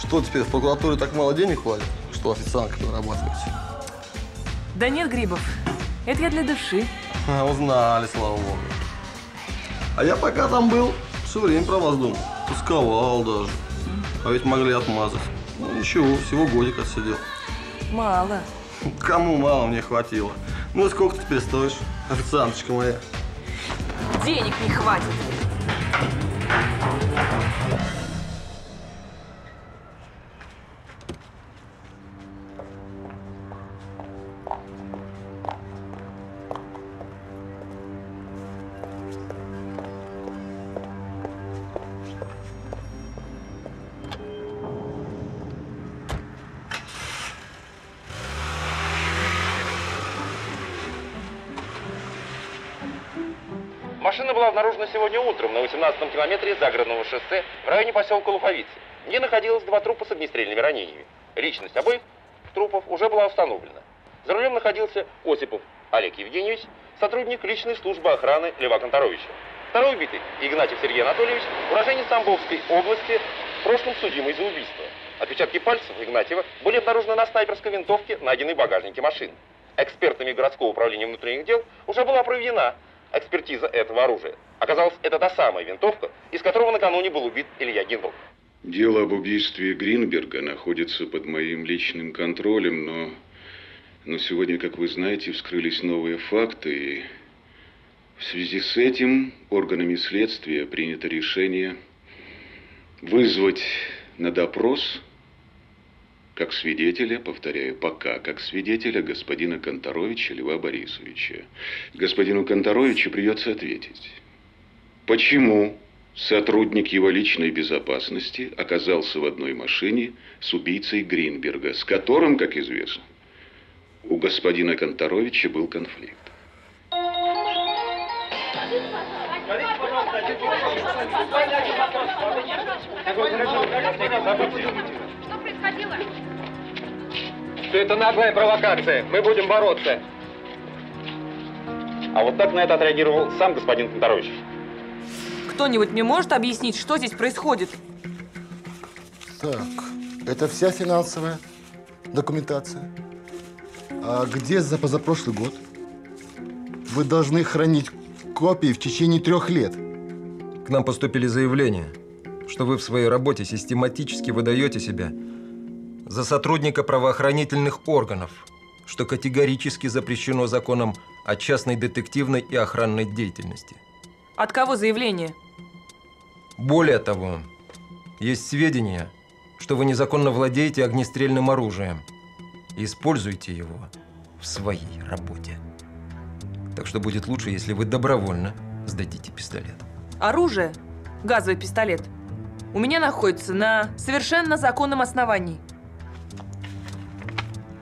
Что теперь, в прокуратуре так мало денег хватит, что официанткой подрабатываете? Да нет, Грибов. Это я для души. Узнали, слава богу. А я пока там был, все время про вас думал. Тосковал даже. А ведь могли отмазать. Ну ничего, всего годик отсидел. Мало. Кому мало мне хватило. Ну и сколько ты теперь стоишь, официанточка моя? Денег не хватит. Сегодня утром на 18-м километре загородного шоссе в районе поселка Луфовицы, где находилось два трупа с огнестрельными ранениями. Личность обоих трупов уже была установлена. За рулем находился Осипов Олег Евгеньевич, сотрудник личной службы охраны Льва Конторовича. Второй убитый, Игнатьев Сергей Анатольевич, уроженец Тамбовской области, в прошлом судимый за убийство. Отпечатки пальцев Игнатьева были обнаружены на снайперской винтовке, найденной в багажнике машины. Экспертами городского управления внутренних дел уже была проведена экспертиза этого оружия. Оказалось, это та самая винтовка, из которого накануне был убит Илья Гинбург. Дело об убийстве Гринберга находится под моим личным контролем, но, но сегодня, как вы знаете, вскрылись новые факты, и в связи с этим органами следствия принято решение вызвать на допрос как свидетеля, повторяю, пока как свидетеля господина Конторовича Льва Борисовича. Господину Конторовичу придется ответить, почему сотрудник его личной безопасности оказался в одной машине с убийцей Гринберга, с которым, как известно, у господина Конторовича был конфликт. Происходило? Что это наглая провокация. Мы будем бороться. А вот так на это отреагировал сам господин Конторович. Кто-нибудь мне может объяснить, что здесь происходит? Так, это вся финансовая документация. А где за позапрошлый год? Вы должны хранить копии в течение трех лет. К нам поступили заявления, что вы в своей работе систематически выдаете себя за сотрудника правоохранительных органов, что категорически запрещено законом о частной детективной и охранной деятельности. От кого заявление? Более того, есть сведения, что вы незаконно владеете огнестрельным оружием и используете его в своей работе. Так что будет лучше, если вы добровольно сдадите пистолет. Оружие, газовый пистолет, у меня находится на совершенно законном основании.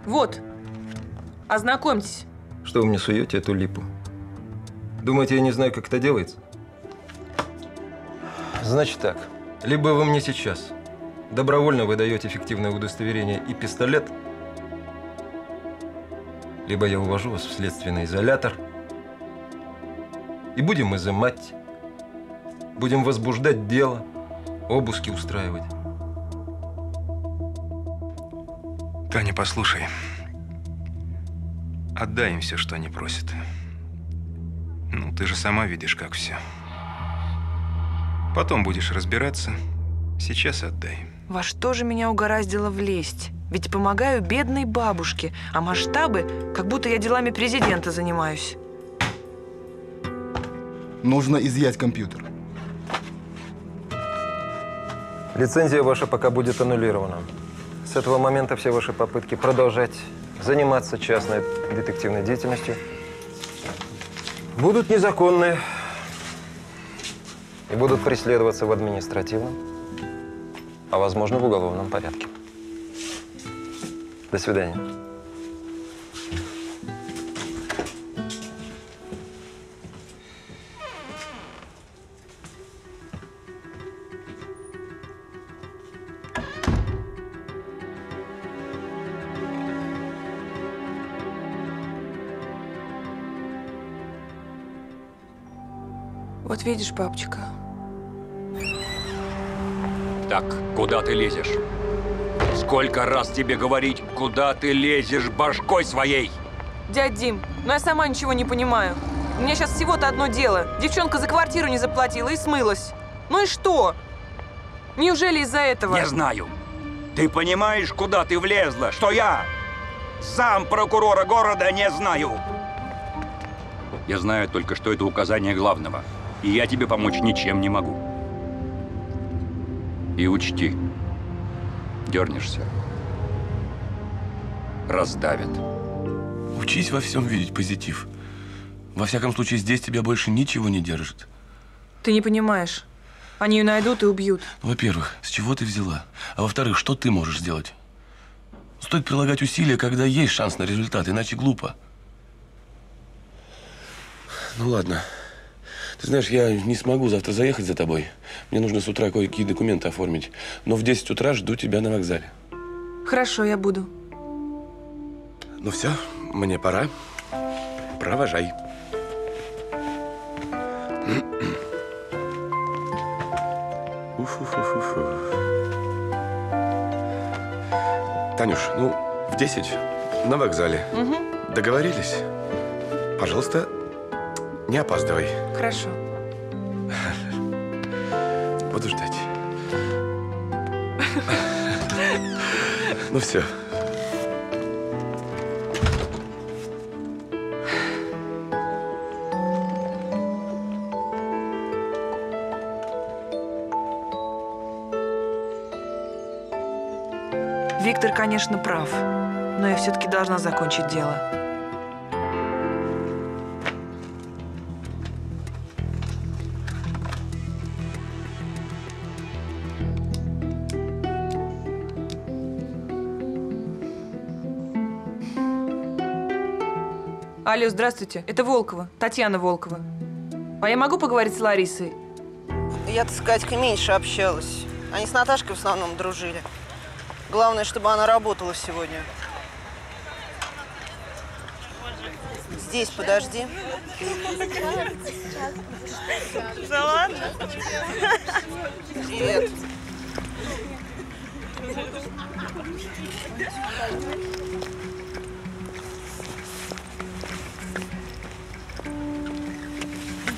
Вот, ознакомьтесь. Что вы мне суете эту липу? Думаете, я не знаю, как это делается? Значит так. Либо вы мне сейчас добровольно выдаете эффективное удостоверение и пистолет, либо я увожу вас в следственный изолятор и будем изымать, будем возбуждать дело, обыски устраивать. Таня, послушай. Отдай им все, что они просят. Ну, ты же сама видишь, как все. Потом будешь разбираться. Сейчас отдай. Во что же меня угораздило влезть? Ведь помогаю бедной бабушке, а масштабы, как будто я делами президента занимаюсь. Нужно изъять компьютер. Лицензия ваша пока будет аннулирована. С этого момента все ваши попытки продолжать заниматься частной детективной деятельностью будут незаконны и будут преследоваться в административном, а возможно в уголовном порядке. До свидания. Вот видишь, папочка, Так, куда ты лезешь? Сколько раз тебе говорить, куда ты лезешь башкой своей? дядь Дим, ну я сама ничего не понимаю. У меня сейчас всего-то одно дело. Девчонка за квартиру не заплатила и смылась. Ну и что? Неужели из-за этого? Не знаю. Ты понимаешь, куда ты влезла? Что я сам прокурора города не знаю. Я знаю только, что это указание главного. И я тебе помочь ничем не могу. И учти, дернешься, раздавят. Учись во всем видеть позитив. Во всяком случае, здесь тебя больше ничего не держит. Ты не понимаешь. Они ее найдут и убьют. Во-первых, с чего ты взяла? А во-вторых, что ты можешь сделать? Стоит прилагать усилия, когда есть шанс на результат, иначе глупо. Ну ладно. Ты знаешь, я не смогу завтра заехать за тобой. Мне нужно с утра кое-какие документы оформить. Но в 10 утра жду тебя на вокзале. Хорошо, я буду. Ну все, мне пора. Провожай. Уфу-фу-фу-фу. Танюш, ну, в 10 на вокзале. Угу. Договорились? Пожалуйста, не опаздывай. Хорошо. Буду ждать. Ну все. Виктор, конечно, прав. Но я все-таки должна закончить дело. Алло, здравствуйте. Это Волкова, Татьяна Волкова. А я могу поговорить с Ларисой? Я-то с Катькой меньше общалась. Они с Наташкой в основном дружили. Главное, чтобы она работала сегодня. Здесь подожди. Да ладно? Привет.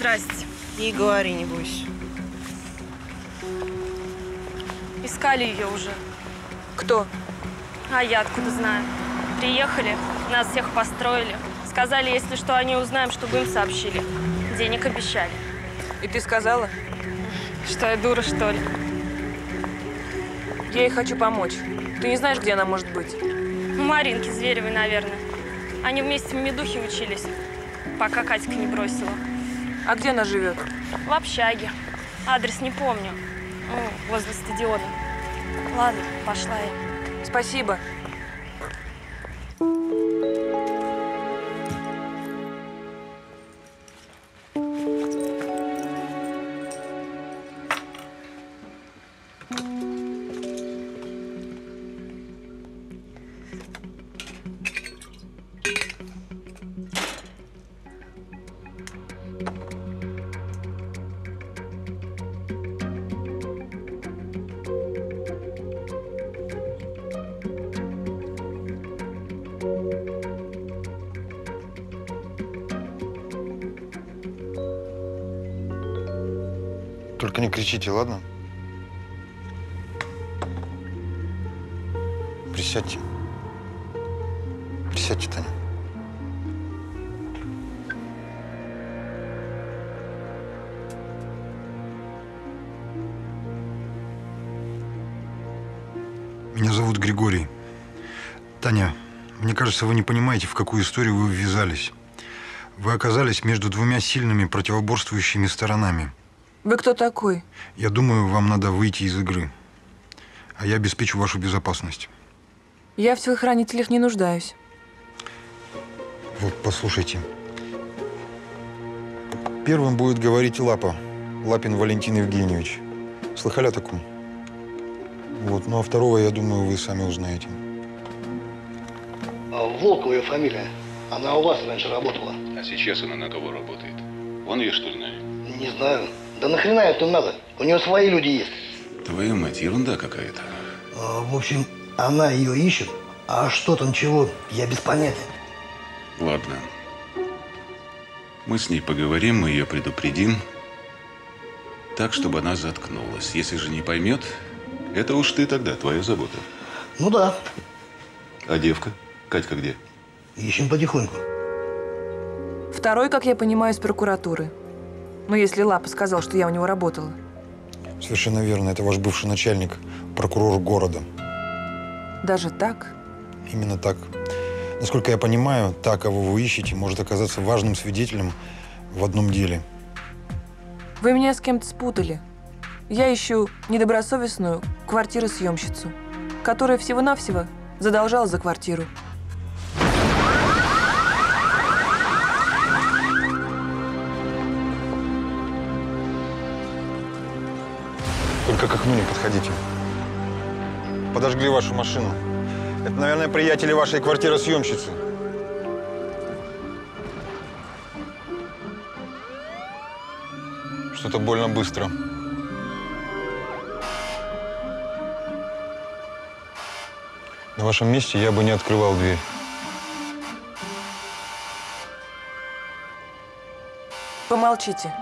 Здрасте. И говори, не бойся. Искали ее уже. Кто? А я откуда знаю? Приехали, нас всех построили. Сказали, если что, они узнаем, чтобы им сообщили. Денег обещали. И ты сказала? Что я дура, что ли? Я ей хочу помочь. Ты не знаешь, где она может быть? У Маринки Зверевой, наверное. Они вместе в медухе учились, пока Катька не бросила. А где она живет? В общаге. Адрес не помню. Ну, возле стадиона. Ладно, пошла я. Спасибо. Только кричите, ладно? Присядьте. Присядьте, Таня. Меня зовут Григорий. Таня, мне кажется, вы не понимаете, в какую историю вы ввязались. Вы оказались между двумя сильными противоборствующими сторонами. Вы кто такой? Я думаю, вам надо выйти из игры. А я обеспечу вашу безопасность. Я в телохранителях не нуждаюсь. Вот, послушайте. Первым будет говорить Лапа. Лапин Валентин Евгеньевич. Слыхали о таком? Вот, ну а второго, я думаю, вы сами узнаете. А Волкова ее фамилия. Она у вас раньше работала. А сейчас она на кого работает? Он ее что знает? Не знаю. Да нахрена это надо? У нее свои люди есть. Твою мать, ерунда какая-то. А, в общем, она ее ищет. А что там чего, я без понятия. Ладно. Мы с ней поговорим, мы ее предупредим. Так, чтобы она заткнулась. Если же не поймет, это уж ты тогда, твоя забота. Ну да. А девка? Катька где? Ищем потихоньку. Второй, как я понимаю, из прокуратуры. Ну, если Лапа сказал, что я у него работала. Совершенно верно. Это ваш бывший начальник, прокурор города. Даже так? Именно так. Насколько я понимаю, та, кого вы ищете, может оказаться важным свидетелем в одном деле. Вы меня с кем-то спутали. Я ищу недобросовестную квартиросъемщицу, которая всего-навсего задолжала за квартиру. Только к окну не подходите. Подожгли вашу машину. Это, наверное, приятели вашей квартиросъемщицы. Что-то больно быстро. На вашем месте я бы не открывал дверь. Помолчите.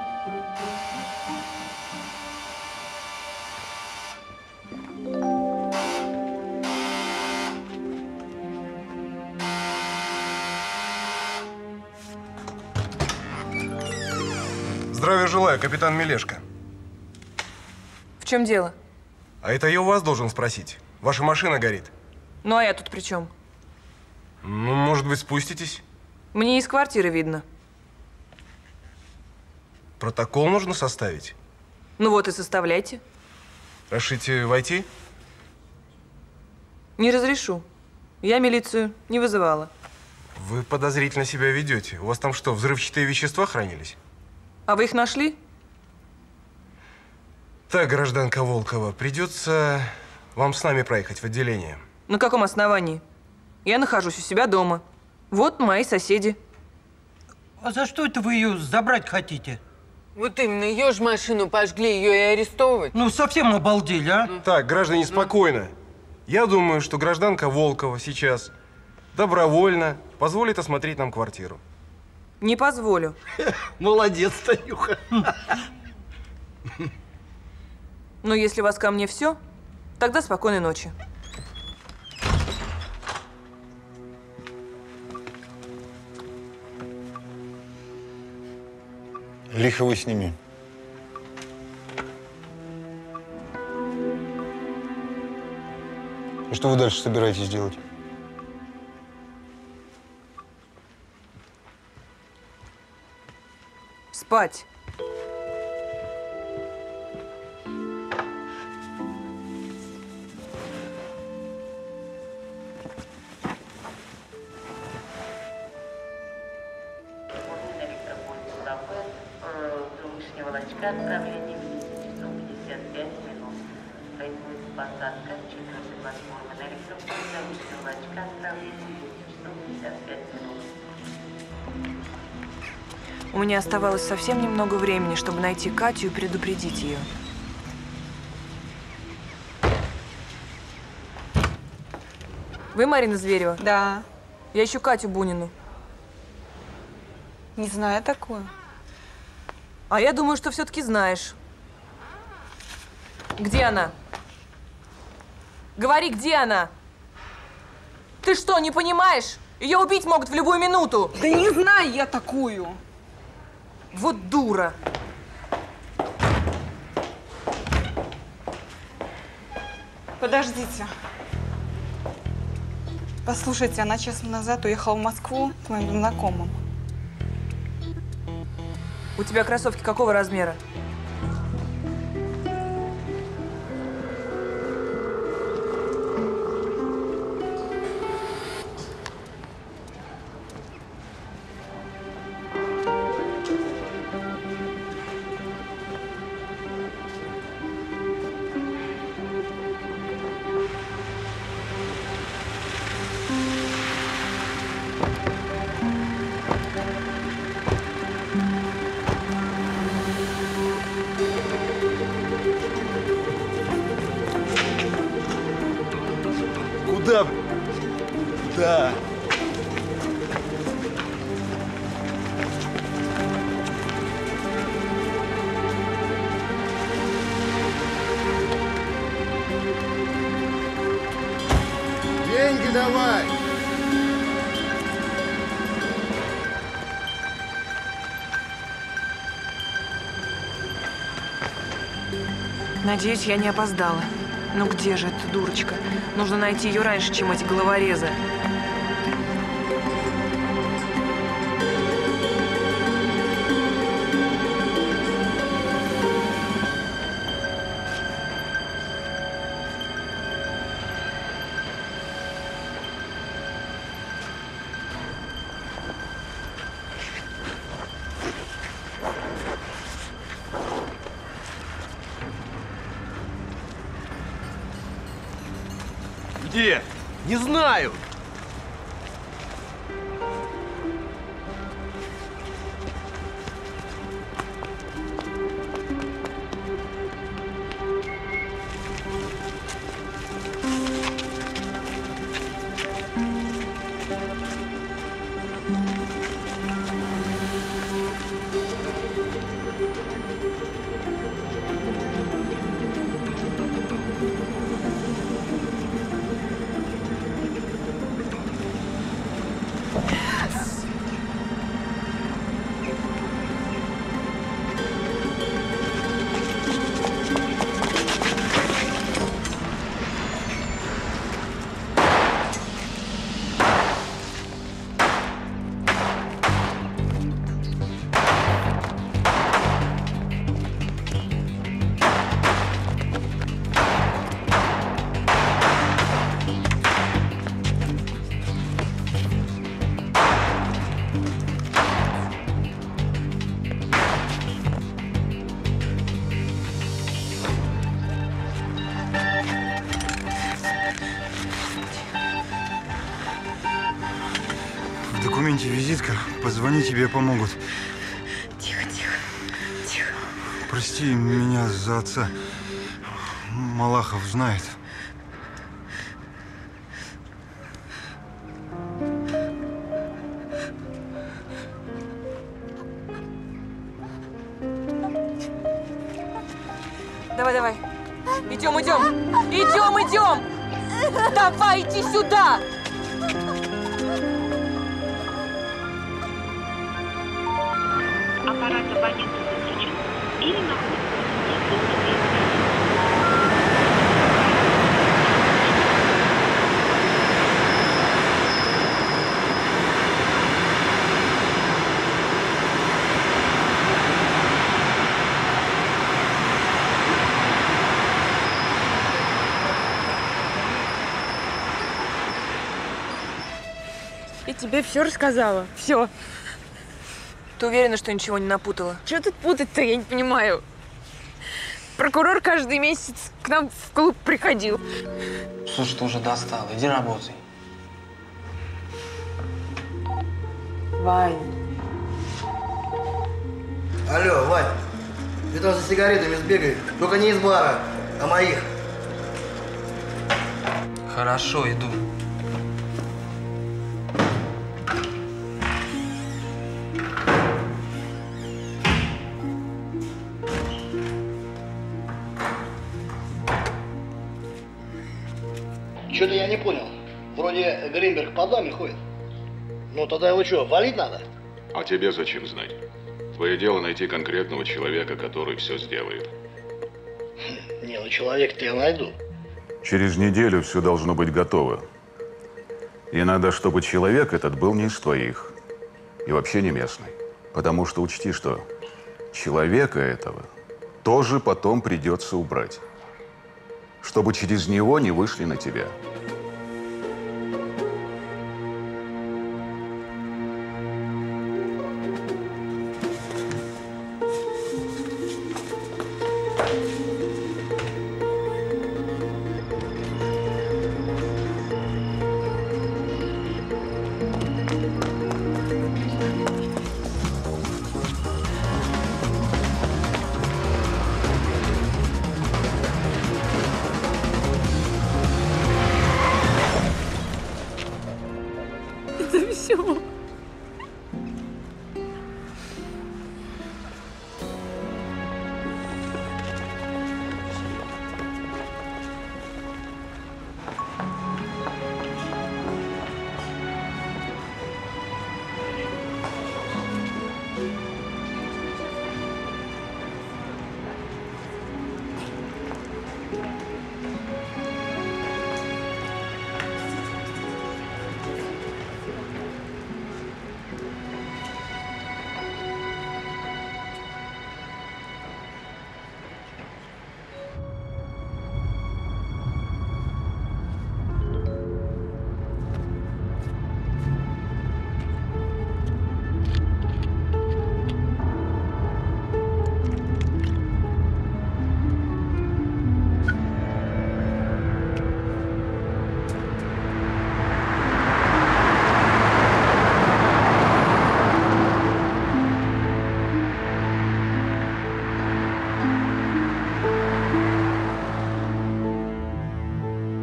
Капитан Мелешко. В чем дело? А это я у вас должен спросить. Ваша машина горит. Ну, а я тут при чем? Ну, может быть, спуститесь? Мне из квартиры видно. Протокол нужно составить. Ну вот и составляйте. Решите войти? Не разрешу. Я милицию не вызывала. Вы подозрительно себя ведете. У вас там что, взрывчатые вещества хранились? А вы их нашли? Так, гражданка Волкова, придется вам с нами проехать в отделение. На каком основании? Я нахожусь у себя дома. Вот мои соседи. А за что это вы ее забрать хотите? Вот именно, ее же машину пожгли, ее и арестовывать. Ну, совсем обалдели, а? Так, граждане, спокойно. Я думаю, что гражданка Волкова сейчас добровольно позволит осмотреть нам квартиру. Не позволю. Молодец, Танюха. Но если у вас ко мне все, тогда спокойной ночи. Лихо вы с ними. И что вы дальше собираетесь делать? Спать. Волочка отправление в 10 часов 55 минут. Производится посадка 4 платформы на электропоезд до Вышнего Волочка отправление в 10 часов 55 минут. У меня оставалось совсем немного времени, чтобы найти Катю и предупредить ее. Вы Марина Зверева? Да. Я ищу Катю Бунину. Не знаю такую. А я думаю, что все-таки знаешь. Где она? Говори, где она? Ты что, не понимаешь? Ее убить могут в любую минуту. Да не знаю я такую. Вот дура. Подождите. Послушайте, она час назад уехала в Москву к моим знакомым. У тебя кроссовки какого размера? Надеюсь, я не опоздала. Ну где же эта дурочка? Нужно найти ее раньше, чем эти головорезы. Где? Не знаю. Позвони, тебе помогут. Тихо, тихо, тихо. Прости меня за отца. Малахов знает. Тебе все рассказала. Все. Ты уверена, что ничего не напутала? Что тут путать-то, я не понимаю. Прокурор каждый месяц к нам в клуб приходил. Слушай, ты уже достал, иди работай. Вань. Алло, Вань, ты там за сигаретами сбегай. Только не из бара, а моих. Хорошо, иду. Гринберг по даме ходит. Ну тогда его что, валить надо? А тебе зачем знать? Твое дело найти конкретного человека, который все сделает. Не, ну человека-то я найду. Через неделю все должно быть готово. И надо, чтобы человек этот был не из твоих. И вообще не местный. Потому что учти, что человека этого тоже потом придется убрать. Чтобы через него не вышли на тебя.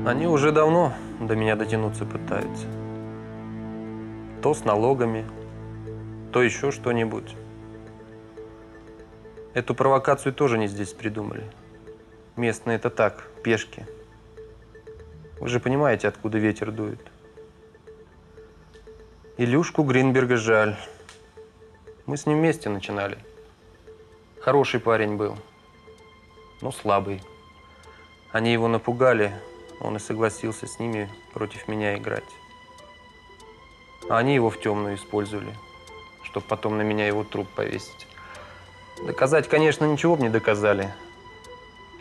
Они уже давно до меня дотянуться пытаются. То с налогами, то еще что-нибудь. Эту провокацию тоже не здесь придумали. Местные это так, пешки. Вы же понимаете, откуда ветер дует. Илюшку Гринберга жаль. Мы с ним вместе начинали. Хороший парень был, но слабый. Они его напугали, он и согласился с ними против меня играть. А они его в темную использовали, чтобы потом на меня его труп повесить. Доказать, конечно, ничего бы не доказали.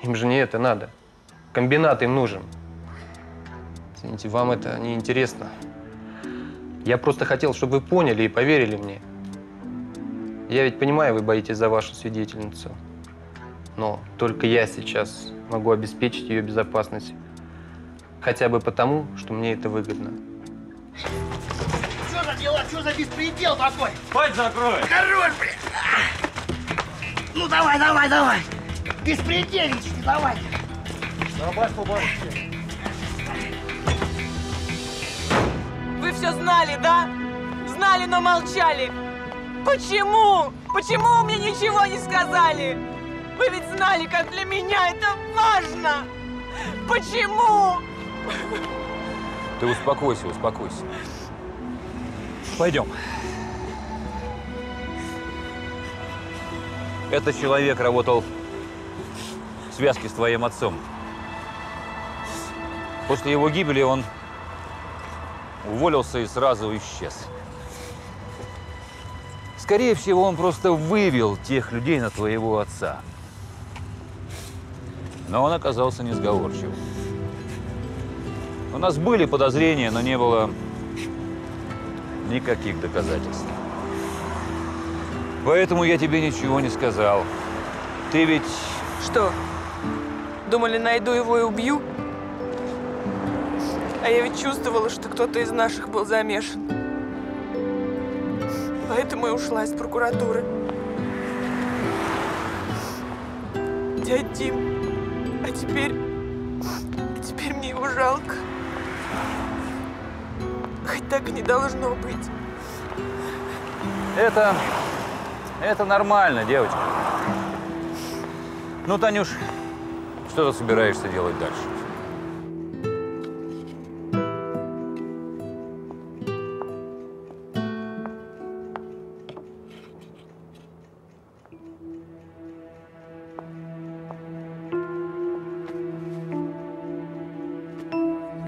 Им же не это надо. Комбинат им нужен. Извините, вам это не интересно. Я просто хотел, чтобы вы поняли и поверили мне. Я ведь понимаю, вы боитесь за вашу свидетельницу. Но только я сейчас могу обеспечить ее безопасность. Хотя бы потому, что мне это выгодно. Что за дела? Что за беспредел такой? Пать закрой! Хорош, блин! Ну давай, давай, давай! Беспредельничайте, давай! Добавь по барышке. Вы все знали, да? Знали, но молчали. Почему? Почему мне ничего не сказали? Вы ведь знали, как для меня это важно. Почему? Ты успокойся, успокойся. Пойдем. Этот человек работал в связке с твоим отцом. После его гибели он уволился и сразу исчез. Скорее всего, он просто вывел тех людей на твоего отца. Но он оказался несговорчивым. У нас были подозрения, но не было никаких доказательств. Поэтому я тебе ничего не сказал. Ты ведь... Что? Думали, найду его и убью? А я ведь чувствовала, что кто-то из наших был замешан. Поэтому и ушла из прокуратуры. Дядь Дим, а теперь... а теперь мне его жалко. Хоть так и не должно быть. Это... Это нормально, девочка. Ну, Танюш, что ты собираешься делать дальше?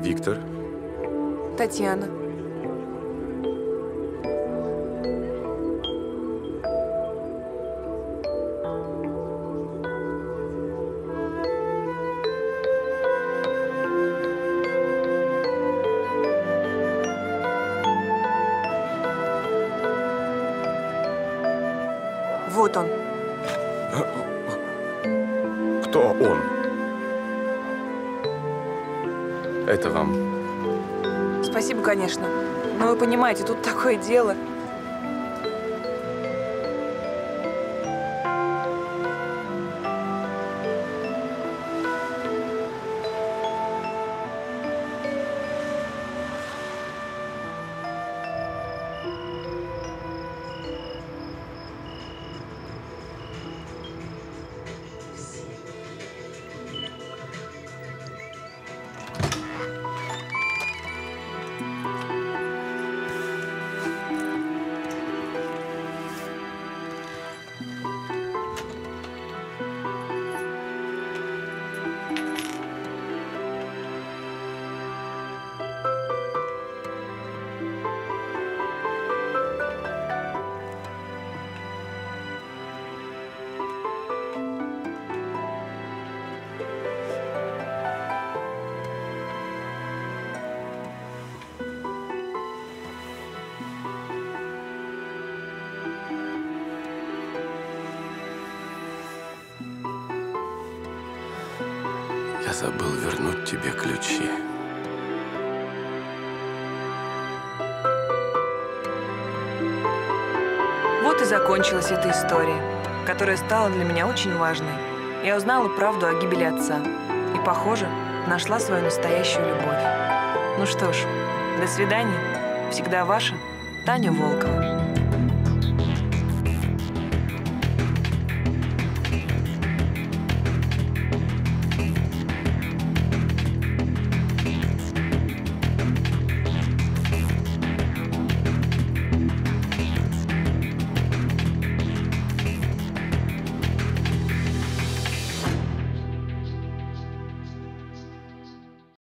Виктор? Татьяна. Понимаете, тут такое дело. Закончилась эта история, которая стала для меня очень важной. Я узнала правду о гибели отца. И, похоже, нашла свою настоящую любовь. Ну что ж, до свидания. Всегда ваша Таня Волкова.